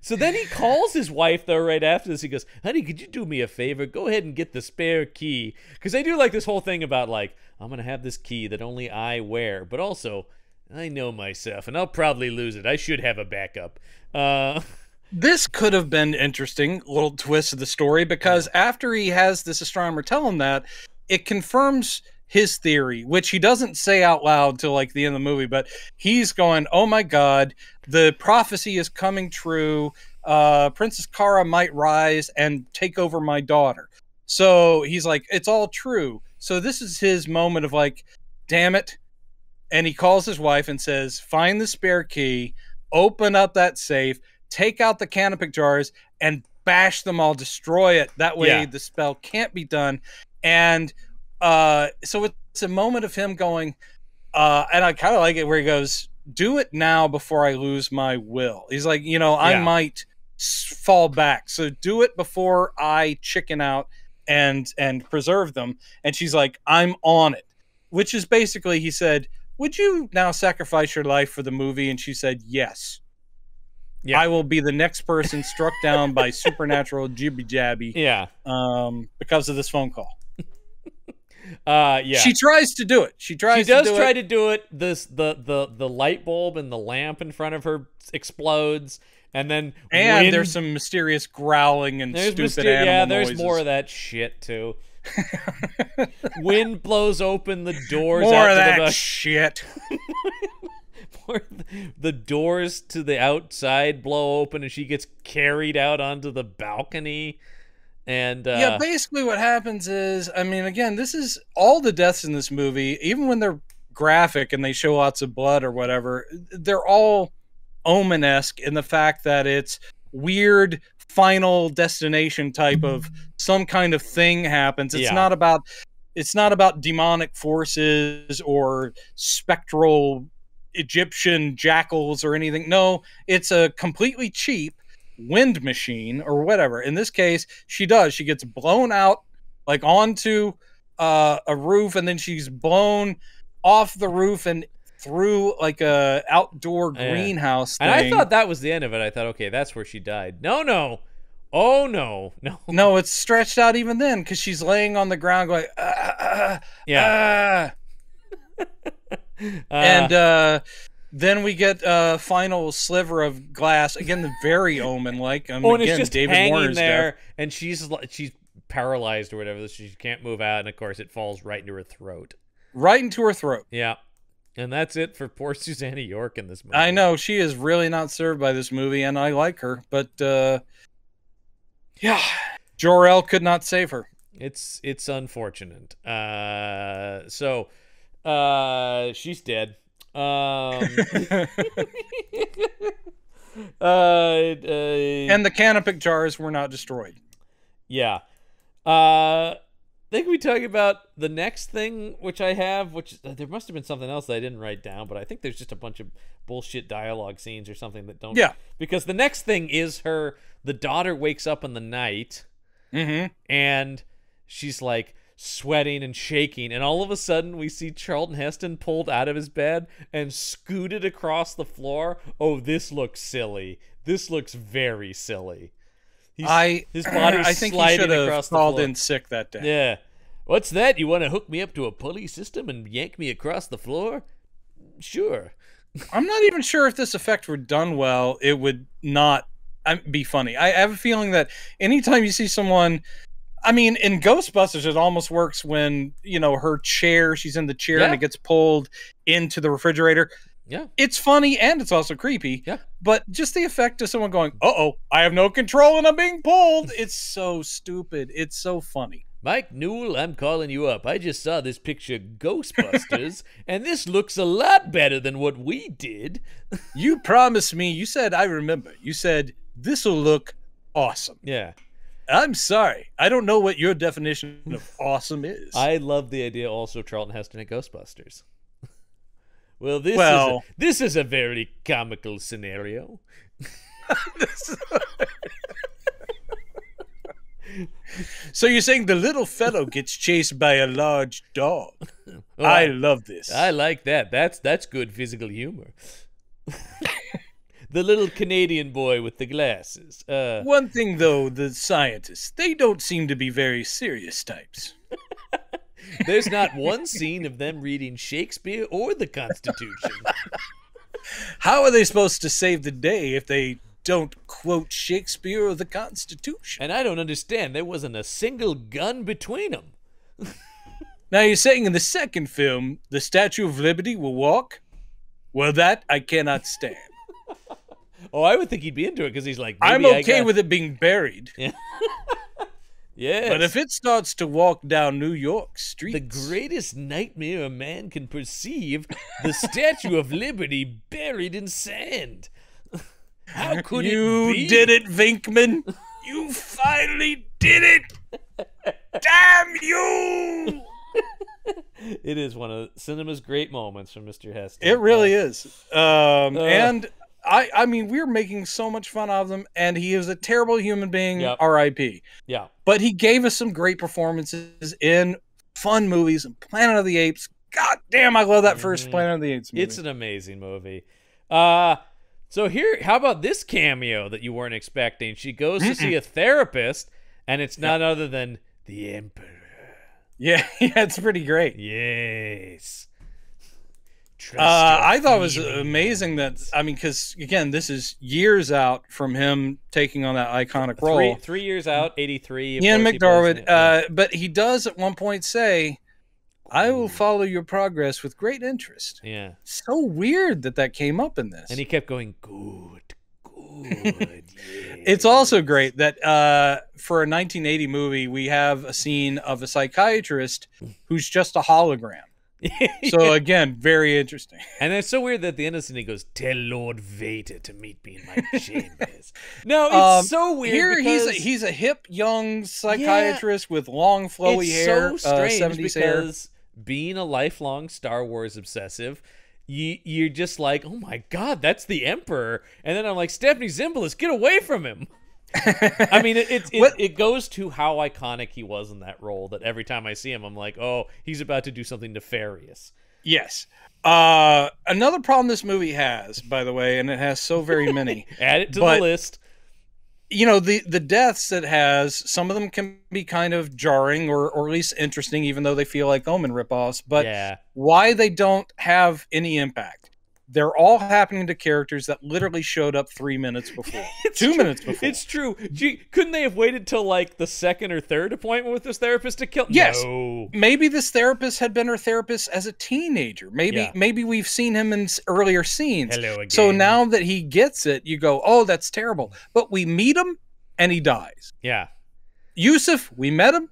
so then he calls his wife though right after this. He goes, "Honey, could you do me a favor? Go ahead and get the spare key." Because I do like this whole thing about like I'm gonna have this key that only I wear, but also I know myself, and I'll probably lose it. I should have a backup. Uh, [laughs] This could have been interesting little twist of the story because after he has this astronomer tell him that, it confirms his theory, which he doesn't say out loud till like the end of the movie, but he's going, "Oh my god, the prophecy is coming true. Uh, Princess Kara might rise and take over my daughter." So he's like, "It's all true." So this is his moment of like, "Damn it!" And he calls his wife and says, "Find the spare key, open up that safe." take out the canopic jars and bash them all, destroy it. That way Yeah. the spell can't be done. And uh, so it's a moment of him going, uh, and I kind of like it where he goes, "Do it now before I lose my will." He's like, you know, I Yeah. might fall back, so do it before I chicken out and and preserve them. And she's like, "I'm on it," which is basically he said. Would you now sacrifice your life for the movie? And she said, Yes. Yeah. I will be the next person struck down by [laughs] supernatural jibby jabby yeah. um, because of this phone call. [laughs] Uh, yeah. She tries to do it. She tries. she does to do try it. to do it. This the the the light bulb and the lamp in front of her explodes, and then and wind- there's some mysterious growling and there's stupid myster- animal yeah, there's noises. more of that shit too. [laughs] Wind blows open the doors. More out of that [laughs] [laughs] the, shit. more- the doors to the outside blow open, and she gets carried out onto the balcony. And uh, yeah, basically what happens is, I mean, again, this is all the deaths in this movie, even when they're graphic and they show lots of blood or whatever, they're all omen-esque in the fact that it's weird final destination type of some kind of thing happens. It's Yeah. not about it's not about demonic forces or spectral Egyptian jackals or anything. No, it's a completely cheap wind machine or whatever. In this case, she does. She gets blown out like onto uh, a roof, and then she's blown off the roof and through like a outdoor greenhouse thing. and I thought that was the end of it. I thought, okay, that's where she died. No, no, oh no, [laughs] no. no, it's stretched out even then because she's laying on the ground going, ah, ah, Yeah, ah." [laughs] Uh, and uh, then we get a final sliver of glass again, the very [laughs] omen like. Um, oh, and again, it's just David hanging Warner's there, death. and she's she's paralyzed or whatever. so She can't move out, and of course, it falls right into her throat. right into her throat. Yeah, and that's it for poor Susannah York in this movie. I know she is really not served by this movie, and I like her, but uh, yeah, Jor-El could not save her. It's it's unfortunate. Uh, so uh, she's dead. Um, [laughs] [laughs] uh, uh, and the canopic jars were not destroyed. yeah. Uh, think we talk about the next thing, which I have, which uh, there must have been something else that I didn't write down, but I think there's just a bunch of bullshit dialogue scenes or something that don't. Yeah. Because the next thing is her. The daughter wakes up in the night Mm-hmm. and she's like sweating and shaking and all of a sudden we see Charlton Heston pulled out of his bed and scooted across the floor. Oh, this looks silly. This looks very silly. He's, I his [clears throat] body. I think he sliding should have across the called floor. in sick that day. Yeah. What's that? You want to hook me up to a pulley system and yank me across the floor? Sure. [laughs] I'm not even sure if this effect were done well, it would not um, be funny. I have a feeling that anytime you see someone, I mean, in Ghostbusters, it almost works when you know her chair, she's in the chair and it gets pulled into the refrigerator. Yeah. It's funny and it's also creepy. Yeah. But just the effect of someone going, "Uh oh, I have no control and I'm being pulled," [laughs] it's so stupid. It's so funny. Mike Newell, I'm calling you up. I just saw this picture Ghostbusters, [laughs] and this looks a lot better than what we did. You promised me. You said I remember. You said this will look awesome. Yeah. I'm sorry. I don't know what your definition of [laughs] awesome is. I love the idea also of Charlton Heston at Ghostbusters. [laughs] well, this Well- is a, this is a very comical scenario. [laughs] so you're saying the little fellow gets chased by a large dog? Oh, I love this. I like that. That's that's good physical humor. The little Canadian boy with the glasses. Uh, One thing though, the scientists, they don't seem to be very serious types. [laughs] there's not one scene of them reading Shakespeare or the Constitution. [laughs] How are they supposed to save the day if they don't quote Shakespeare or the Constitution? And I don't understand. There wasn't a single gun between them. [laughs] Now you're saying in the second film, the Statue of Liberty will walk? Well, that I cannot stand. Oh, I would think he'd be into it because he's like, I'm "Maybe I okay got-" with it being buried. [laughs] Yes. But if it starts to walk down New York streets, the greatest nightmare a man can perceive, the Statue of Liberty buried in sand. [laughs] How could you it did it, Venkman. You finally did it. Damn you! [laughs] It is one of cinema's great moments from Mr. Heston. It really Uh, is. Um, Uh. and I, I mean, we're making so much fun of them, and he is a terrible human being. Yep. R.I.P. Yeah. But he gave us some great performances in fun movies and Planet of the Apes. God damn, I love that 1st Mhm. Planet of the Apes movie. It's an amazing movie. Uh so here how about this cameo that you weren't expecting? She goes to see a therapist and it's none other than the Emperor. yeah, [laughs] yeah, it's pretty great. Yes. Uh, I thought it was amazing that I mean, because again, this is years out from him taking on that iconic Three, role. three years out, 83. of Ian McDiarmid, uh, but he does at one point say, "I will follow your progress with great interest." yeah. So weird that that came up in this. And he kept going, good, good. [laughs] it's also great that uh, for a 1980 movie, we have a scene of a psychiatrist who's just a hologram. [laughs] So again, very interesting. [laughs] And it's so weird that at the end of the scene he goes, "Tell Lord Vader to meet me in my [laughs] chambers." no, it's Um, so weird. Here he's a, he's a hip young psychiatrist with long flowy it's hair, so strange uh, 70s hair. because being a lifelong Star Wars obsessive, you you're just like, "Oh my god, that's the Emperor," and then I'm like, "Stephanie Zimbalist, get away from him." I mean, it it, it, it goes to how iconic he was in that role. That every time I see him, I'm like, "Oh, he's about to do something nefarious." Yes. Uh, another problem this movie has, by the way, and it has so very [laughs] many. Add it to But- the list. you know the the deaths it has some of them can be kind of jarring or or at least interesting even though they feel like omen ripoffs but yeah. why they don't have any impact they're all happening to characters that literally showed up three minutes [laughs] before two true. minutes before It's true. Gee, couldn't they have waited till like the second or third appointment with this therapist to kill? Yes. No. maybe this therapist had been her therapist as a teenager maybe Yeah. maybe we've seen him in earlier scenes Hello again. so now that he gets it you go oh that's terrible but we meet him and he dies Yeah. Yusuf, we met him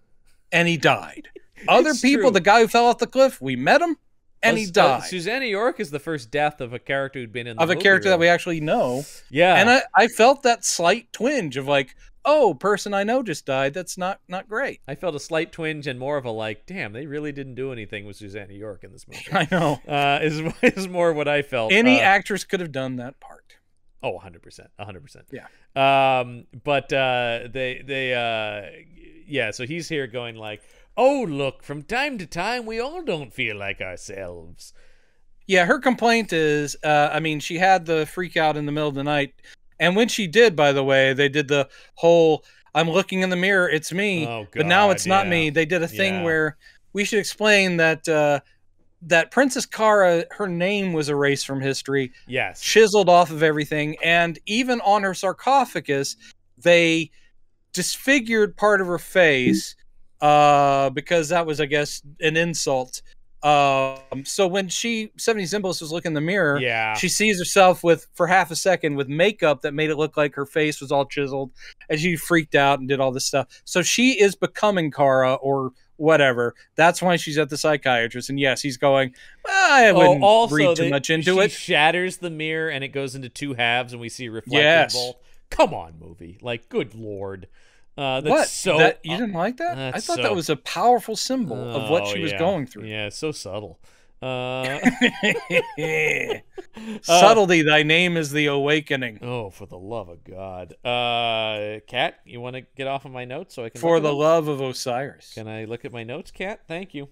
and he died. [laughs] Other It's people, true. the guy who fell off the cliff, we met him and Uh, he uh, died Susannah York is the first death of a character who'd been in the of a character that we actually know. yeah And I, I felt that slight twinge of like, oh, person I know just died. That's not not great. I felt a slight twinge and more of a like, damn, they really didn't do anything with Susannah York in this [laughs] movie. I know. uh, is [laughs] is more what I felt. Any Uh, actress could have done that part. Oh, 100%. 100%. Yeah. Um but uh they they uh yeah, so he's here going like, "Oh, look, from time to time we all don't feel like ourselves." Yeah, her complaint is, uh, I mean, she had the freak out in the middle of the night, and when she did, by the way, they did the whole "I'm looking in the mirror, it's me," Oh but now God, it's not yeah. me. They did a thing Yeah. where we should explain that uh, that Princess Kara, her name was erased from history, Yes. chiseled off of everything, and even on her sarcophagus, they disfigured part of her face uh, because that was, I guess, an insult. Um, so when she Stephanie Zimbalist was looking in the mirror, Yeah. she sees herself with for half a second with makeup that made it look like her face was all chiseled, and she freaked out and did all this stuff. So she is becoming Kara or whatever. That's why she's at the psychiatrist. And yes, he's going. "Well, I wouldn't oh, also, read too they- much into she it. shatters the mirror and it goes into two halves and we see reflected Yes. both. Come on, movie. Like, good lord. Uh, that's what? so that, you didn't like that? I thought so- that was a powerful symbol of what Oh, she was yeah. going through. Yeah, so subtle. [laughs] Uh, Subtlety, thy name is the awakening. oh, for the love of God. Uh, Kat, you want to get off of my notes so I can For the love of Osiris. Can I look at my notes, Cat? Thank you.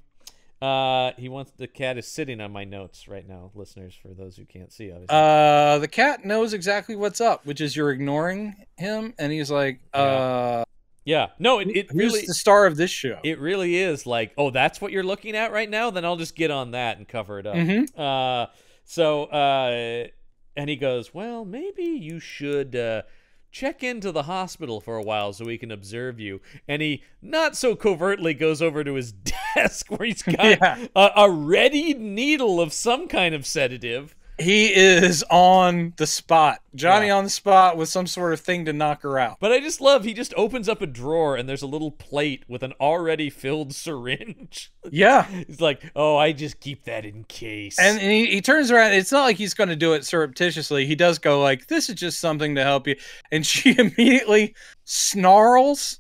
Uh, he wants the cat is sitting on my notes right now, listeners. For those who can't see, obviously. Uh, the cat knows exactly what's up, which is you're ignoring him, and he's like, uh, yeah, no, it, it who's really the star of this show? It really is like, oh, that's what you're looking at right now. Then I'll just get on that and cover it up. Mhm. Uh, so, uh, and he goes, well, maybe you should uh, check into the hospital for a while so we can observe you. And he not so covertly goes over to his [laughs] desk where he's got [laughs] Yeah. a, a ready needle of some kind of sedative. He is on the spot. Johnny Yeah. on the spot with some sort of thing to knock her out. But I just love he just opens up a drawer and there's a little plate with an already filled syringe. [laughs] Yeah. He's like, "Oh, I just keep that in case." And he, he turns around. It's not like he's going to do it surreptitiously. He does go like, "This is just something to help you," and she [laughs] immediately snarls.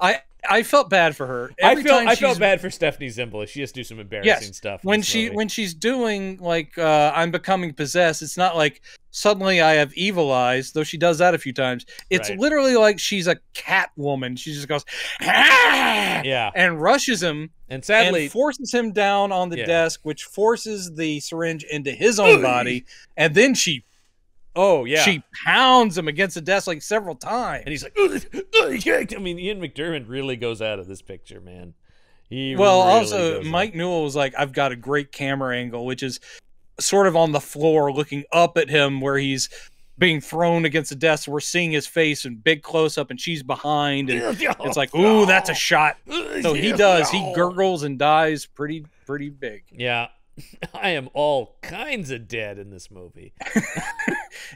I I felt bad for her. I Every felt time I felt bad for Stephanie Zimbel. She has to do some embarrassing Yes, stuff when she movie. when she's doing like uh, I'm becoming possessed. It's not like suddenly I have evil eyes, though she does that a few times. It's Right. literally like she's a cat woman. She just goes "Ah!" yeah, and rushes him and sadly, and forces him down on the Yeah. desk, which forces the syringe into his own body, and then she oh yeah, she pounds him against the desk like several times. and he's like, "Ugh, ugh. I mean, Ian McDiarmid really goes out of this picture, man. He well, really also Mike Newell was like, "I've got a great camera angle," which is sort of on the floor, looking up at him, where he's being thrown against the desk. We're seeing his face and big close up, and she's behind, and [laughs] it's like, "Ooh, that's a shot." [laughs] So he does. He gurgles and dies pretty pretty big. Yeah, [laughs] I am all kinds of dead in this movie. [laughs]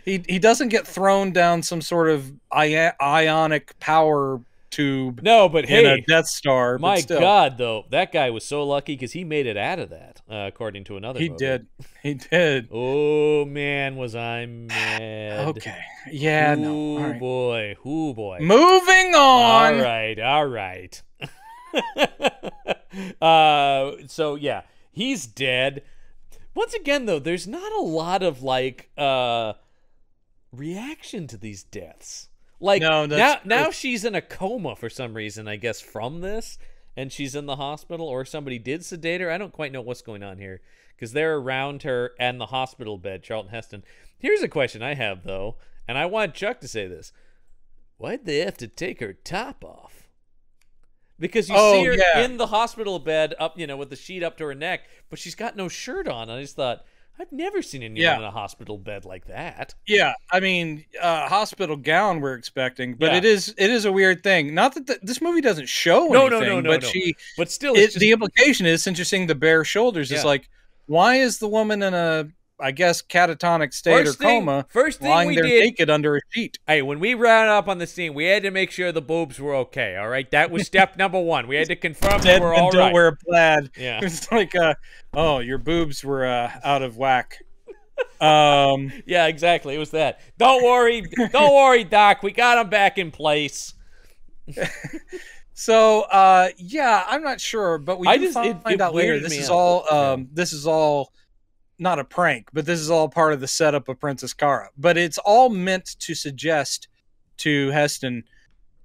He he doesn't get thrown down some sort of ionic power tube No, but in a Death Star. my God, though, that guy was so lucky because he made it out of that, uh, according to another. he movie. did. He did. Oh man, was I mad? Okay. Yeah. no. Ooh All right. boy. Ooh boy. Moving on. All right. All right. [laughs] uh, so yeah, he's dead. Once again, though, there's not a lot of like uh reaction to these deaths. Like No, now, now she's in a coma for some reason. I guess from this, and she's in the hospital, or somebody did sedate her. I don't quite know what's going on here because they're around her and the hospital bed. Charlton Heston. Here's a question I have though, and I want Chuck to say this. Why'd they have to take her top off? Because you Oh, see her yeah. in the hospital bed, up you know, with the sheet up to her neck, but she's got no shirt on. I just thought I've never seen anyone Yeah. in a hospital bed like that. Yeah, I mean, uh, hospital gown we're expecting, but Yeah. it is it is a weird thing. Not that the, this movie doesn't show No, no, anything, no, no, but no. she But still, it, just, the implication is since you're seeing the bare shoulders, Yeah. it's like why is the woman in a I guess, catatonic state First or thing- coma, first thing lying we there did- naked under a sheet. Hey, when we ran up on the scene, we had to make sure the boobs were okay. All right, that was step number one. We had to confirm they were all don't right. wear a plaid. Yeah. [laughs] It's like, uh, oh, your boobs were uh, out of whack. Um, [laughs] Yeah, exactly. It was that. Don't worry, don't worry, Doc. We got them back in place. [laughs] so uh, yeah, I'm not sure, but we I just- find, it- it out later. This is all um, this is all not a prank, but this is all part of the setup of Princess Kara. But it's all meant to suggest to Heston,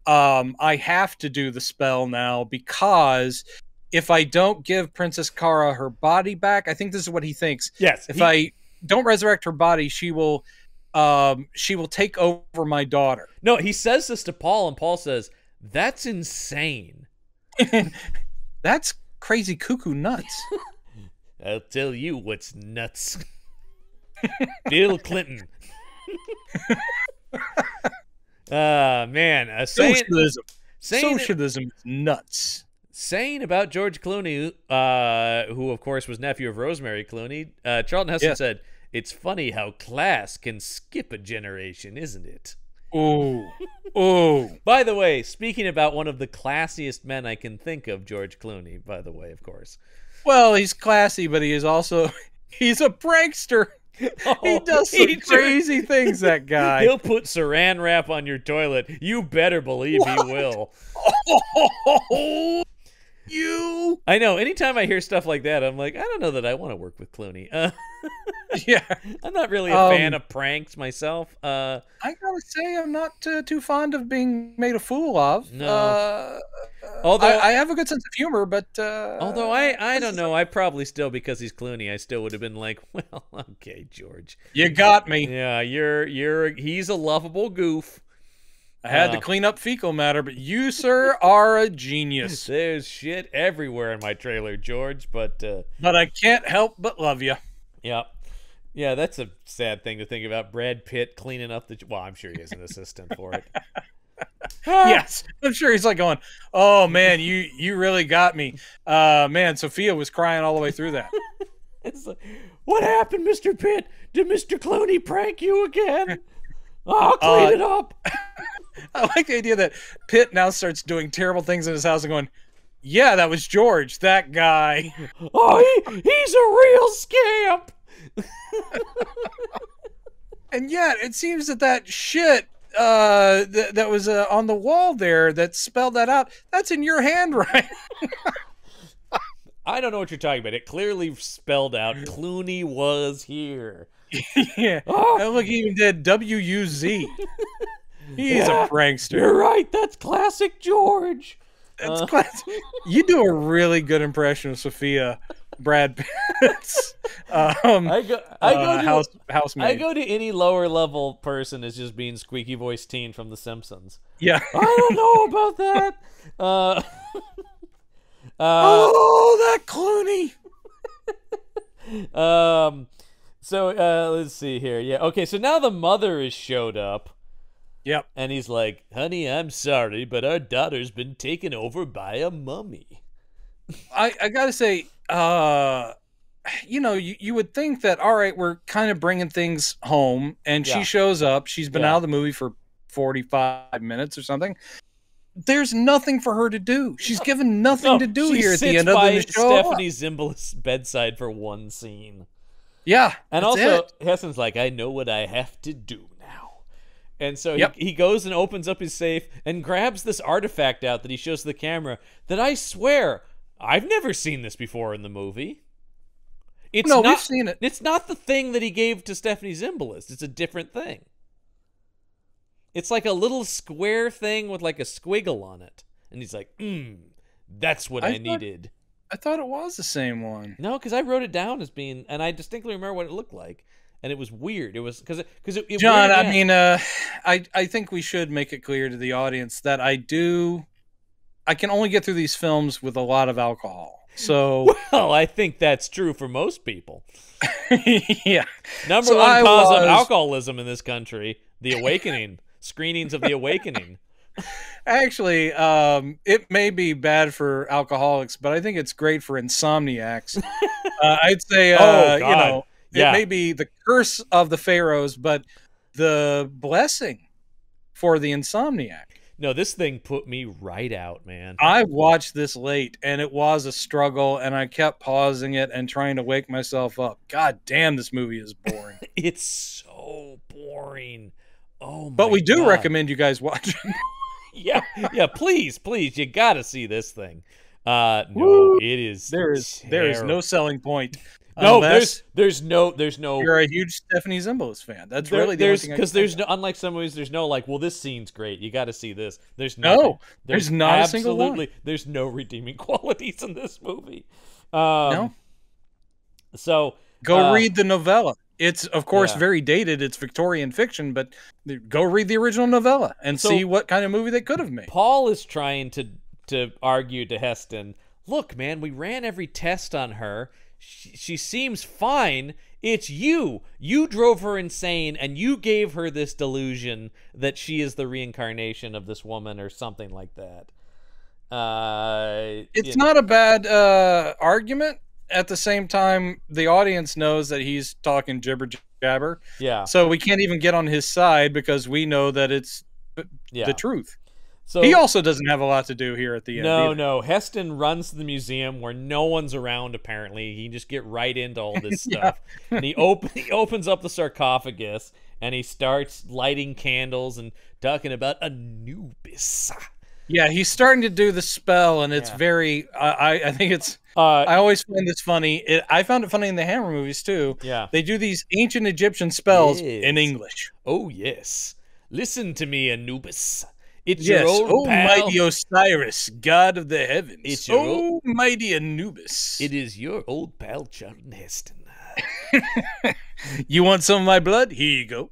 um, I have to do the spell now because if I don't give Princess Kara her body back, I think this is what he thinks. Yes. If I don't resurrect her body, she will um, she will take over my daughter. no, he says this to Paul, and Paul says, "That's insane." [laughs] That's crazy cuckoo nuts. [laughs] I'll tell you what's nuts. [laughs] Bill Clinton. [laughs] Ah man, uh, saying, Socialism. saying, Socialism is nuts. saying about George Clooney, uh, who of course was nephew of Rosemary Clooney, uh, Charlton Heston Yes. said, "It's funny how class can skip a generation, isn't it?" Oh, [laughs] Ooh. By the way, speaking about one of the classiest men I can think of, George Clooney. By the way, of course, Well, he's classy, but he is also [laughs] he's a prankster. he Oh, does some he crazy things, that [laughs] guy. He'll put Saran wrap on your toilet. You better believe he will. [laughs] Oh, you. I know. Anytime I hear stuff like that, I'm like, I don't know that I want to work with Clooney. Uh, [laughs] Yeah. I'm not really a Um, fan of pranks myself. Uh, I gotta say, I'm not uh, too fond of being made a fool of. No. Uh, Although- I, I have a good sense of humor, but uh, although I, I don't know, I probably still because he's Clooney, I still would have been like, [laughs] well, okay, George. you got me. Yeah, you're you're he's a lovable goof. I had Uh, to clean up fecal matter, but you, sir, are a genius. [laughs] There's shit everywhere in my trailer, George. But uh, But I can't help but love you. yeah, yeah, that's a sad thing to think about. Brad Pitt cleaning up the. Well, I'm sure he has an assistant for it. [laughs] Ah, Yes, I'm sure he's like going, "Oh man, you you really got me." Uh, man, Sophia was crying all the way through that. [laughs] It's like, what happened, Mr. Pitt? Did Mr. Clooney prank you again? I'll clean Uh, it up. [laughs] I like the idea that Pitt now starts doing terrible things in his house and going, "Yeah, that was George, that guy." [laughs] Oh, he, he's a real scamp. [laughs] And yet, it seems that that shit uh, th- that was uh, on the wall there that spelled that out, that's in your handwriting. I don't know what you're talking about. It clearly spelled out Clooney was here. yeah. Oh, And look, he even did W U Z. He's Yeah, a prankster. You're right. That's classic George. That's Uh, class. You do a really good impression of Sophia, Brad Pitt's um, I go. I go uh, to. house housemaid. I go to any lower level person as just being squeaky voice teen from The Simpsons. yeah. I don't know about that. [laughs] Uh, [laughs] uh, oh, that Clooney. [laughs] um. So uh, let's see here. Yeah. Okay. So now the mother has showed up. Yep. And he's like, "Honey, I'm sorry, but our daughter's been taken over by a mummy." I, I gotta say, uh, you know, you, you would think that all right, we're kind of bringing things home, and Yeah. she shows up. She's been Yeah. out of the movie for forty five minutes or something. There's nothing for her to do. She's given nothing No, to do here at the end of the to show. Stephanie Zimbalist's bedside for one scene. Yeah, And also, it. Heston's like, I know what I have to do. And so Yep. he, he goes and opens up his safe and grabs this artifact out that he shows to the camera that I swear I've never seen this before in the movie. It's no, not, we've seen it. It's not the thing that he gave to Stephanie Zimbalist. It's a different thing. It's like a little square thing with like a squiggle on it. And he's like, mm, that's what I I, thought- needed. I thought it was the same one. No, because I wrote it down as being, and I distinctly remember what it looked like, and it was weird. It was because because it, it John, I out. mean, uh, I I think we should make it clear to the audience that I do. I can only get through these films with a lot of alcohol. So [laughs] well, I think that's true for most people. [laughs] yeah, Number So one I cause of alcoholism in this country: The Awakening [laughs] screenings of The Awakening. actually, um, it may be bad for alcoholics, but I think it's great for insomniacs. uh, I'd say, uh, Oh, you know, Yeah. It may be the curse of the pharaohs, but the blessing for the insomniac. No, this thing put me right out, man. I watched this late and it was a struggle and I kept pausing it and trying to wake myself up. God damn, this movie is boring. [laughs] It's so boring. Oh my but we do God. recommend you guys watch it. [laughs] Yeah, yeah, please, please, you got to see this thing. Uh no, Woo! it is There is there is no selling point. No, unless there's there's no there's no you're a huge Stephanie Zimbalist fan. That's there- really the there's because there's no unlike some movies there's no like well this scene's great you got to see this there's No, nothing. there's not a single one. absolutely there's no redeeming [laughs] qualities in this movie um No. so Go Uh, read the novella. It's of course Yeah. very dated. It's Victorian fiction, but go read the original novella and So- see what kind of movie they could have made. Paul is trying to to argue to Heston, look, man, we ran every test on her. She, she seems fine. It's you. You drove her insane, and you gave her this delusion that she is the reincarnation of this woman or something like that. Uh, It's not a bad uh, argument. At the same time, the audience knows that he's talking gibber jabber, yeah, so we can't even get on his side because we know that it's yeah. the truth. So he also doesn't have a lot to do here at the end. No, either. no. Heston runs to the museum where no one's around. Apparently, he can just get right into all this [laughs] stuff. and he open he opens up the sarcophagus and he starts lighting candles and talking about Anubis. Yeah, he's starting to do the spell, and it's Yeah. very. I I think it's. Uh, I always find this funny. It, I found it funny in the Hammer movies too. yeah. They do these ancient Egyptian spells in English. Oh yes. Listen to me, Anubis. It's Yes, your old oh pal. mighty Osiris, god of the heavens. It's your oh mighty Anubis. It is your old pal, Charlton Heston. [laughs] you want some of my blood? Here you go.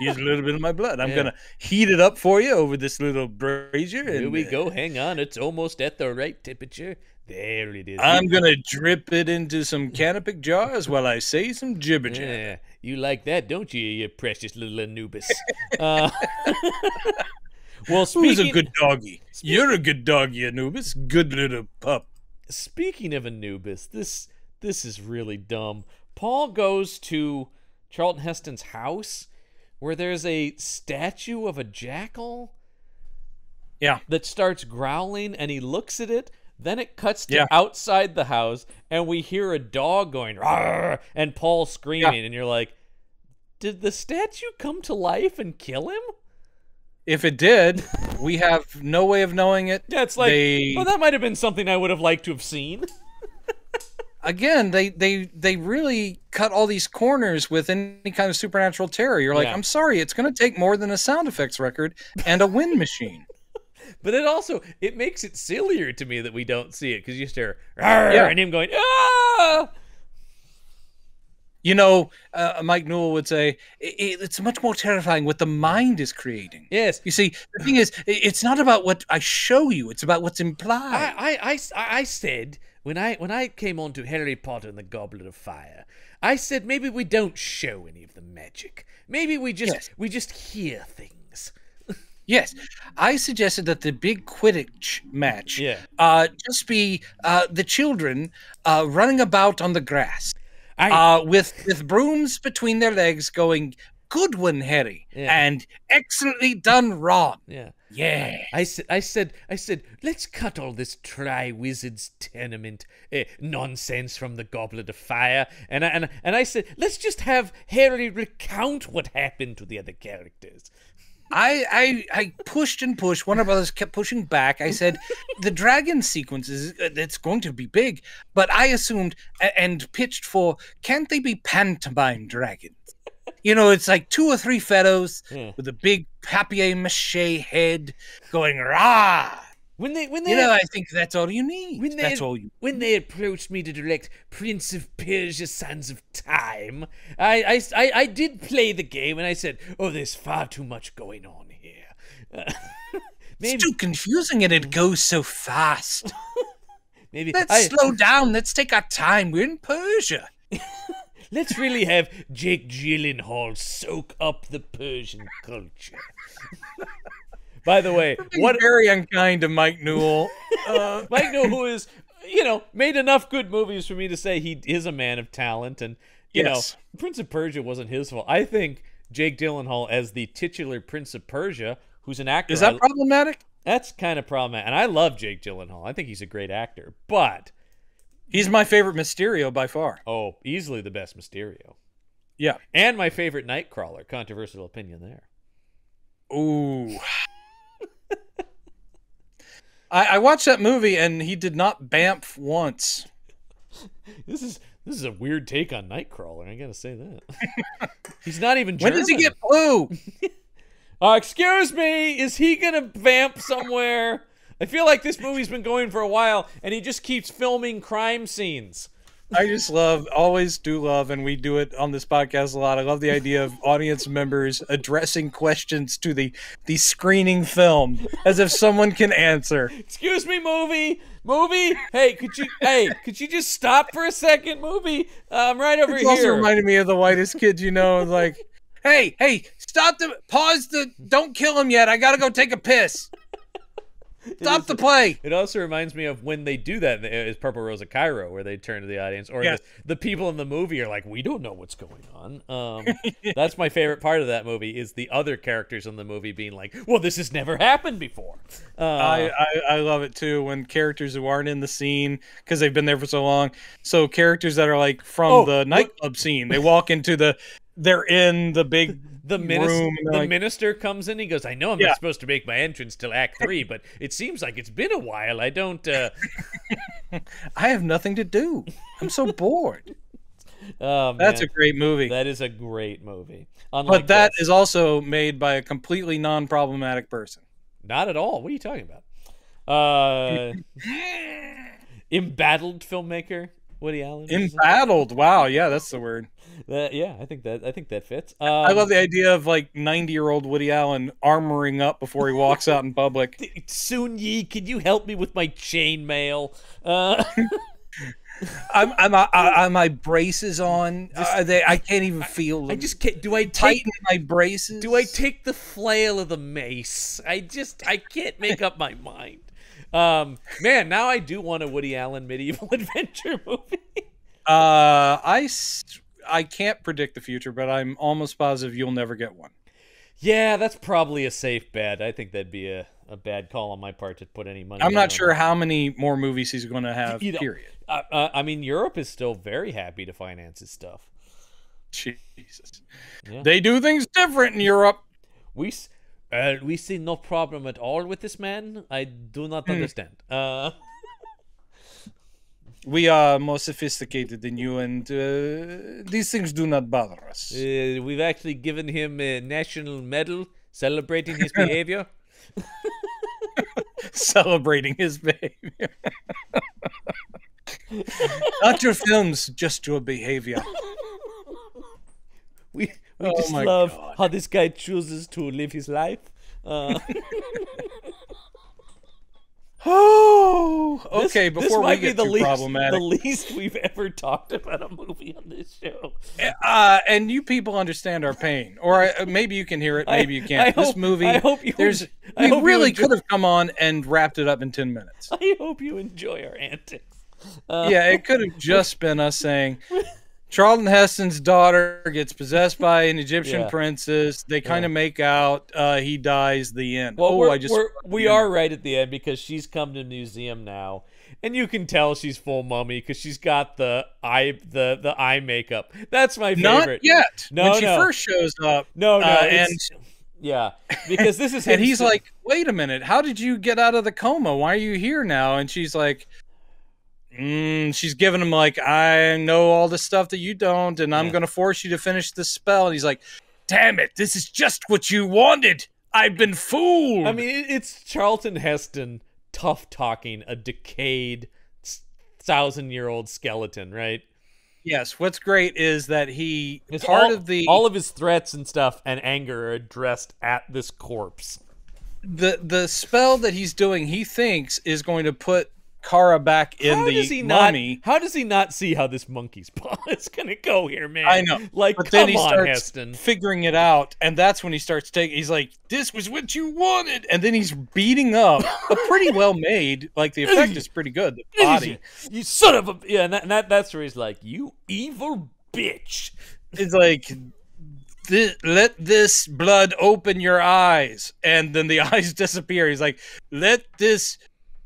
Here's a little bit of my blood. I'm Yeah. gonna heat it up for you over this little brazier. And, Here we uh, go. Hang on. It's almost at the right temperature. There it is. I'm gonna drip it into some canopic jars while I say some gibber jabber. Yeah, you like that, don't you, you precious little Anubis? [laughs] uh, [laughs] well, Who's speaking a good doggy? You're a good doggy, Anubis. Good little pup. speaking of Anubis, this this is really dumb. Paul goes to Charlton Heston's house where there's a statue of a jackal Yeah. that starts growling, and he looks at it. Then it cuts to Yeah. outside the house, and we hear a dog going "Rawr," and Paul screaming, and you're like, "Did the statue come to life and kill him?" If it did, we have no way of knowing it. Yeah, it's like, They- well, that might have been something I would have liked to have seen. [laughs] Again, they they they really cut all these corners with any kind of supernatural terror. You're like, Yeah. I'm sorry, it's going to take more than a sound effects record and a wind machine. [laughs] But it also it makes it sillier to me that we don't see it because you stare Yeah. and him going ah. You know, uh, Mike Newell would say "I- i it's much more terrifying what the mind is creating. Yes, You see, the thing is, it's not about what I show you; it's about what's I, implied. I, I, I said when I when I came on to Harry Potter and the Goblet of Fire, I said maybe we don't show any of the magic. Maybe we just Yes. we just hear things. Yes, I suggested that the big Quidditch match Yeah. uh, just be uh, the children uh, running about on the grass I uh, with with brooms between their legs, going, "Good one, Harry," Yeah. and "Excellently done, Ron." yeah. Yeah, I said, I said, I said, let's cut all this try wizards tenement eh, nonsense from the Goblet of Fire, and I, and and I said, let's just have Harry recount what happened to the other characters. I, I I pushed and pushed. One of us kept pushing back. I said, "The dragon sequence is uh, it's going to be big," but I assumed and pitched for, "Can't they be pantomime dragons?" You know, it's like two or three fellows Yeah. with a big papier-mâché head going rah. When they when they You know, I think that's all you need. when they That's all you. when they approached me to direct Prince of Persia: Sands of Time, I, I, I, I did play the game, and I said, "Oh, there's far too much going on here." [laughs] Uh, maybe, It's too confusing and it goes so fast. [laughs] maybe Let's I, slow [laughs] down. Let's take our time. We're in Persia. let's really have Jake Gyllenhaal soak up the Persian culture. By the way, what very unkind to Mike Newell. Uh, [laughs] Mike Newell, who is you know made enough good movies for me to say he is a man of talent and you Yes. know, Prince of Persia wasn't his fault. I think Jake Gyllenhaal as the titular Prince of Persia, who's an actor, Is that I- problematic? that's kind of problematic. And I love Jake Gyllenhaal. I think he's a great actor, but He's my favorite Mysterio by far. oh, easily the best Mysterio. Yeah. And my favorite Nightcrawler. Controversial opinion there. Ooh. I, I watched that movie and he did not bamf once. This is this is a weird take on Nightcrawler. I gotta say that. [laughs] he's not even. When does he get blue? [laughs] Uh, excuse me, is he gonna bamf somewhere? I feel like this movie's been going for a while, and he just keeps filming crime scenes. I just love, always do love, and we do it on this podcast a lot. I love the idea of audience members addressing questions to the the screening film as if someone can answer. Excuse me, movie, movie. Hey, could you? Hey, could you just stop for a second, movie? I'm right over here. It's also here. reminded me of the whitest kid you know. Like, hey, hey, stop the pause the don't kill him yet. I gotta go take a piss. Stop is- the play. It also reminds me of when they do that is Purple Rose of Cairo, where they turn to the audience, or Yes. the, people in the movie are like, "We don't know what's going on." Um, [laughs] That's my favorite part of that movie is the other characters in the movie being like, "Well, this has never happened before." Uh, I, I I love it too when characters who aren't in the scene because they've been there for so long. So characters that are like from Oh, the what- nightclub scene, they walk into the, they're in the big the minister, room. the like, minister comes in. He goes, "I know I'm Yeah. not supposed to make my entrance till Act [laughs] Three, but it seems like it's been a while. I don't." Uh, [laughs] I have nothing to do. I'm so bored. [laughs] oh, That's a great movie. that is a great movie. Unlike but that this. is also made by a completely non-problematic person. Not at all. What are you talking about? Uh, embattled filmmaker Woody Allen. Embattled. Wow, yeah, that's the word. That- yeah, I think that I think that fits. Um, I love the idea of like 90-year-old Woody Allen armoring up before he walks out in public. [laughs] Soon Yi, can you help me with my chainmail? Uh, [laughs] I'm I'm I, I, my braces on. Are they? I can't even feel. I just can't. Do I take? tighten my braces. Do I take the flail of the mace? I just I can't make up my mind. Um, man, now I do want a Woody Allen medieval [laughs] adventure movie. Uh, I I can't predict the future, but I'm almost positive you'll never get one. yeah, that's probably a safe bet. I think that'd be a, a bad call on my part to put any money. I'm not sure how many more movies he's going to have. You know, period. Uh, uh, I mean, Europe is still very happy to finance his stuff. Jesus. Yeah. They do things different in Europe. We uh, we see no problem at all with this man. I do not Hmm. understand. We are more sophisticated than you, and uh, these things do not bother us. uh, we've actually given him a national medal celebrating his behavior. [laughs] Celebrating his behavior. [laughs] not your films, just your behavior. We we Oh just love God. how this guy chooses to live his life. Uh, [laughs] Oh, this- okay. this Before we get be the too least, problematic, the least we've ever talked about a movie on this show. uh, and you people understand our pain, or uh, maybe you can hear it, maybe you can't. this hope- movie, I hope you. there's I we really enjoy- could have come on and wrapped it up in ten minutes. [laughs] I hope you enjoy our antics. Uh, yeah, it could have just been us saying [laughs] Charlton Heston's daughter gets possessed by an Egyptian Yeah. princess. They kind of make out. Uh, he dies. The end. Well, oh, I just we're, right at the end because she's come to the museum now, and you can tell she's full mummy because she's got the eye the the eye makeup. That's my favorite. not yet. No, when she no. first shows up, No, no, Uh, it's- yeah, because this [laughs] is and he's like, "Wait a minute, how did you get out of the coma? Why are you here now?" And she's like. Mm, she's giving him like I know all the stuff that you don't, and I'm Yeah. gonna force you to finish the spell. And he's like, "Damn it, this is just what you wanted. I've been fooled." I mean, it's Charlton Heston tough talking a decayed thousand year old skeleton, right? Yes, what's great is that he It's part all, of the all of his threats and stuff and anger are addressed at this corpse. the the spell that he's doing. He thinks is going to put Kara back in how the mummy. not? How does he not see how this monkey's [laughs] paw is gonna go here, man? I know, Like, but then he on, starts Heston. figuring it out, and that's when he starts taking. He's like, "This was what you wanted," and then he's beating up a pretty well made. Like the [laughs] effect is pretty good. The body. You son of a yeah, and, that, and that, that's where he's like, "You evil bitch. It's like, "Thi- let this blood open your eyes, and then the [laughs] eyes disappear. He's like, let this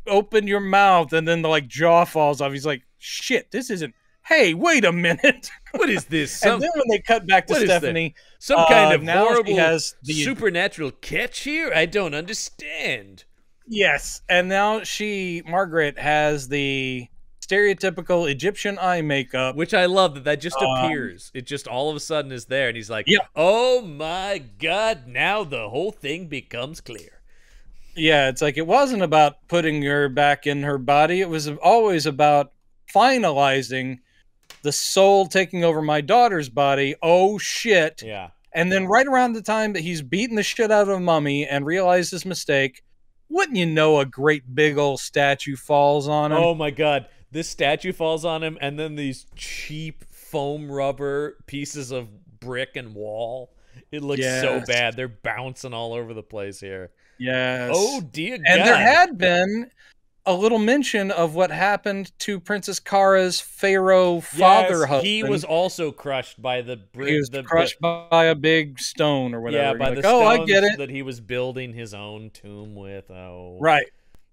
open your mouth, and then the like jaw falls off. He's like, shit, this isn't. Hey, wait a minute. [laughs] What is this? Some, and then when they cut back to what is that? Stephanie, some kind uh, of horrible has the- supernatural catch here? I don't understand. Yes, and now she Margaret has the stereotypical Egyptian eye makeup. Which I love that that just Um, appears. It just all of a sudden is there, and he's like, Yeah. "Oh my god!" Now the whole thing becomes clear. Yeah, it's like it wasn't about putting her back in her body. It was always about finalizing the soul taking over my daughter's body. Oh shit. Yeah, And then right around the time that he's beating the shit out of a mummy and realized his mistake, wouldn't you know a great big old statue falls on him? Oh my god, this statue falls on him, and then these cheap foam rubber pieces of brick and wall. It looks so bad. They're bouncing all over the place here. Yes. Oh dear God! And there had been a little mention of what happened to Princess Kara's Pharaoh father Yes, husband. He was also crushed by the brick. he was the, crushed by a big stone or whatever. Yeah, You're by like, the oh, I get it. that he was building his own tomb with. Oh, Right.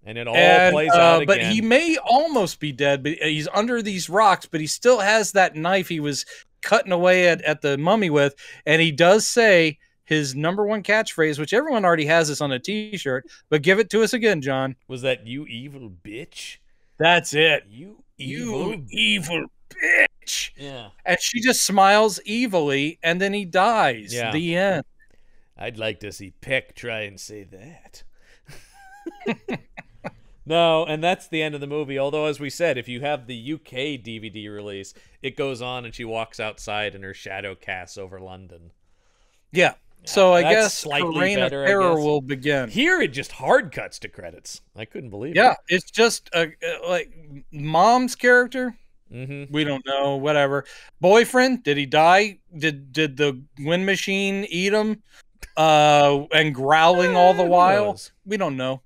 And it all And, plays uh, out but again. he may almost be dead, but he's under these rocks, but he still has that knife he was cutting away at, at the mummy with. And he does say his number one catchphrase, which everyone already has this on a t shirt, but give it to us again, John. was that you evil bitch? That's it. You evil. You evil bitch. Yeah, And she just smiles evilly, and then he dies. Yeah. The end. I'd like to see Peck try and say that. [laughs] no, and that's the end of the movie. Although, as we said, if you have the UK DVD release, it goes on and she walks outside and her shadow casts over London. Yeah. So I that's guess slightly reign better, of terror will begin. Here, it just hard cuts to credits. I couldn't believe Yeah, it. Yeah, it's just a, a- like mom's character. Mm-hmm. We don't know. Whatever. Boyfriend? Did he die? Did did the wind machine eat him? Uh, and growling all the while. We don't know.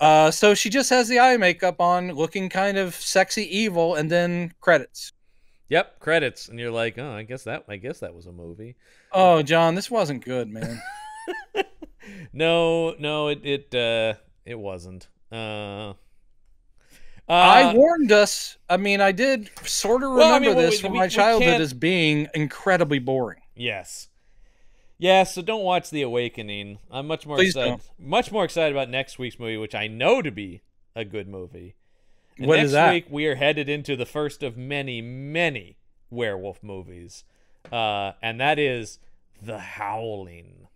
uh, so she just has the eye makeup on, looking kind of sexy evil, and then credits. Yep, credits, and you're like, oh, I guess that, I guess that was a movie. Oh, John, this wasn't good, man. [laughs] No, no, it, it, uh, it wasn't. Uh, I uh, warned us. I mean, I did sort of remember Well, I mean, this we- from we- my we childhood as being incredibly boring. Yes. Yeah, so don't watch The Awakening. I'm much more Please excited much more excited about next week's movie, which I know to be a good movie. And What next is that? week we are headed into the first of many, many werewolf movies. Uh, and that is The Howling.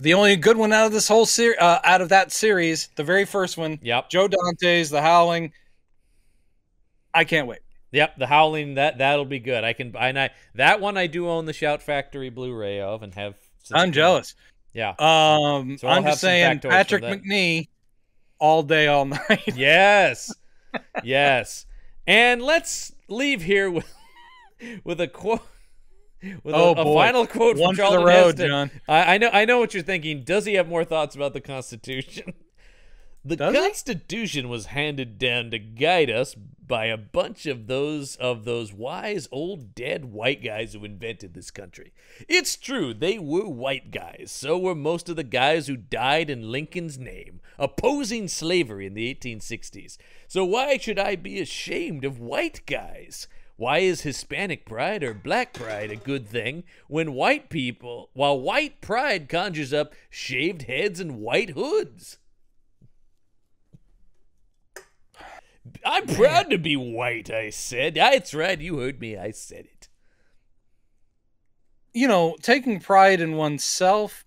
The only good one out of this whole series, uh, out of that series, the very first one, Yep. Joe Dante's The Howling. I can't wait. Yep, The Howling, that that'll be good. I can and I that one I do own the Shout Factory Blu-ray of and have I'm it came out. jealous. Yeah. Um, So I'm just saying, Patrick. Macnee, all day, all [laughs] night. yes yes and let's leave here with with a quote with Oh, a, a final quote One from for the road, Heston. John. I, I know i know what you're thinking does he have more thoughts about the constitution the Does constitution was handed down to guide us by a bunch of those of those wise old dead white guys who invented this country. It's true they were white guys. So were most of the guys who died in lincoln's name opposing slavery in the 1860s so why should i be ashamed of white guys? Why is Hispanic pride or black pride a good thing when white people, while white pride conjures up shaved heads and white hoods? I'm proud to be white, I said. Ah, That's right, you heard me, I said it. You know, taking pride in oneself,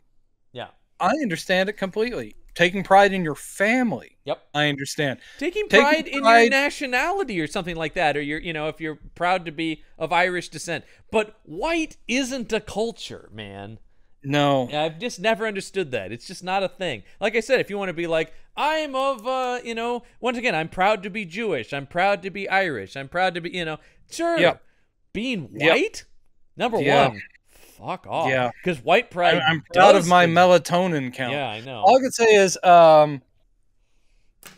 Yeah. I understand it completely. Taking pride in your family, Yep. I understand. Taking Taking pride in your nationality or something like that, or you're, you know, if you're proud to be of Irish descent. But white isn't a culture, man. No. I've just never understood that. It's just not a thing. Like I said, if you want to be like, I'm of, uh, you know, once again, I'm proud to be Jewish. I'm proud to be Irish. I'm proud to be, you know, sure. Yep. Being Yep. white, number Yeah. one, fuck off. Yeah. Because white pride. I, I'm proud of my melatonin count. Yeah, I know. All I can say is, um,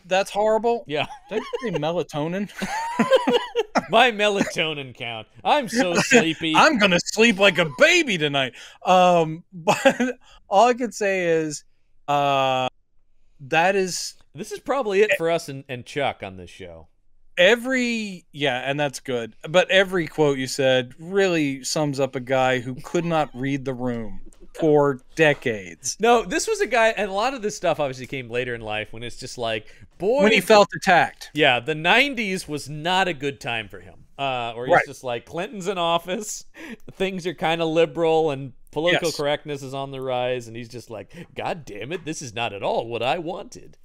that's horrible. yeah. Did I say melatonin? [laughs] my melatonin count. I'm so sleepy. I'm gonna sleep like a baby tonight. Um, [laughs] but all I can say is, uh, that is this is probably it for us and, and Chuck on this show. every yeah, and that's good. But every quote you said really sums up a guy who could not read the room for decades. No, this was a guy, and a lot of this stuff obviously came later in life when it's just like, boy, When he felt attacked, yeah, the '90s was not a good time for him. Uh, or he's Right. just like Clinton's in office, [laughs] things are kind of liberal, and political Yes. correctness is on the rise, and he's just like, God damn it, this is not at all what I wanted.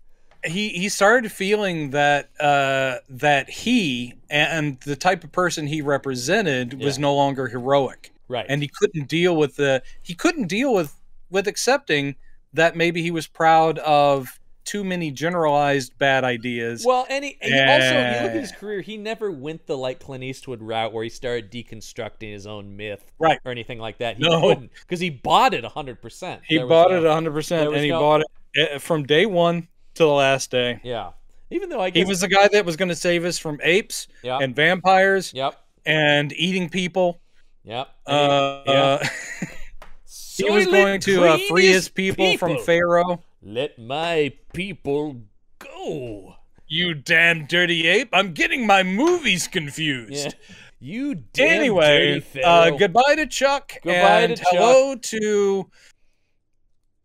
he he started feeling that uh, that he and the type of person he represented was Yeah. no longer heroic. Right. and he couldn't deal with the he couldn't deal with with accepting that maybe he was proud of too many generalized bad ideas. Well, and he, he also, you look at his Eh. career, he never went the like Clint Eastwood route where he started deconstructing his own myth Right. or anything like that. He No. because he bought it 100%. he There bought no- it 100% and he no- bought it uh, from day 1 to the last day. Yeah. Even though I He was the guy that was going to save us from apes yeah. and vampires yep. and eating people. Yep. Uh, yeah. uh, [laughs] [laughs] he was going to uh, free his people, from Pharaoh. Let my people go. You damn dirty ape! I'm getting my movies confused. Yeah. You damn anyway, dirty uh, goodbye to Chuck. Goodbye and to hello to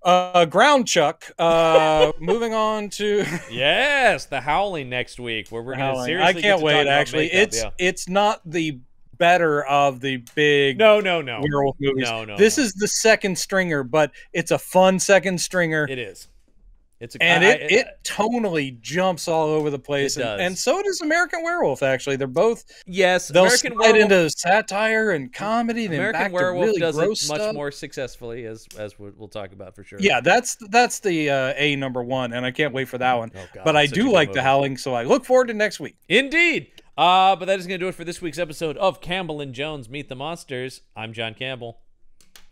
uh, Ground Chuck. Uh, [laughs] moving on to Yes, the Howling next week, where we're going to Howling. seriously. I can't to wait. talk about Actually, makeup, it's yeah. it's not the better of the big no, no, no. werewolf movies. No, no, this no. is the second stringer, but it's a fun second stringer. It is. It's a and I- it, it tonally jumps all over the place, It and, does. and so does American Werewolf. Actually, they're both yes. they'll American slide Werewolf, into satire and comedy, then American Werewolf really does it much stuff. more successfully, as as we- we'll talk about for sure. Yeah, that's that's the uh, a number one, and I can't wait for that one. Oh, God, but I it's such a do like movie. the Howling, so I look forward to next week. Indeed. Uh, but that is going to do it for this week's episode of Campbell and Jones Meet the Monsters. I'm John Campbell.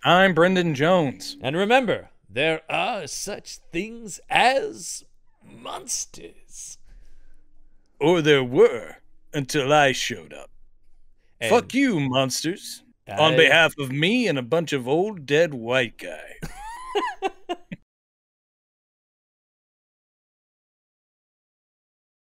I'm Brendan Jones. And remember, there are such things as monsters. Or there were until I showed up. And Fuck you, monsters. On behalf of me and a bunch of old dead white guy. [laughs]